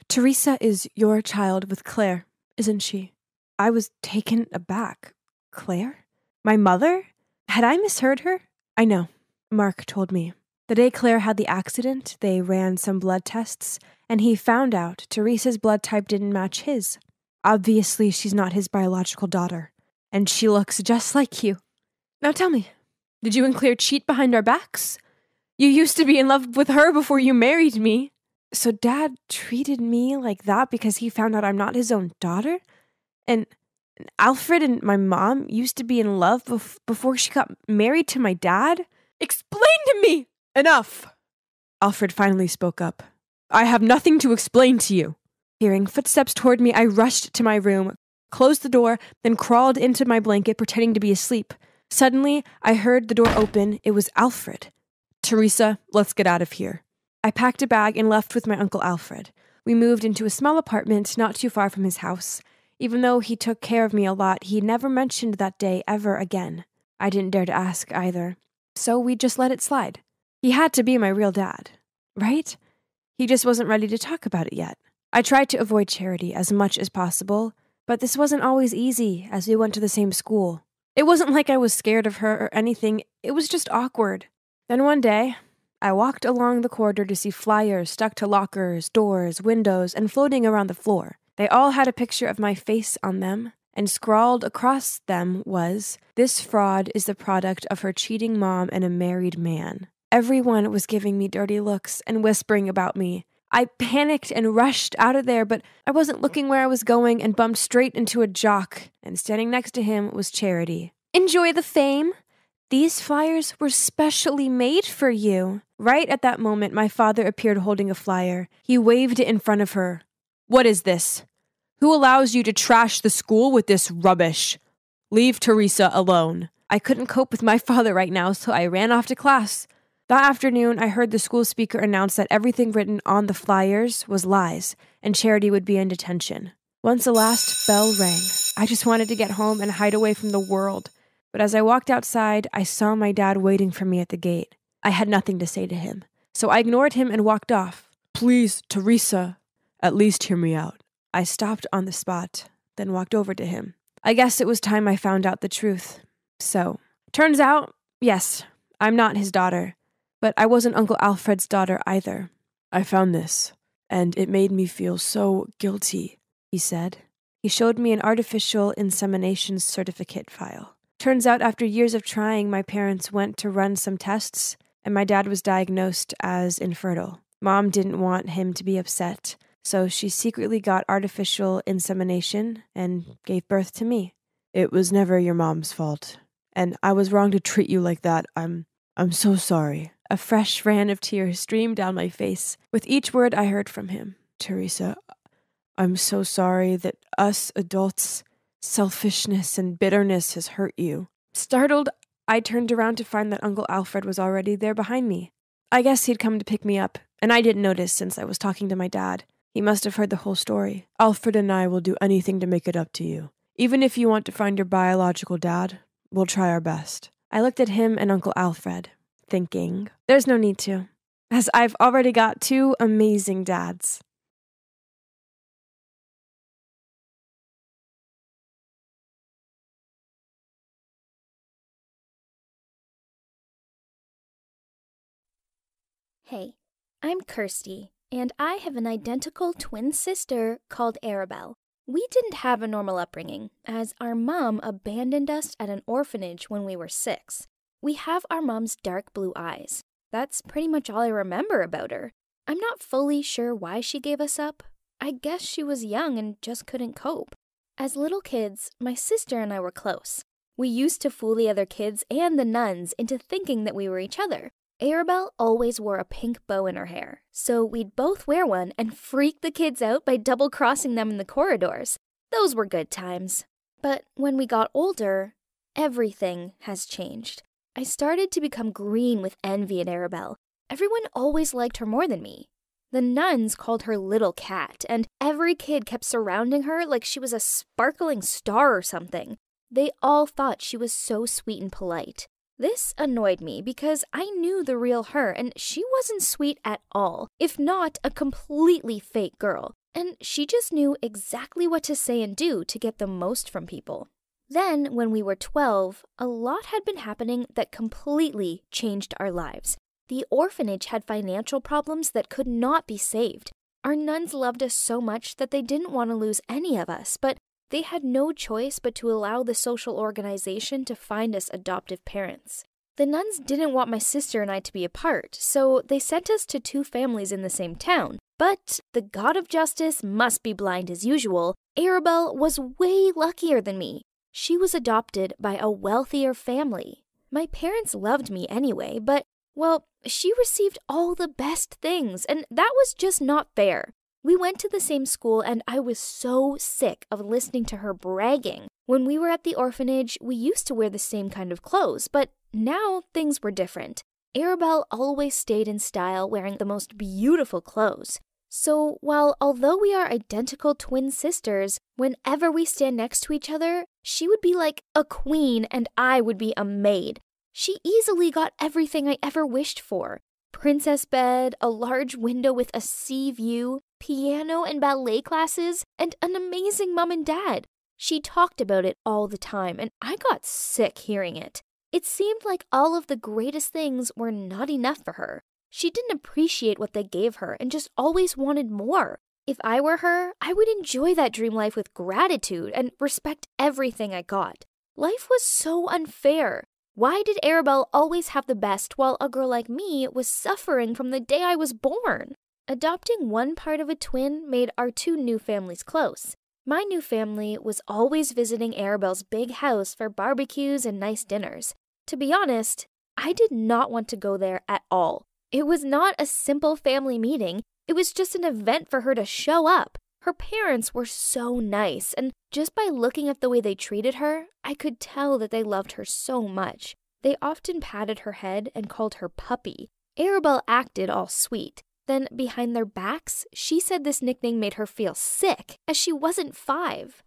Teresa is your child with Claire, isn't she? I was taken aback. Claire? My mother? Had I misheard her? I know. Mark told me. The day Claire had the accident, they ran some blood tests, and he found out Teresa's blood type didn't match his. Obviously, she's not his biological daughter, and she looks just like you. Now tell me, did you and Claire cheat behind our backs? You used to be in love with her before you married me. So dad treated me like that because he found out I'm not his own daughter? And Alfred and my mom used to be in love bef- before she got married to my dad? Explain to me! Enough! Alfred finally spoke up. I have nothing to explain to you. Hearing footsteps toward me, I rushed to my room, closed the door, then crawled into my blanket, pretending to be asleep. Suddenly, I heard the door open. It was Alfred. Teresa, let's get out of here. I packed a bag and left with my Uncle Alfred. We moved into a small apartment not too far from his house. Even though he took care of me a lot, he never mentioned that day ever again. I didn't dare to ask either. So we just let it slide. He had to be my real dad, right? He just wasn't ready to talk about it yet. I tried to avoid Charity as much as possible, but this wasn't always easy as we went to the same school. It wasn't like I was scared of her or anything, it was just awkward. Then one day, I walked along the corridor to see flyers stuck to lockers, doors, windows, and floating around the floor. They all had a picture of my face on them, and scrawled across them was This fraud is the product of her cheating mom and a married man. Everyone was giving me dirty looks and whispering about me, I panicked and rushed out of there, but I wasn't looking where I was going and bumped straight into a jock, and standing next to him was Charity. Enjoy the fame? These flyers were specially made for you. Right at that moment, my father appeared holding a flyer. He waved it in front of her. What is this? Who allows you to trash the school with this rubbish? Leave Teresa alone. I couldn't cope with my father right now, so I ran off to class. That afternoon, I heard the school speaker announce that everything written on the flyers was lies and Charity would be in detention. Once the last bell rang, I just wanted to get home and hide away from the world. But as I walked outside, I saw my dad waiting for me at the gate. I had nothing to say to him, so I ignored him and walked off. Please, Teresa, at least hear me out. I stopped on the spot, then walked over to him. I guess it was time I found out the truth. So, turns out, yes, I'm not his daughter. But I wasn't Uncle Alfred's daughter either. I found this, and it made me feel so guilty, he said. He showed me an artificial insemination certificate file. Turns out, after years of trying, my parents went to run some tests, and my dad was diagnosed as infertile. Mom didn't want him to be upset, so she secretly got artificial insemination and gave birth to me. It was never your mom's fault, and I was wrong to treat you like that. I'm I'm so sorry. A fresh ran of tears streamed down my face with each word I heard from him. Teresa, I'm so sorry that us adults, selfishness and bitterness has hurt you. Startled, I turned around to find that Uncle Alfred was already there behind me. I guess he'd come to pick me up, and I didn't notice since I was talking to my dad. He must have heard the whole story. Alfred and I will do anything to make it up to you. Even if you want to find your biological dad, we'll try our best. I looked at him and Uncle Alfred thinking, there's no need to, as I've already got two amazing dads. Hey, I'm Kirsty, and I have an identical twin sister called Arabelle. We didn't have a normal upbringing, as our mom abandoned us at an orphanage when we were six. We have our mom's dark blue eyes. That's pretty much all I remember about her. I'm not fully sure why she gave us up. I guess she was young and just couldn't cope. As little kids, my sister and I were close. We used to fool the other kids and the nuns into thinking that we were each other. Arabelle always wore a pink bow in her hair, so we'd both wear one and freak the kids out by double crossing them in the corridors. Those were good times. But when we got older, everything has changed. I started to become green with envy at Arabelle. everyone always liked her more than me. The nuns called her Little Cat, and every kid kept surrounding her like she was a sparkling star or something. They all thought she was so sweet and polite. This annoyed me because I knew the real her, and she wasn't sweet at all, if not a completely fake girl, and she just knew exactly what to say and do to get the most from people. Then, when we were 12, a lot had been happening that completely changed our lives. The orphanage had financial problems that could not be saved. Our nuns loved us so much that they didn't want to lose any of us, but they had no choice but to allow the social organization to find us adoptive parents. The nuns didn't want my sister and I to be apart, so they sent us to two families in the same town. But the God of Justice must be blind as usual. Arabelle was way luckier than me. She was adopted by a wealthier family. My parents loved me anyway, but, well, she received all the best things, and that was just not fair. We went to the same school, and I was so sick of listening to her bragging. When we were at the orphanage, we used to wear the same kind of clothes, but now things were different. Arabelle always stayed in style, wearing the most beautiful clothes. So, while although we are identical twin sisters, whenever we stand next to each other, she would be like a queen and I would be a maid. She easily got everything I ever wished for princess bed, a large window with a sea view, piano and ballet classes, and an amazing mom and dad. She talked about it all the time, and I got sick hearing it. It seemed like all of the greatest things were not enough for her. She didn't appreciate what they gave her and just always wanted more. If I were her, I would enjoy that dream life with gratitude and respect everything I got. Life was so unfair. Why did Arabelle always have the best while a girl like me was suffering from the day I was born? Adopting one part of a twin made our two new families close. My new family was always visiting Arabelle's big house for barbecues and nice dinners. To be honest, I did not want to go there at all. It was not a simple family meeting, it was just an event for her to show up. Her parents were so nice, and just by looking at the way they treated her, I could tell that they loved her so much. They often patted her head and called her puppy. Arabelle acted all sweet, then, behind their backs, she said this nickname made her feel sick, as she wasn't five.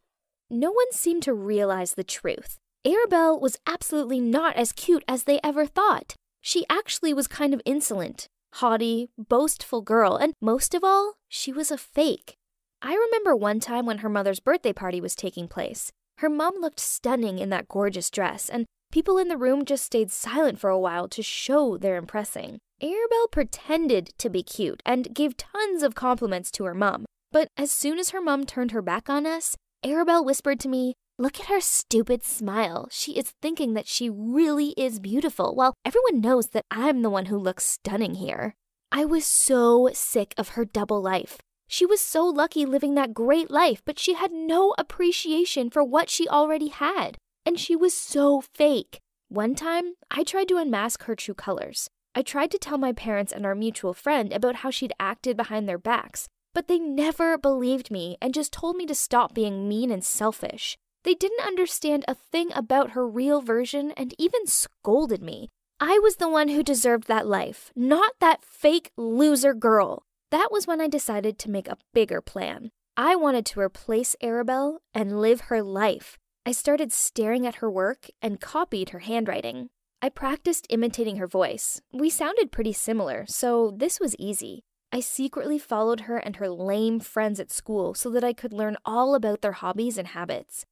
No one seemed to realize the truth. Arabelle was absolutely not as cute as they ever thought. She actually was kind of insolent, haughty, boastful girl, and most of all, she was a fake. I remember one time when her mother's birthday party was taking place. Her mom looked stunning in that gorgeous dress, and people in the room just stayed silent for a while to show their impressing. Arabelle pretended to be cute and gave tons of compliments to her mom. But as soon as her mom turned her back on us, Arabelle whispered to me, Look at her stupid smile. She is thinking that she really is beautiful, while everyone knows that I'm the one who looks stunning here. I was so sick of her double life. She was so lucky living that great life, but she had no appreciation for what she already had. And she was so fake. One time, I tried to unmask her true colors. I tried to tell my parents and our mutual friend about how she'd acted behind their backs, but they never believed me and just told me to stop being mean and selfish. They didn't understand a thing about her real version and even scolded me. I was the one who deserved that life, not that fake loser girl. That was when I decided to make a bigger plan. I wanted to replace Arabelle and live her life. I started staring at her work and copied her handwriting. I practiced imitating her voice. We sounded pretty similar, so this was easy. I secretly followed her and her lame friends at school so that I could learn all about their hobbies and habits.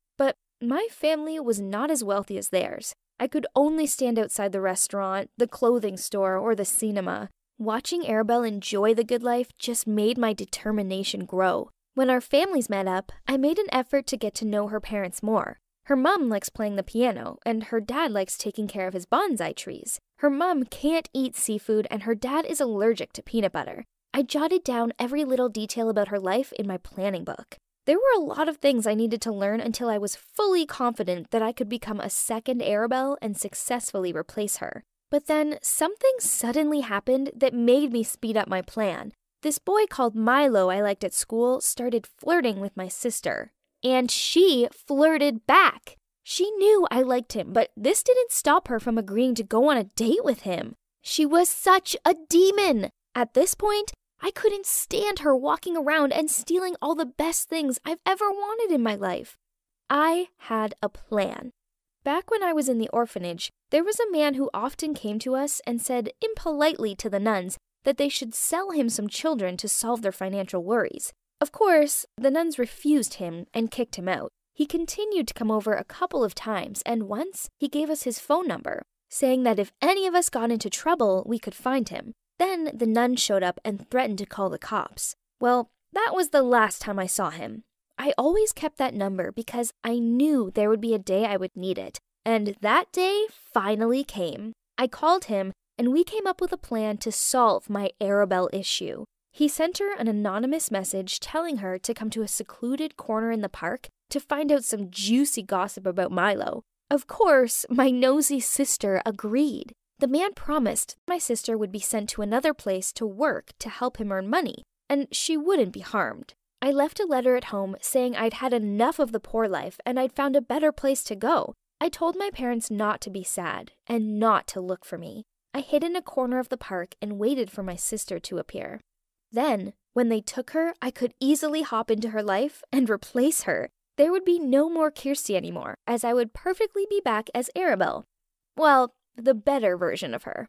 My family was not as wealthy as theirs. I could only stand outside the restaurant, the clothing store, or the cinema. Watching Arabelle enjoy the good life just made my determination grow. When our families met up, I made an effort to get to know her parents more. Her mom likes playing the piano, and her dad likes taking care of his bonsai trees. Her mom can't eat seafood, and her dad is allergic to peanut butter. I jotted down every little detail about her life in my planning book. There were a lot of things I needed to learn until I was fully confident that I could become a second Arabelle and successfully replace her. But then something suddenly happened that made me speed up my plan. This boy called Milo I liked at school started flirting with my sister. And she flirted back. She knew I liked him, but this didn't stop her from agreeing to go on a date with him. She was such a demon. At this point, I couldn't stand her walking around and stealing all the best things I've ever wanted in my life. I had a plan. Back when I was in the orphanage, there was a man who often came to us and said impolitely to the nuns that they should sell him some children to solve their financial worries. Of course, the nuns refused him and kicked him out. He continued to come over a couple of times, and once he gave us his phone number, saying that if any of us got into trouble, we could find him. Then the nun showed up and threatened to call the cops. Well, that was the last time I saw him. I always kept that number because I knew there would be a day I would need it. And that day finally came. I called him and we came up with a plan to solve my Arabelle issue. He sent her an anonymous message telling her to come to a secluded corner in the park to find out some juicy gossip about Milo. Of course, my nosy sister agreed. The man promised my sister would be sent to another place to work to help him earn money, and she wouldn't be harmed. I left a letter at home saying I'd had enough of the poor life and I'd found a better place to go. I told my parents not to be sad and not to look for me. I hid in a corner of the park and waited for my sister to appear. Then, when they took her, I could easily hop into her life and replace her. There would be no more Kirsty anymore, as I would perfectly be back as Arabelle. Well, the better version of her.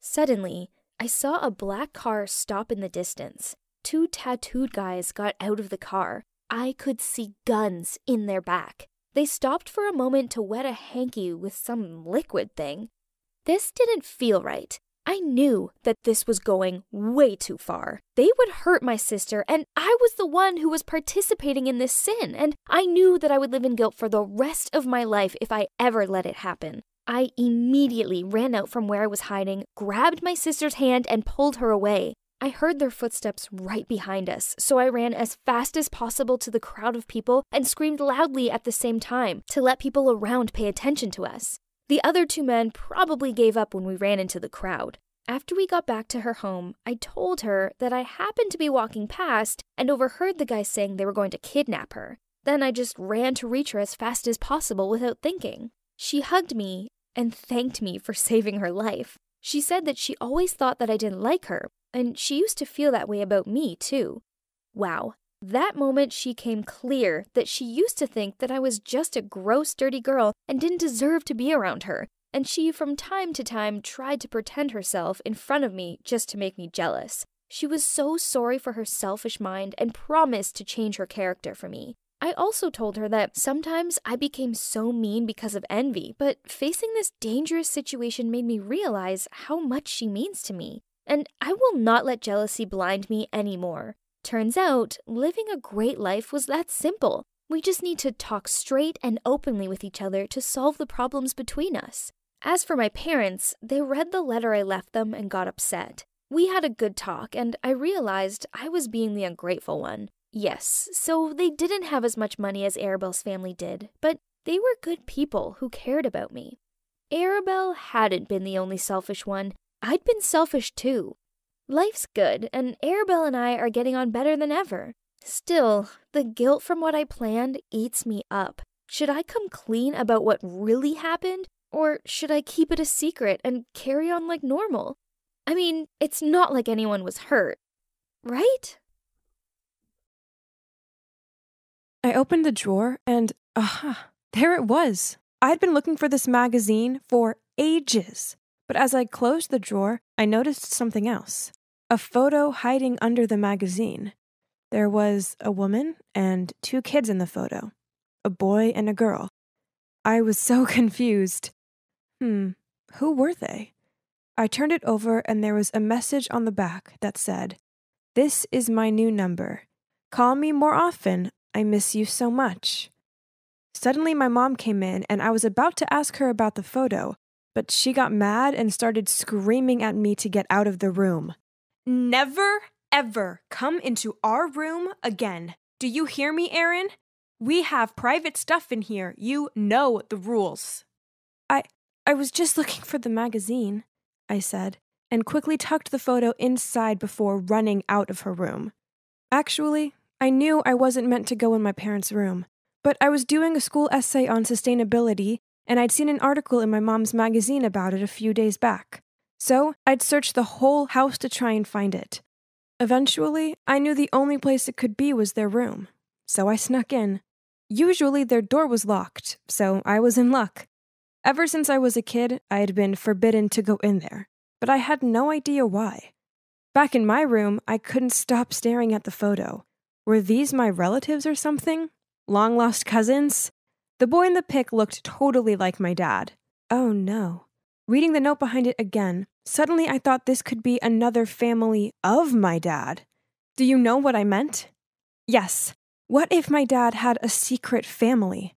Suddenly, I saw a black car stop in the distance. Two tattooed guys got out of the car. I could see guns in their back. They stopped for a moment to wet a hanky with some liquid thing. This didn't feel right. I knew that this was going way too far. They would hurt my sister, and I was the one who was participating in this sin, and I knew that I would live in guilt for the rest of my life if I ever let it happen. I immediately ran out from where I was hiding, grabbed my sister's hand, and pulled her away. I heard their footsteps right behind us, so I ran as fast as possible to the crowd of people and screamed loudly at the same time to let people around pay attention to us. The other two men probably gave up when we ran into the crowd. After we got back to her home, I told her that I happened to be walking past and overheard the guys saying they were going to kidnap her. Then I just ran to reach her as fast as possible without thinking. She hugged me and thanked me for saving her life. She said that she always thought that I didn't like her, and she used to feel that way about me, too. Wow, that moment, she came clear that she used to think that I was just a gross, dirty girl and didn't deserve to be around her, and she from time to time tried to pretend herself in front of me just to make me jealous. She was so sorry for her selfish mind and promised to change her character for me. I also told her that sometimes I became so mean because of envy, but facing this dangerous situation made me realize how much she means to me. And I will not let jealousy blind me anymore. Turns out, living a great life was that simple. We just need to talk straight and openly with each other to solve the problems between us. As for my parents, they read the letter I left them and got upset. We had a good talk, and I realized I was being the ungrateful one. Yes, so they didn't have as much money as Arabelle's family did, but they were good people who cared about me. Arabelle hadn't been the only selfish one. I'd been selfish too. Life's good, and Arabelle and I are getting on better than ever. Still, the guilt from what I planned eats me up. Should I come clean about what really happened, or should I keep it a secret and carry on like normal? I mean, it's not like anyone was hurt, right? I opened the drawer and, aha, there it was. I'd been looking for this magazine for ages. But as I closed the drawer, I noticed something else a photo hiding under the magazine. There was a woman and two kids in the photo a boy and a girl. I was so confused. Hmm, who were they? I turned it over and there was a message on the back that said, This is my new number. Call me more often. I miss you so much. Suddenly, my mom came in and I was about to ask her about the photo, but she got mad and started screaming at me to get out of the room. Never, ever come into our room again. Do you hear me, Aaron? We have private stuff in here. You know the rules. I I was just looking for the magazine, I said, and quickly tucked the photo inside before running out of her room. Actually, I knew I wasn't meant to go in my parents' room, but I was doing a school essay on sustainability, and I'd seen an article in my mom's magazine about it a few days back. So I'd searched the whole house to try and find it. Eventually, I knew the only place it could be was their room. So I snuck in. Usually, their door was locked, so I was in luck. Ever since I was a kid, I had been forbidden to go in there, but I had no idea why. Back in my room, I couldn't stop staring at the photo. Were these my relatives or something? Long lost cousins? The boy in the pic looked totally like my dad. Oh no. Reading the note behind it again, suddenly I thought this could be another family of my dad. Do you know what I meant? Yes. What if my dad had a secret family?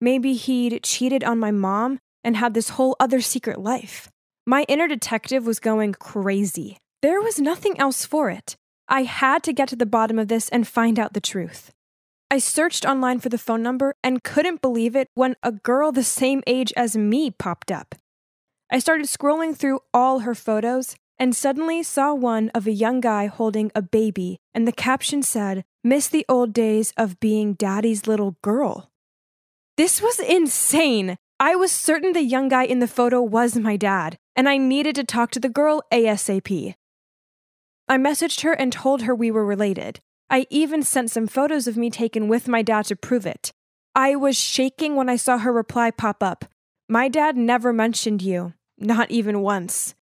Maybe he'd cheated on my mom and had this whole other secret life. My inner detective was going crazy. There was nothing else for it. I had to get to the bottom of this and find out the truth. I searched online for the phone number and couldn't believe it when a girl the same age as me popped up. I started scrolling through all her photos and suddenly saw one of a young guy holding a baby, and the caption said, Miss the old days of being daddy's little girl. This was insane. I was certain the young guy in the photo was my dad, and I needed to talk to the girl ASAP. I messaged her and told her we were related. I even sent some photos of me taken with my dad to prove it. I was shaking when I saw her reply pop up. My dad never mentioned you, not even once.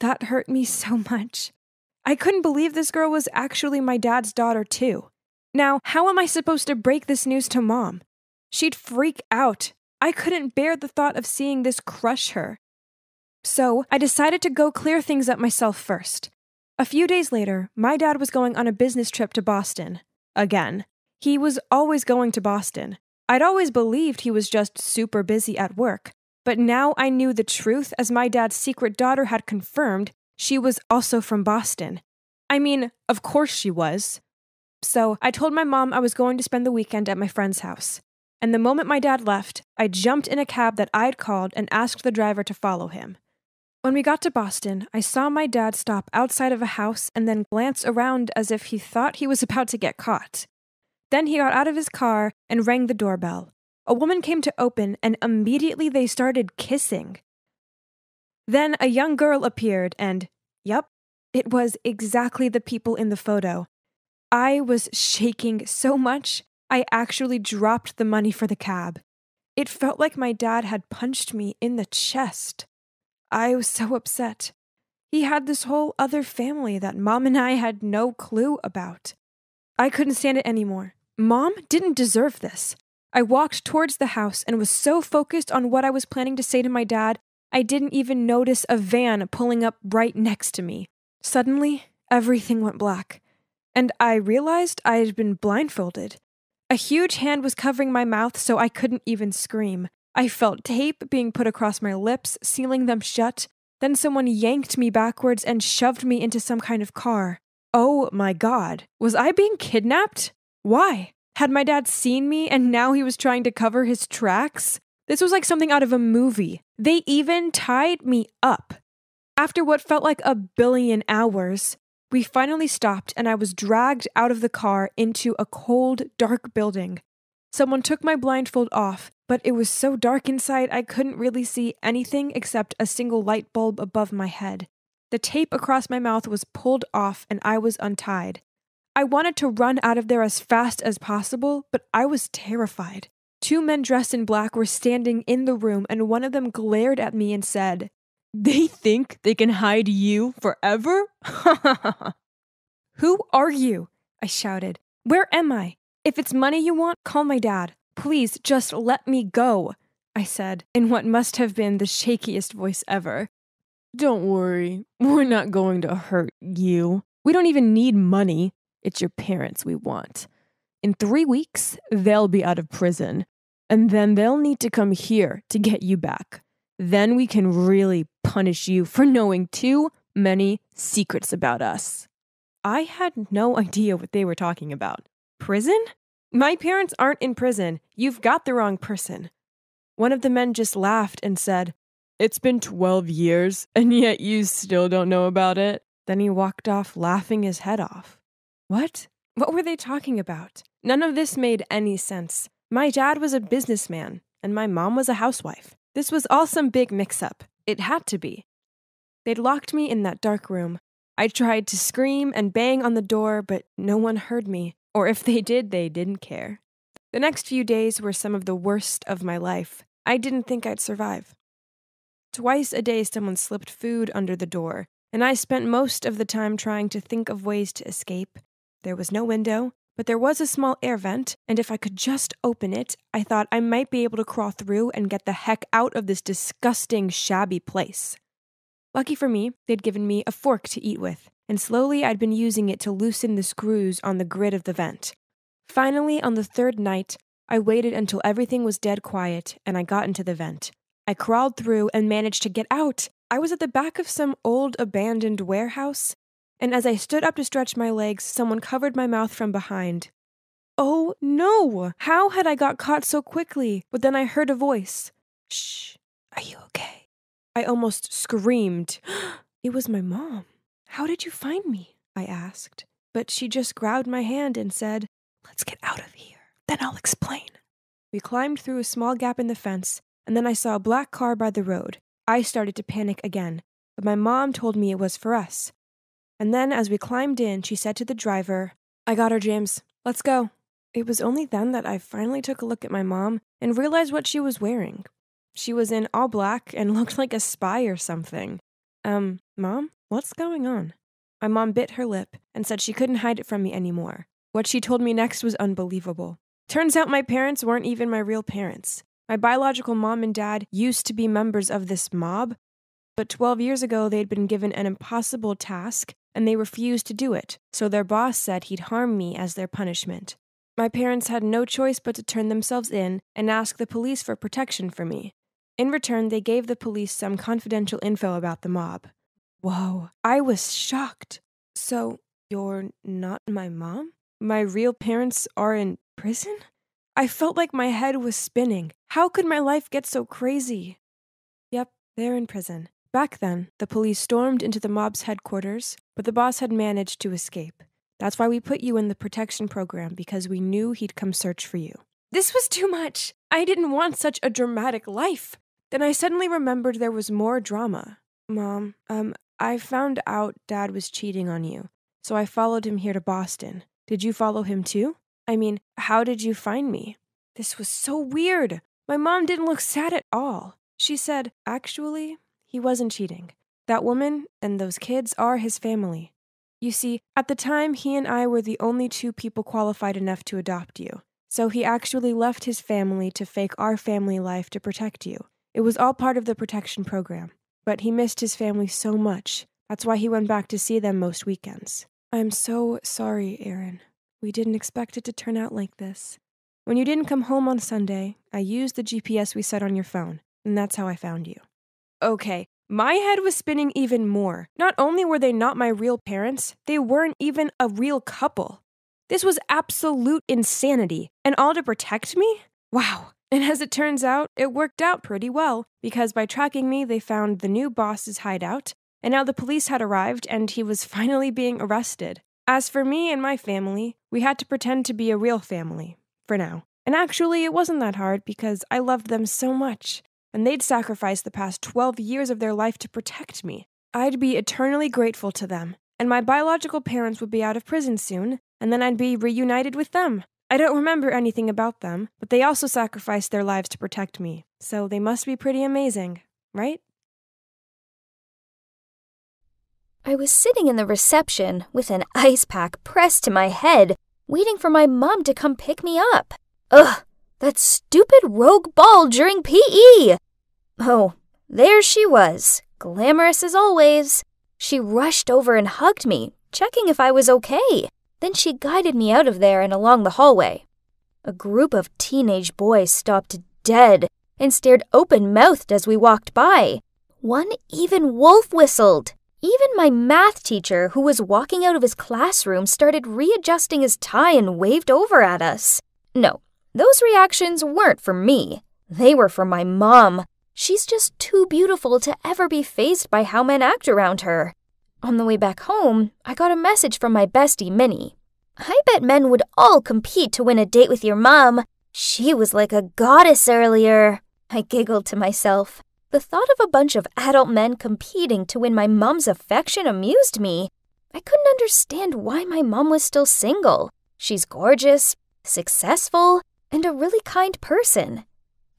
That hurt me so much. I couldn't believe this girl was actually my dad's daughter, too. Now, how am I supposed to break this news to mom? She'd freak out. I couldn't bear the thought of seeing this crush her. So I decided to go clear things up myself first. A few days later, my dad was going on a business trip to Boston. Again. He was always going to Boston. I'd always believed he was just super busy at work, but now I knew the truth as my dad's secret daughter had confirmed she was also from Boston. I mean, of course she was. So I told my mom I was going to spend the weekend at my friend's house. And the moment my dad left, I jumped in a cab that I'd called and asked the driver to follow him. When we got to Boston, I saw my dad stop outside of a house and then glance around as if he thought he was about to get caught. Then he got out of his car and rang the doorbell. A woman came to open, and immediately they started kissing. Then a young girl appeared, and, yep, it was exactly the people in the photo. I was shaking so much, I actually dropped the money for the cab. It felt like my dad had punched me in the chest. I was so upset. He had this whole other family that mom and I had no clue about. I couldn't stand it anymore. Mom didn't deserve this. I walked towards the house and was so focused on what I was planning to say to my dad, I didn't even notice a van pulling up right next to me. Suddenly, everything went black, and I realized I had been blindfolded. A huge hand was covering my mouth so I couldn't even scream. I felt tape being put across my lips, sealing them shut. Then someone yanked me backwards and shoved me into some kind of car. Oh my god. Was I being kidnapped? Why? Had my dad seen me and now he was trying to cover his tracks? This was like something out of a movie. They even tied me up. After what felt like a billion hours, we finally stopped and I was dragged out of the car into a cold, dark building. Someone took my blindfold off, but it was so dark inside I couldn't really see anything except a single light bulb above my head. The tape across my mouth was pulled off and I was untied. I wanted to run out of there as fast as possible, but I was terrified. Two men dressed in black were standing in the room, and one of them glared at me and said, They think they can hide you forever? Who are you? I shouted. Where am I? If it's money you want, call my dad. Please just let me go, I said, in what must have been the shakiest voice ever. Don't worry, we're not going to hurt you. We don't even need money. It's your parents we want. In three weeks, they'll be out of prison, and then they'll need to come here to get you back. Then we can really punish you for knowing too many secrets about us. I had no idea what they were talking about. Prison? My parents aren't in prison. You've got the wrong person. One of the men just laughed and said, It's been 12 years, and yet you still don't know about it. Then he walked off, laughing his head off. What? What were they talking about? None of this made any sense. My dad was a businessman, and my mom was a housewife. This was all some big mix up. It had to be. They'd locked me in that dark room. I tried to scream and bang on the door, but no one heard me, or if they did, they didn't care. The next few days were some of the worst of my life. I didn't think I'd survive. Twice a day, someone slipped food under the door, and I spent most of the time trying to think of ways to escape. There was no window, but there was a small air vent, and if I could just open it, I thought I might be able to crawl through and get the heck out of this disgusting, shabby place. Lucky for me, they'd given me a fork to eat with, and slowly I'd been using it to loosen the screws on the grid of the vent. Finally, on the third night, I waited until everything was dead quiet and I got into the vent. I crawled through and managed to get out. I was at the back of some old abandoned warehouse, and as I stood up to stretch my legs, someone covered my mouth from behind. Oh no! How had I got caught so quickly? But then I heard a voice. Shh, are you okay? I almost screamed. it was my mom. How did you find me? I asked. But she just grabbed my hand and said, Let's get out of here. Then I'll explain. We climbed through a small gap in the fence, and then I saw a black car by the road. I started to panic again, but my mom told me it was for us. And then, as we climbed in, she said to the driver, I got her, James. Let's go. It was only then that I finally took a look at my mom and realized what she was wearing. She was in all black and looked like a spy or something. Um, Mom, what's going on? My mom bit her lip and said she couldn't hide it from me anymore. What she told me next was unbelievable. Turns out my parents weren't even my real parents. My biological mom and dad used to be members of this mob, but 12 years ago they'd been given an impossible task and they refused to do it, so their boss said he'd harm me as their punishment. My parents had no choice but to turn themselves in and ask the police for protection for me. In return, they gave the police some confidential info about the mob. Whoa, I was shocked. So, you're not my mom? My real parents are in prison? I felt like my head was spinning. How could my life get so crazy? Yep, they're in prison. Back then, the police stormed into the mob's headquarters, but the boss had managed to escape. That's why we put you in the protection program because we knew he'd come search for you. This was too much. I didn't want such a dramatic life. Then I suddenly remembered there was more drama. Mom, um, I found out Dad was cheating on you, so I followed him here to Boston. Did you follow him too? I mean, how did you find me? This was so weird. My mom didn't look sad at all. She said, Actually, he wasn't cheating. That woman and those kids are his family. You see, at the time, he and I were the only two people qualified enough to adopt you. So he actually left his family to fake our family life to protect you. It was all part of the protection program. But he missed his family so much. That's why he went back to see them most weekends. I'm so sorry, Aaron. We didn't expect it to turn out like this. When you didn't come home on Sunday, I used the GPS we set on your phone, and that's how I found you. Okay, my head was spinning even more. Not only were they not my real parents, they weren't even a real couple. This was absolute insanity, and all to protect me? Wow. And as it turns out, it worked out pretty well, because by tracking me, they found the new boss's hideout, and now the police had arrived and he was finally being arrested. As for me and my family, we had to pretend to be a real family, for now. And actually, it wasn't that hard because I loved them so much, and they'd sacrificed the past 12 years of their life to protect me. I'd be eternally grateful to them, and my biological parents would be out of prison soon, and then I'd be reunited with them. I don't remember anything about them, but they also sacrificed their lives to protect me, so they must be pretty amazing, right? I was sitting in the reception with an ice pack pressed to my head, waiting for my mom to come pick me up. Ugh, that stupid rogue ball during PE! Oh, there she was, glamorous as always. She rushed over and hugged me, checking if I was okay. Then she guided me out of there and along the hallway. A group of teenage boys stopped dead and stared open mouthed as we walked by. One even wolf whistled. Even my math teacher, who was walking out of his classroom, started readjusting his tie and waved over at us. No, those reactions weren't for me. They were for my mom. She's just too beautiful to ever be fazed by how men act around her. On the way back home, I got a message from my bestie, Minnie. I bet men would all compete to win a date with your mom. She was like a goddess earlier. I giggled to myself. The thought of a bunch of adult men competing to win my mom's affection amused me. I couldn't understand why my mom was still single. She's gorgeous, successful, and a really kind person.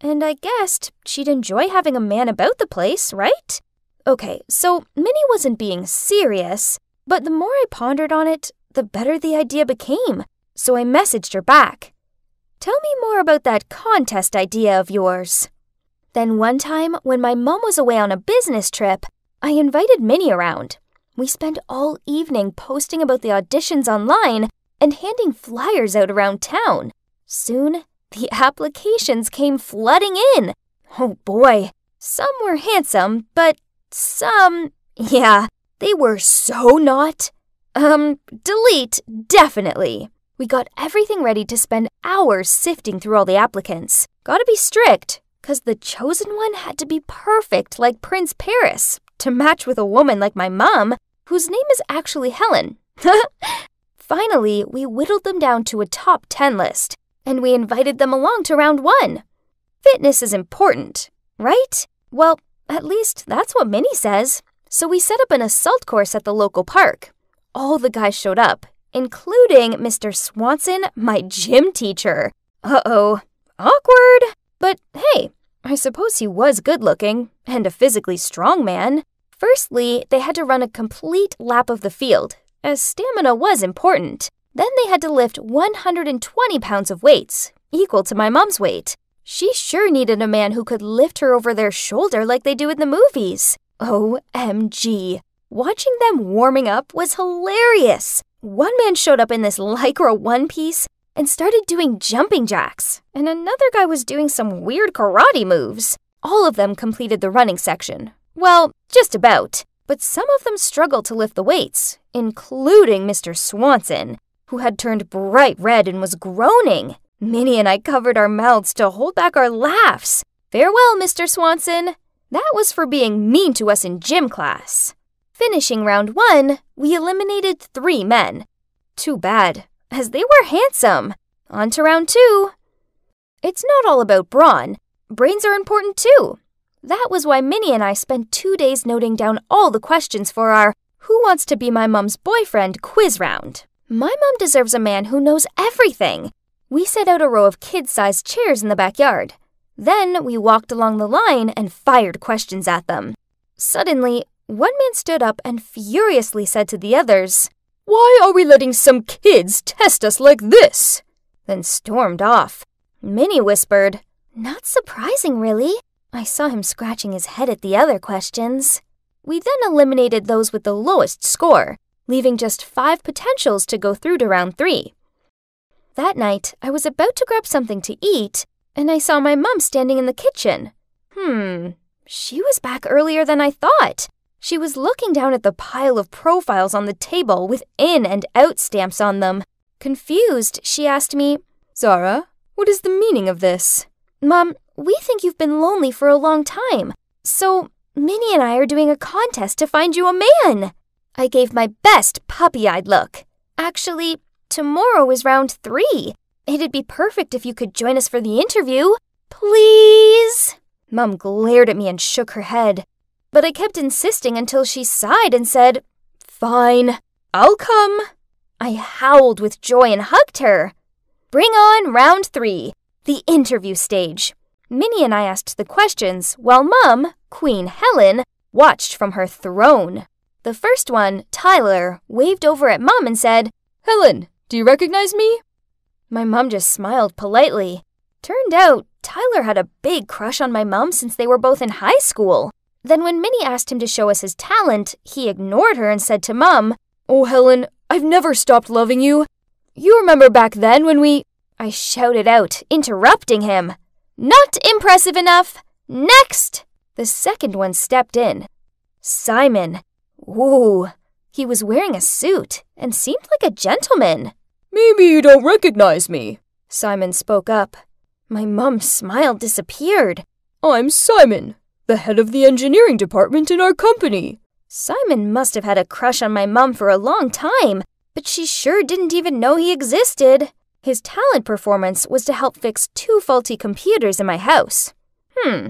And I guessed she'd enjoy having a man about the place, right? Okay, so Minnie wasn't being serious, but the more I pondered on it, the better the idea became. So I messaged her back. Tell me more about that contest idea of yours. Then one time, when my mom was away on a business trip, I invited Minnie around. We spent all evening posting about the auditions online and handing flyers out around town. Soon, the applications came flooding in. Oh boy, some were handsome, but some, yeah, they were so not. Um, delete, definitely. We got everything ready to spend hours sifting through all the applicants. Gotta be strict, because the chosen one had to be perfect like Prince Paris to match with a woman like my mom, whose name is actually Helen. Finally, we whittled them down to a top 10 list, and we invited them along to round one. Fitness is important, right? Well, at least that's what Minnie says. So we set up an assault course at the local park. All the guys showed up, including Mr. Swanson, my gym teacher. Uh oh, awkward. But hey, I suppose he was good looking and a physically strong man. Firstly, they had to run a complete lap of the field, as stamina was important. Then they had to lift 120 pounds of weights, equal to my mom's weight. She sure needed a man who could lift her over their shoulder like they do in the movies. OMG. Watching them warming up was hilarious. One man showed up in this lycra one piece and started doing jumping jacks, and another guy was doing some weird karate moves. All of them completed the running section. Well, just about but some of them struggled to lift the weights, including Mr. Swanson, who had turned bright red and was groaning. Minnie and I covered our mouths to hold back our laughs. Farewell, Mr. Swanson. That was for being mean to us in gym class. Finishing round one, we eliminated three men. Too bad, as they were handsome. On to round two. It's not all about brawn. Brains are important too. That was why Minnie and I spent two days noting down all the questions for our Who Wants to Be My Mom's Boyfriend quiz round. My mom deserves a man who knows everything. We set out a row of kid sized chairs in the backyard. Then we walked along the line and fired questions at them. Suddenly, one man stood up and furiously said to the others, Why are we letting some kids test us like this? Then stormed off. Minnie whispered, Not surprising, really. I saw him scratching his head at the other questions. We then eliminated those with the lowest score, leaving just five potentials to go through to round three. That night, I was about to grab something to eat, and I saw my mom standing in the kitchen. Hmm, she was back earlier than I thought. She was looking down at the pile of profiles on the table with in and out stamps on them. Confused, she asked me, Zara, what is the meaning of this? Mom, we think you've been lonely for a long time. So, Minnie and I are doing a contest to find you a man. I gave my best puppy eyed look. Actually, tomorrow is round three. It'd be perfect if you could join us for the interview. Please? Mum glared at me and shook her head. But I kept insisting until she sighed and said, Fine, I'll come. I howled with joy and hugged her. Bring on round three, the interview stage. Minnie and I asked the questions while Mum, Queen Helen, watched from her throne. The first one, Tyler, waved over at Mum and said, Helen, do you recognize me? My mum just smiled politely. Turned out, Tyler had a big crush on my mum since they were both in high school. Then, when Minnie asked him to show us his talent, he ignored her and said to Mum, Oh, Helen, I've never stopped loving you. You remember back then when we. I shouted out, interrupting him. Not impressive enough. Next! The second one stepped in. Simon. Ooh, he was wearing a suit and seemed like a gentleman. Maybe you don't recognize me, Simon spoke up. My mum's smile disappeared. I'm Simon, the head of the engineering department in our company. Simon must have had a crush on my mum for a long time, but she sure didn't even know he existed. His talent performance was to help fix two faulty computers in my house. Hmm,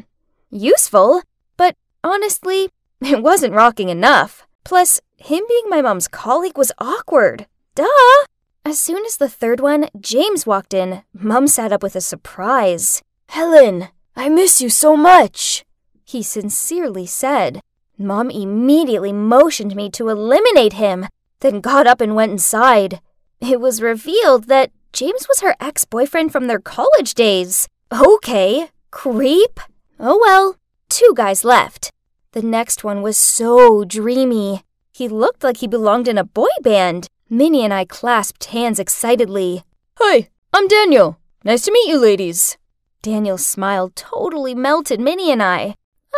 useful, but honestly, it wasn't rocking enough. Plus, him being my mom's colleague was awkward. Duh! As soon as the third one, James walked in, Mum sat up with a surprise. Helen, I miss you so much, he sincerely said. Mom immediately motioned me to eliminate him, then got up and went inside. It was revealed that James was her ex boyfriend from their college days. Okay, creep. Oh well, two guys left. The next one was so dreamy. He looked like he belonged in a boy band. Minnie and I clasped hands excitedly. Hi, I'm Daniel. Nice to meet you, ladies. Daniel's smile totally melted Minnie and I.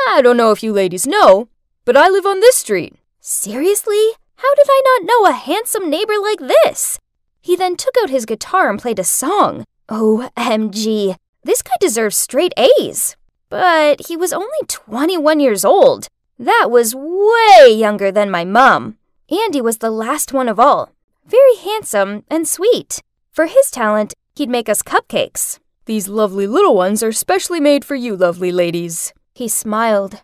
I don't know if you ladies know, but I live on this street. Seriously? How did I not know a handsome neighbor like this? He then took out his guitar and played a song. OMG, this guy deserves straight A's. But he was only 21 years old. That was way younger than my mom. Andy was the last one of all. Very handsome and sweet. For his talent, he'd make us cupcakes. These lovely little ones are specially made for you, lovely ladies. He smiled.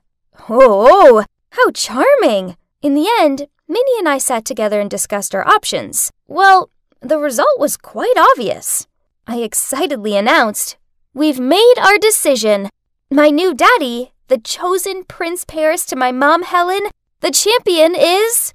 Oh, how charming! In the end, Minnie and I sat together and discussed our options. Well, the result was quite obvious. I excitedly announced, We've made our decision. My new daddy, the chosen Prince Paris to my mom Helen, the champion is.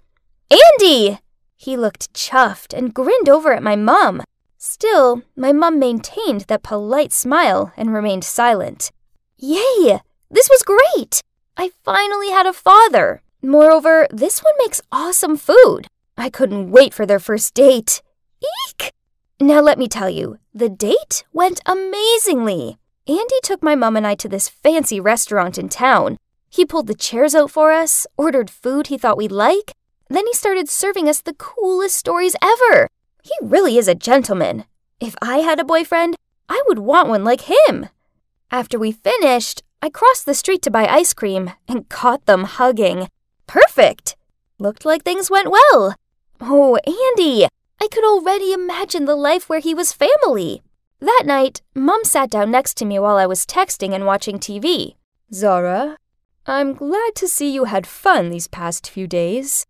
Andy! He looked chuffed and grinned over at my mum. Still, my mum maintained that polite smile and remained silent. Yay! This was great! I finally had a father. Moreover, this one makes awesome food. I couldn't wait for their first date. Eek! Now let me tell you, the date went amazingly. Andy took my mom and I to this fancy restaurant in town. He pulled the chairs out for us, ordered food he thought we'd like, then he started serving us the coolest stories ever. He really is a gentleman. If I had a boyfriend, I would want one like him. After we finished, I crossed the street to buy ice cream and caught them hugging. Perfect! Looked like things went well. Oh, Andy, I could already imagine the life where he was family. That night, Mum sat down next to me while I was texting and watching TV. Zara, I'm glad to see you had fun these past few days.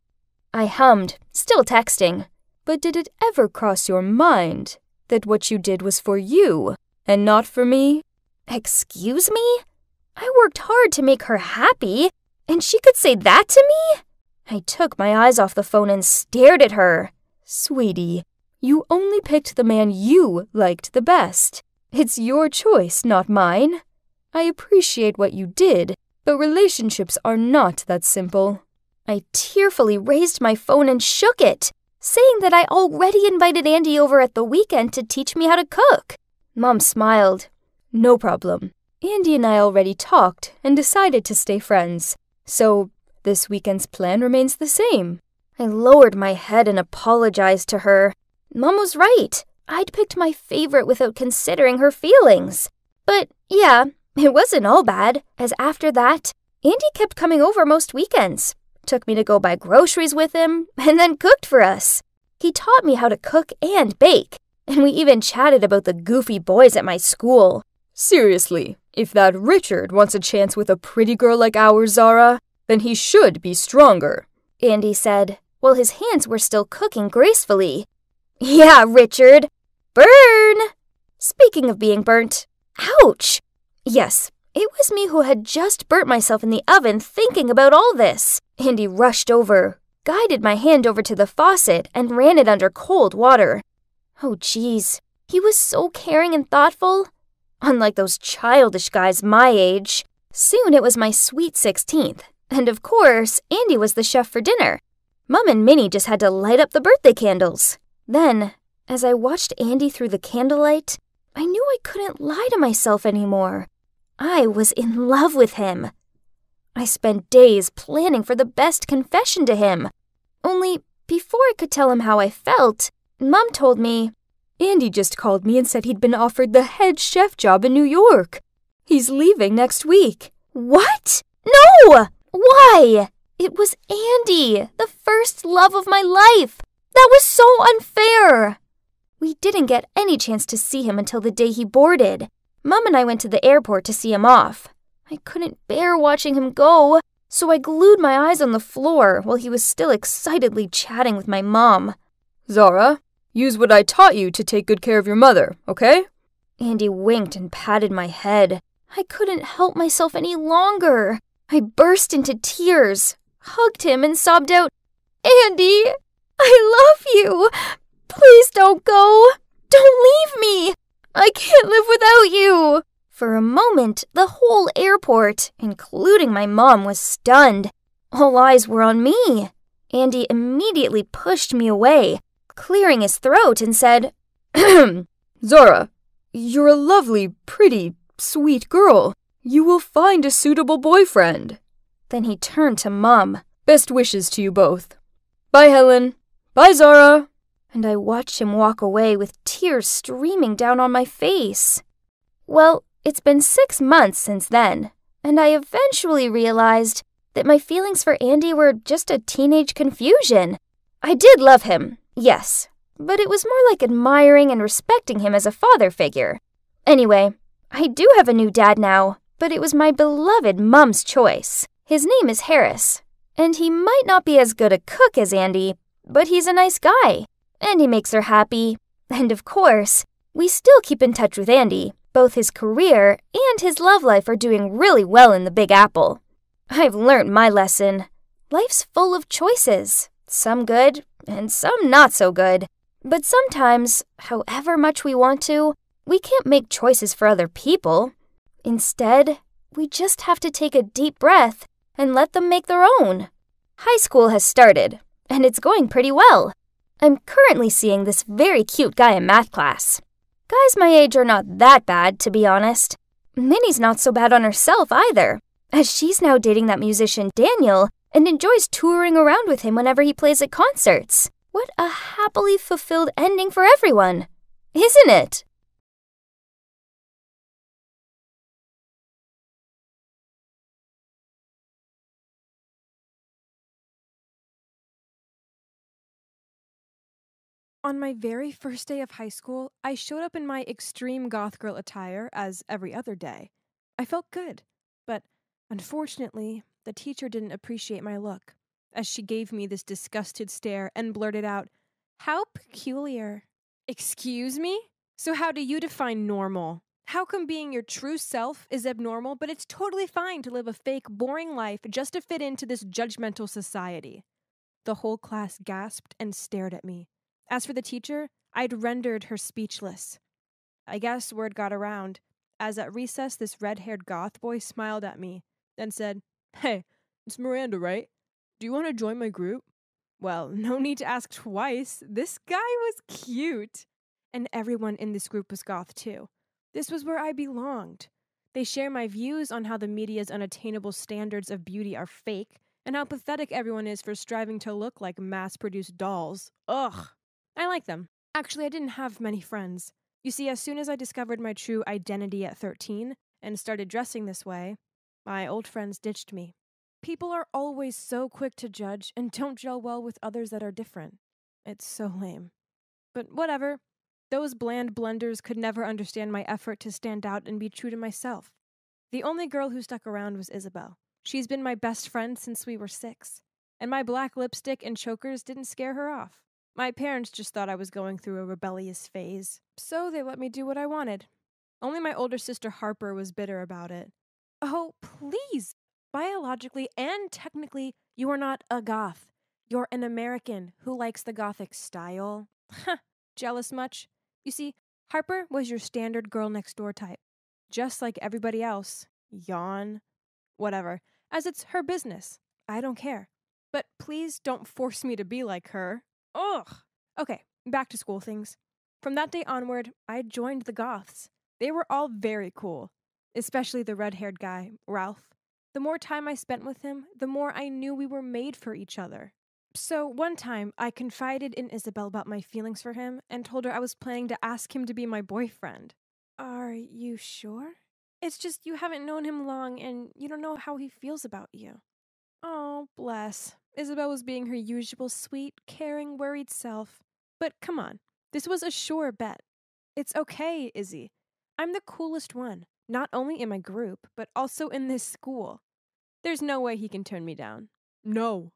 I hummed, still texting. But did it ever cross your mind that what you did was for you and not for me? Excuse me? I worked hard to make her happy, and she could say that to me? I took my eyes off the phone and stared at her. Sweetie, you only picked the man you liked the best. It's your choice, not mine. I appreciate what you did, but relationships are not that simple. I tearfully raised my phone and shook it, saying that I already invited Andy over at the weekend to teach me how to cook. Mom smiled. No problem. Andy and I already talked and decided to stay friends. So, this weekend's plan remains the same. I lowered my head and apologized to her. Mom was right. I'd picked my favorite without considering her feelings. But yeah, it wasn't all bad, as after that, Andy kept coming over most weekends took me to go buy groceries with him, and then cooked for us. He taught me how to cook and bake, and we even chatted about the goofy boys at my school. Seriously, if that Richard wants a chance with a pretty girl like ours, Zara, then he should be stronger, Andy said, while his hands were still cooking gracefully. Yeah, Richard. Burn! Speaking of being burnt, ouch! Yes, it was me who had just burnt myself in the oven thinking about all this. Andy rushed over, guided my hand over to the faucet, and ran it under cold water. Oh, geez. He was so caring and thoughtful. Unlike those childish guys my age. Soon it was my sweet 16th. And of course, Andy was the chef for dinner. Mum and Minnie just had to light up the birthday candles. Then, as I watched Andy through the candlelight, I knew I couldn't lie to myself anymore. I was in love with him. I spent days planning for the best confession to him. Only, before I could tell him how I felt, Mum told me, Andy just called me and said he'd been offered the head chef job in New York. He's leaving next week. What? No! Why? It was Andy, the first love of my life. That was so unfair. We didn't get any chance to see him until the day he boarded. Mum and I went to the airport to see him off. I couldn't bear watching him go. so I glued my eyes on the floor while he was still excitedly chatting with my mom. Zara, use what I taught you to take good care of your mother, okay? Andy winked and patted my head. I couldn't help myself any longer. I burst into tears, hugged him, and sobbed out, Andy, I love you. Please don't go. Don't leave me. I can't live without you. For a moment, the whole airport, including my mom, was stunned. All eyes were on me. Andy immediately pushed me away, clearing his throat, and said, Zara, you're a lovely, pretty, sweet girl. You will find a suitable boyfriend. Then he turned to Mum. Best wishes to you both. Bye, Helen. Bye, Zara. And I watched him walk away with tears streaming down on my face. Well, it's been six months since then, and I eventually realized that my feelings for Andy were just a teenage confusion. I did love him, yes, but it was more like admiring and respecting him as a father figure. Anyway, I do have a new dad now, but it was my beloved mum's choice. His name is Harris, and he might not be as good a cook as Andy, but he's a nice guy, and he makes her happy. And of course, we still keep in touch with Andy, both his career and his love life are doing really well in the Big Apple. I've learned my lesson. Life's full of choices, some good and some not so good. But sometimes, however much we want to, we can't make choices for other people. Instead, we just have to take a deep breath and let them make their own. High school has started, and it's going pretty well. I'm currently seeing this very cute guy in math class. Guys my age are not that bad, to be honest. Minnie's not so bad on herself either, as she's now dating that musician Daniel and enjoys touring around with him whenever he plays at concerts. What a happily fulfilled ending for everyone, isn't it? On my very first day of high school, I showed up in my extreme goth girl attire as every other day. I felt good, but unfortunately, the teacher didn't appreciate my look, as she gave me this disgusted stare and blurted out, How peculiar. Excuse me? So, how do you define normal? How come being your true self is abnormal, but it's totally fine to live a fake, boring life just to fit into this judgmental society? The whole class gasped and stared at me. As for the teacher, I'd rendered her speechless. I guess word got around, as at recess this red haired goth boy smiled at me, then said, Hey, it's Miranda, right? Do you want to join my group? Well, no need to ask twice. This guy was cute. And everyone in this group was goth too. This was where I belonged. They share my views on how the media's unattainable standards of beauty are fake and how pathetic everyone is for striving to look like mass produced dolls. Ugh. I like them. Actually, I didn't have many friends. You see, as soon as I discovered my true identity at 13 and started dressing this way, my old friends ditched me. People are always so quick to judge and don't gel well with others that are different. It's so lame. But whatever. Those bland blenders could never understand my effort to stand out and be true to myself. The only girl who stuck around was Isabel. She's been my best friend since we were six, and my black lipstick and chokers didn't scare her off. My parents just thought I was going through a rebellious phase, so they let me do what I wanted. Only my older sister Harper was bitter about it. Oh, please! Biologically and technically, you are not a goth. You're an American who likes the gothic style. Jealous much? You see, Harper was your standard girl next door type. Just like everybody else. Yawn. Whatever. As it's her business. I don't care. But please don't force me to be like her. Ugh. Okay, back to school things. From that day onward, I joined the Goths. They were all very cool, especially the red haired guy, Ralph. The more time I spent with him, the more I knew we were made for each other. So one time, I confided in Isabel about my feelings for him and told her I was planning to ask him to be my boyfriend. Are you sure? It's just you haven't known him long and you don't know how he feels about you. Oh, bless. Isabel was being her usual sweet, caring, worried self. But come on, this was a sure bet. It's okay, Izzy. I'm the coolest one, not only in my group, but also in this school. There's no way he can turn me down. No.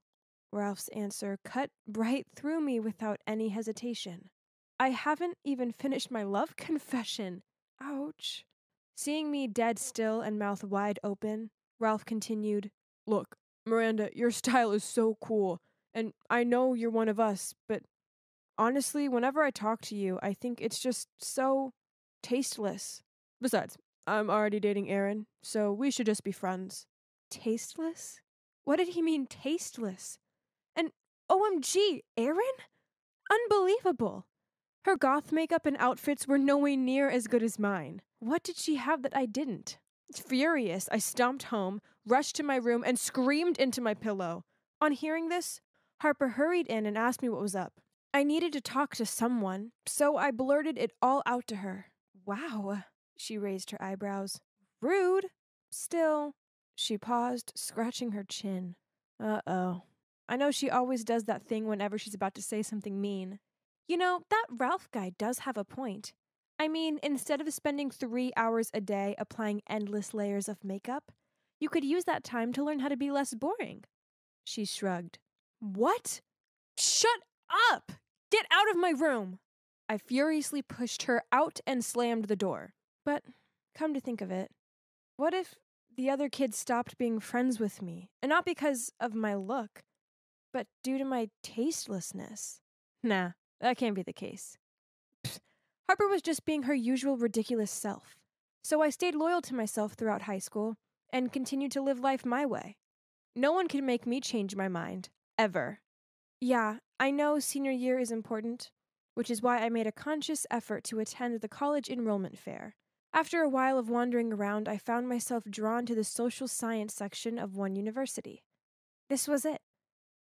Ralph's answer cut right through me without any hesitation. I haven't even finished my love confession. Ouch. Seeing me dead still and mouth wide open, Ralph continued, Look, Miranda, your style is so cool, and I know you're one of us, but honestly, whenever I talk to you, I think it's just so tasteless. Besides, I'm already dating Aaron, so we should just be friends. Tasteless? What did he mean, tasteless? And OMG, Aaron? Unbelievable! Her goth makeup and outfits were no way near as good as mine. What did she have that I didn't? Furious, I stomped home, rushed to my room, and screamed into my pillow. On hearing this, Harper hurried in and asked me what was up. I needed to talk to someone, so I blurted it all out to her. Wow, she raised her eyebrows. Rude. Still, she paused, scratching her chin. Uh oh. I know she always does that thing whenever she's about to say something mean. You know, that Ralph guy does have a point. I mean, instead of spending three hours a day applying endless layers of makeup, you could use that time to learn how to be less boring. She shrugged. What? Shut up! Get out of my room! I furiously pushed her out and slammed the door. But come to think of it, what if the other kids stopped being friends with me? And not because of my look, but due to my tastelessness? Nah, that can't be the case. Harper was just being her usual ridiculous self. So I stayed loyal to myself throughout high school and continue to live life my way. No one can make me change my mind, ever. Yeah, I know senior year is important, which is why I made a conscious effort to attend the college enrollment fair. After a while of wandering around, I found myself drawn to the social science section of one university. This was it.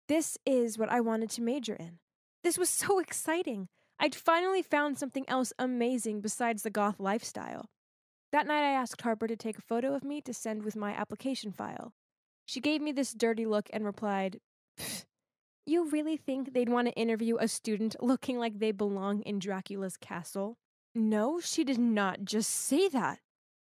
This is what I wanted to major in. This was so exciting. I'd finally found something else amazing besides the goth lifestyle. That night, I asked Harper to take a photo of me to send with my application file. She gave me this dirty look and replied, You really think they'd want to interview a student looking like they belong in Dracula's castle? No, she did not just say that.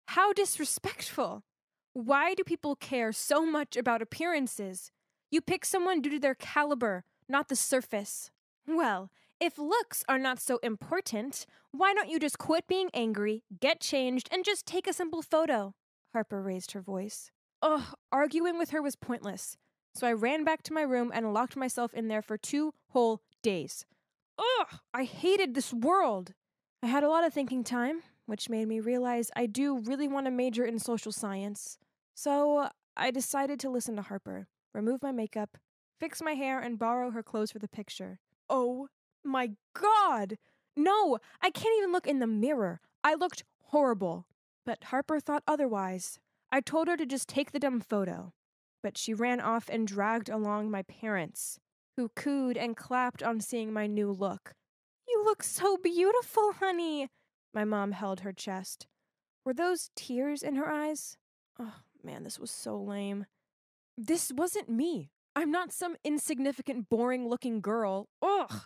How disrespectful. Why do people care so much about appearances? You pick someone due to their caliber, not the surface. Well, if looks are not so important, why don't you just quit being angry, get changed, and just take a simple photo? Harper raised her voice. Ugh, arguing with her was pointless. So I ran back to my room and locked myself in there for two whole days. Ugh, I hated this world. I had a lot of thinking time, which made me realize I do really want to major in social science. So uh, I decided to listen to Harper, remove my makeup, fix my hair, and borrow her clothes for the picture. Oh my god! No, I can't even look in the mirror. I looked horrible. But Harper thought otherwise. I told her to just take the dumb photo. But she ran off and dragged along my parents, who cooed and clapped on seeing my new look. You look so beautiful, honey. My mom held her chest. Were those tears in her eyes? Oh, man, this was so lame. This wasn't me. I'm not some insignificant, boring looking girl. Ugh.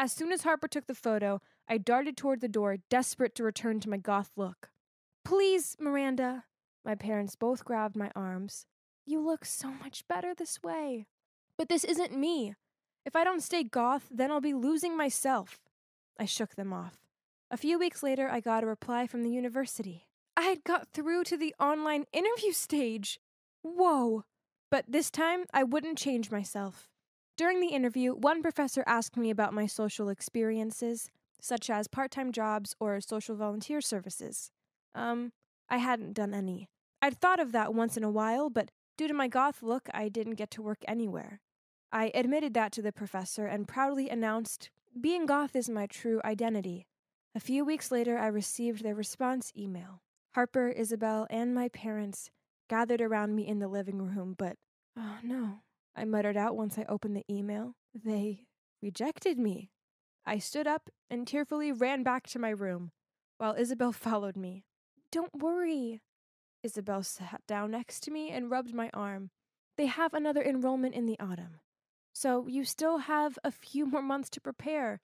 As soon as Harper took the photo, I darted toward the door, desperate to return to my goth look. Please, Miranda. My parents both grabbed my arms. You look so much better this way. But this isn't me. If I don't stay goth, then I'll be losing myself. I shook them off. A few weeks later, I got a reply from the university. I had got through to the online interview stage. Whoa! But this time, I wouldn't change myself. During the interview, one professor asked me about my social experiences, such as part time jobs or social volunteer services. Um, I hadn't done any. I'd thought of that once in a while, but due to my goth look, I didn't get to work anywhere. I admitted that to the professor and proudly announced being goth is my true identity. A few weeks later, I received their response email. Harper, Isabel, and my parents gathered around me in the living room, but oh no, I muttered out once I opened the email. They rejected me. I stood up and tearfully ran back to my room, while Isabel followed me. Don't worry. Isabel sat down next to me and rubbed my arm. They have another enrollment in the autumn. So you still have a few more months to prepare.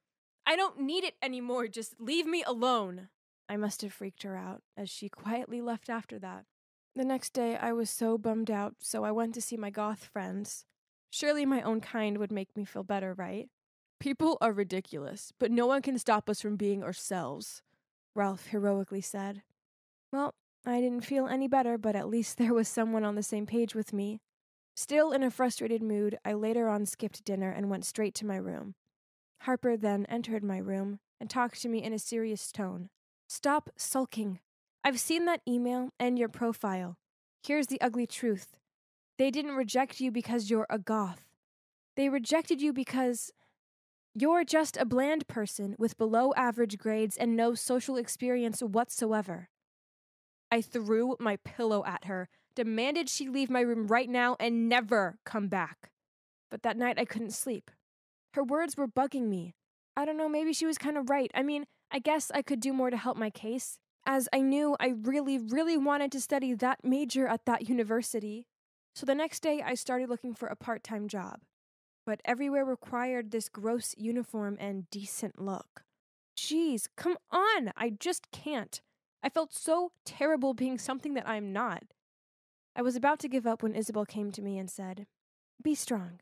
I don't need it anymore. Just leave me alone. I must have freaked her out, as she quietly left after that. The next day, I was so bummed out, so I went to see my goth friends. Surely my own kind would make me feel better, right? People are ridiculous, but no one can stop us from being ourselves, Ralph heroically said. Well, I didn't feel any better, but at least there was someone on the same page with me. Still in a frustrated mood, I later on skipped dinner and went straight to my room. Harper then entered my room and talked to me in a serious tone. Stop sulking. I've seen that email and your profile. Here's the ugly truth they didn't reject you because you're a goth. They rejected you because you're just a bland person with below average grades and no social experience whatsoever. I threw my pillow at her, demanded she leave my room right now and never come back. But that night I couldn't sleep. Her words were bugging me. I don't know, maybe she was kind of right. I mean, I guess I could do more to help my case, as I knew I really, really wanted to study that major at that university. So the next day, I started looking for a part time job. But everywhere required this gross uniform and decent look. Jeez, come on! I just can't. I felt so terrible being something that I'm not. I was about to give up when Isabel came to me and said, Be strong.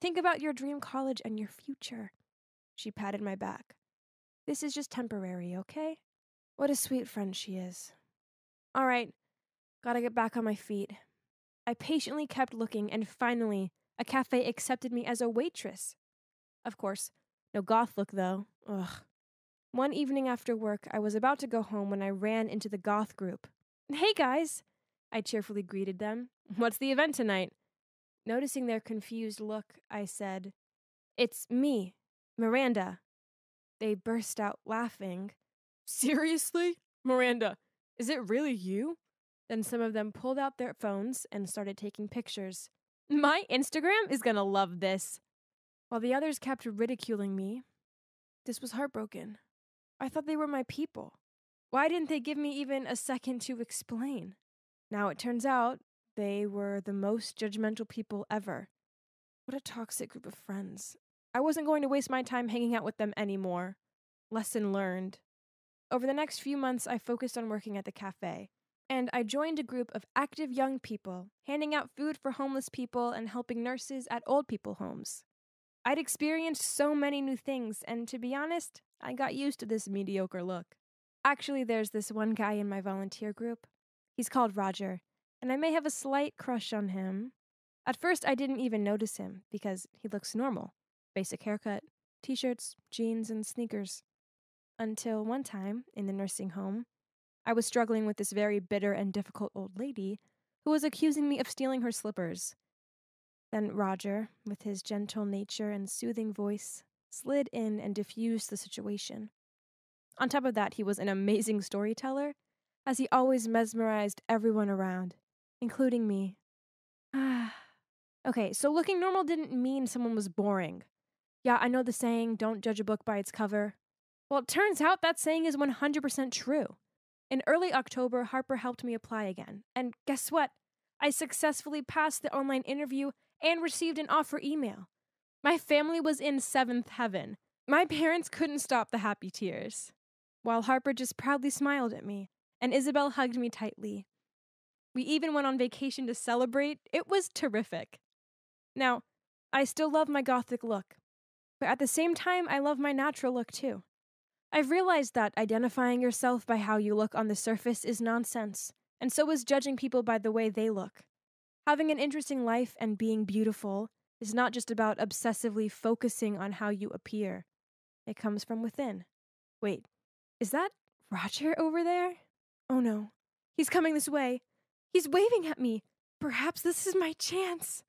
Think about your dream college and your future. She patted my back. This is just temporary, okay? What a sweet friend she is. All right, gotta get back on my feet. I patiently kept looking, and finally, a cafe accepted me as a waitress. Of course, no goth look though. Ugh. One evening after work, I was about to go home when I ran into the goth group. Hey guys! I cheerfully greeted them. What's the event tonight? Noticing their confused look, I said, It's me, Miranda. They burst out laughing. Seriously? Miranda, is it really you? Then some of them pulled out their phones and started taking pictures. My Instagram is gonna love this. While the others kept ridiculing me, this was heartbroken. I thought they were my people. Why didn't they give me even a second to explain? Now it turns out they were the most judgmental people ever. What a toxic group of friends. I wasn't going to waste my time hanging out with them anymore. Lesson learned. Over the next few months, I focused on working at the cafe, and I joined a group of active young people, handing out food for homeless people and helping nurses at old people homes. I'd experienced so many new things, and to be honest, I got used to this mediocre look. Actually, there's this one guy in my volunteer group. He's called Roger, and I may have a slight crush on him. At first, I didn't even notice him because he looks normal basic haircut, t shirts, jeans, and sneakers. Until one time, in the nursing home, I was struggling with this very bitter and difficult old lady who was accusing me of stealing her slippers. Then Roger, with his gentle nature and soothing voice, slid in and diffused the situation. On top of that, he was an amazing storyteller, as he always mesmerized everyone around, including me. Ah. okay, so looking normal didn't mean someone was boring. Yeah, I know the saying, don't judge a book by its cover. Well, it turns out that saying is 100% true. In early October, Harper helped me apply again. And guess what? I successfully passed the online interview and received an offer email. My family was in seventh heaven. My parents couldn't stop the happy tears. While Harper just proudly smiled at me, and Isabel hugged me tightly. We even went on vacation to celebrate. It was terrific. Now, I still love my gothic look, but at the same time, I love my natural look too. I've realized that identifying yourself by how you look on the surface is nonsense, and so is judging people by the way they look. Having an interesting life and being beautiful is not just about obsessively focusing on how you appear. It comes from within. Wait, is that Roger over there? Oh no, he's coming this way. He's waving at me. Perhaps this is my chance.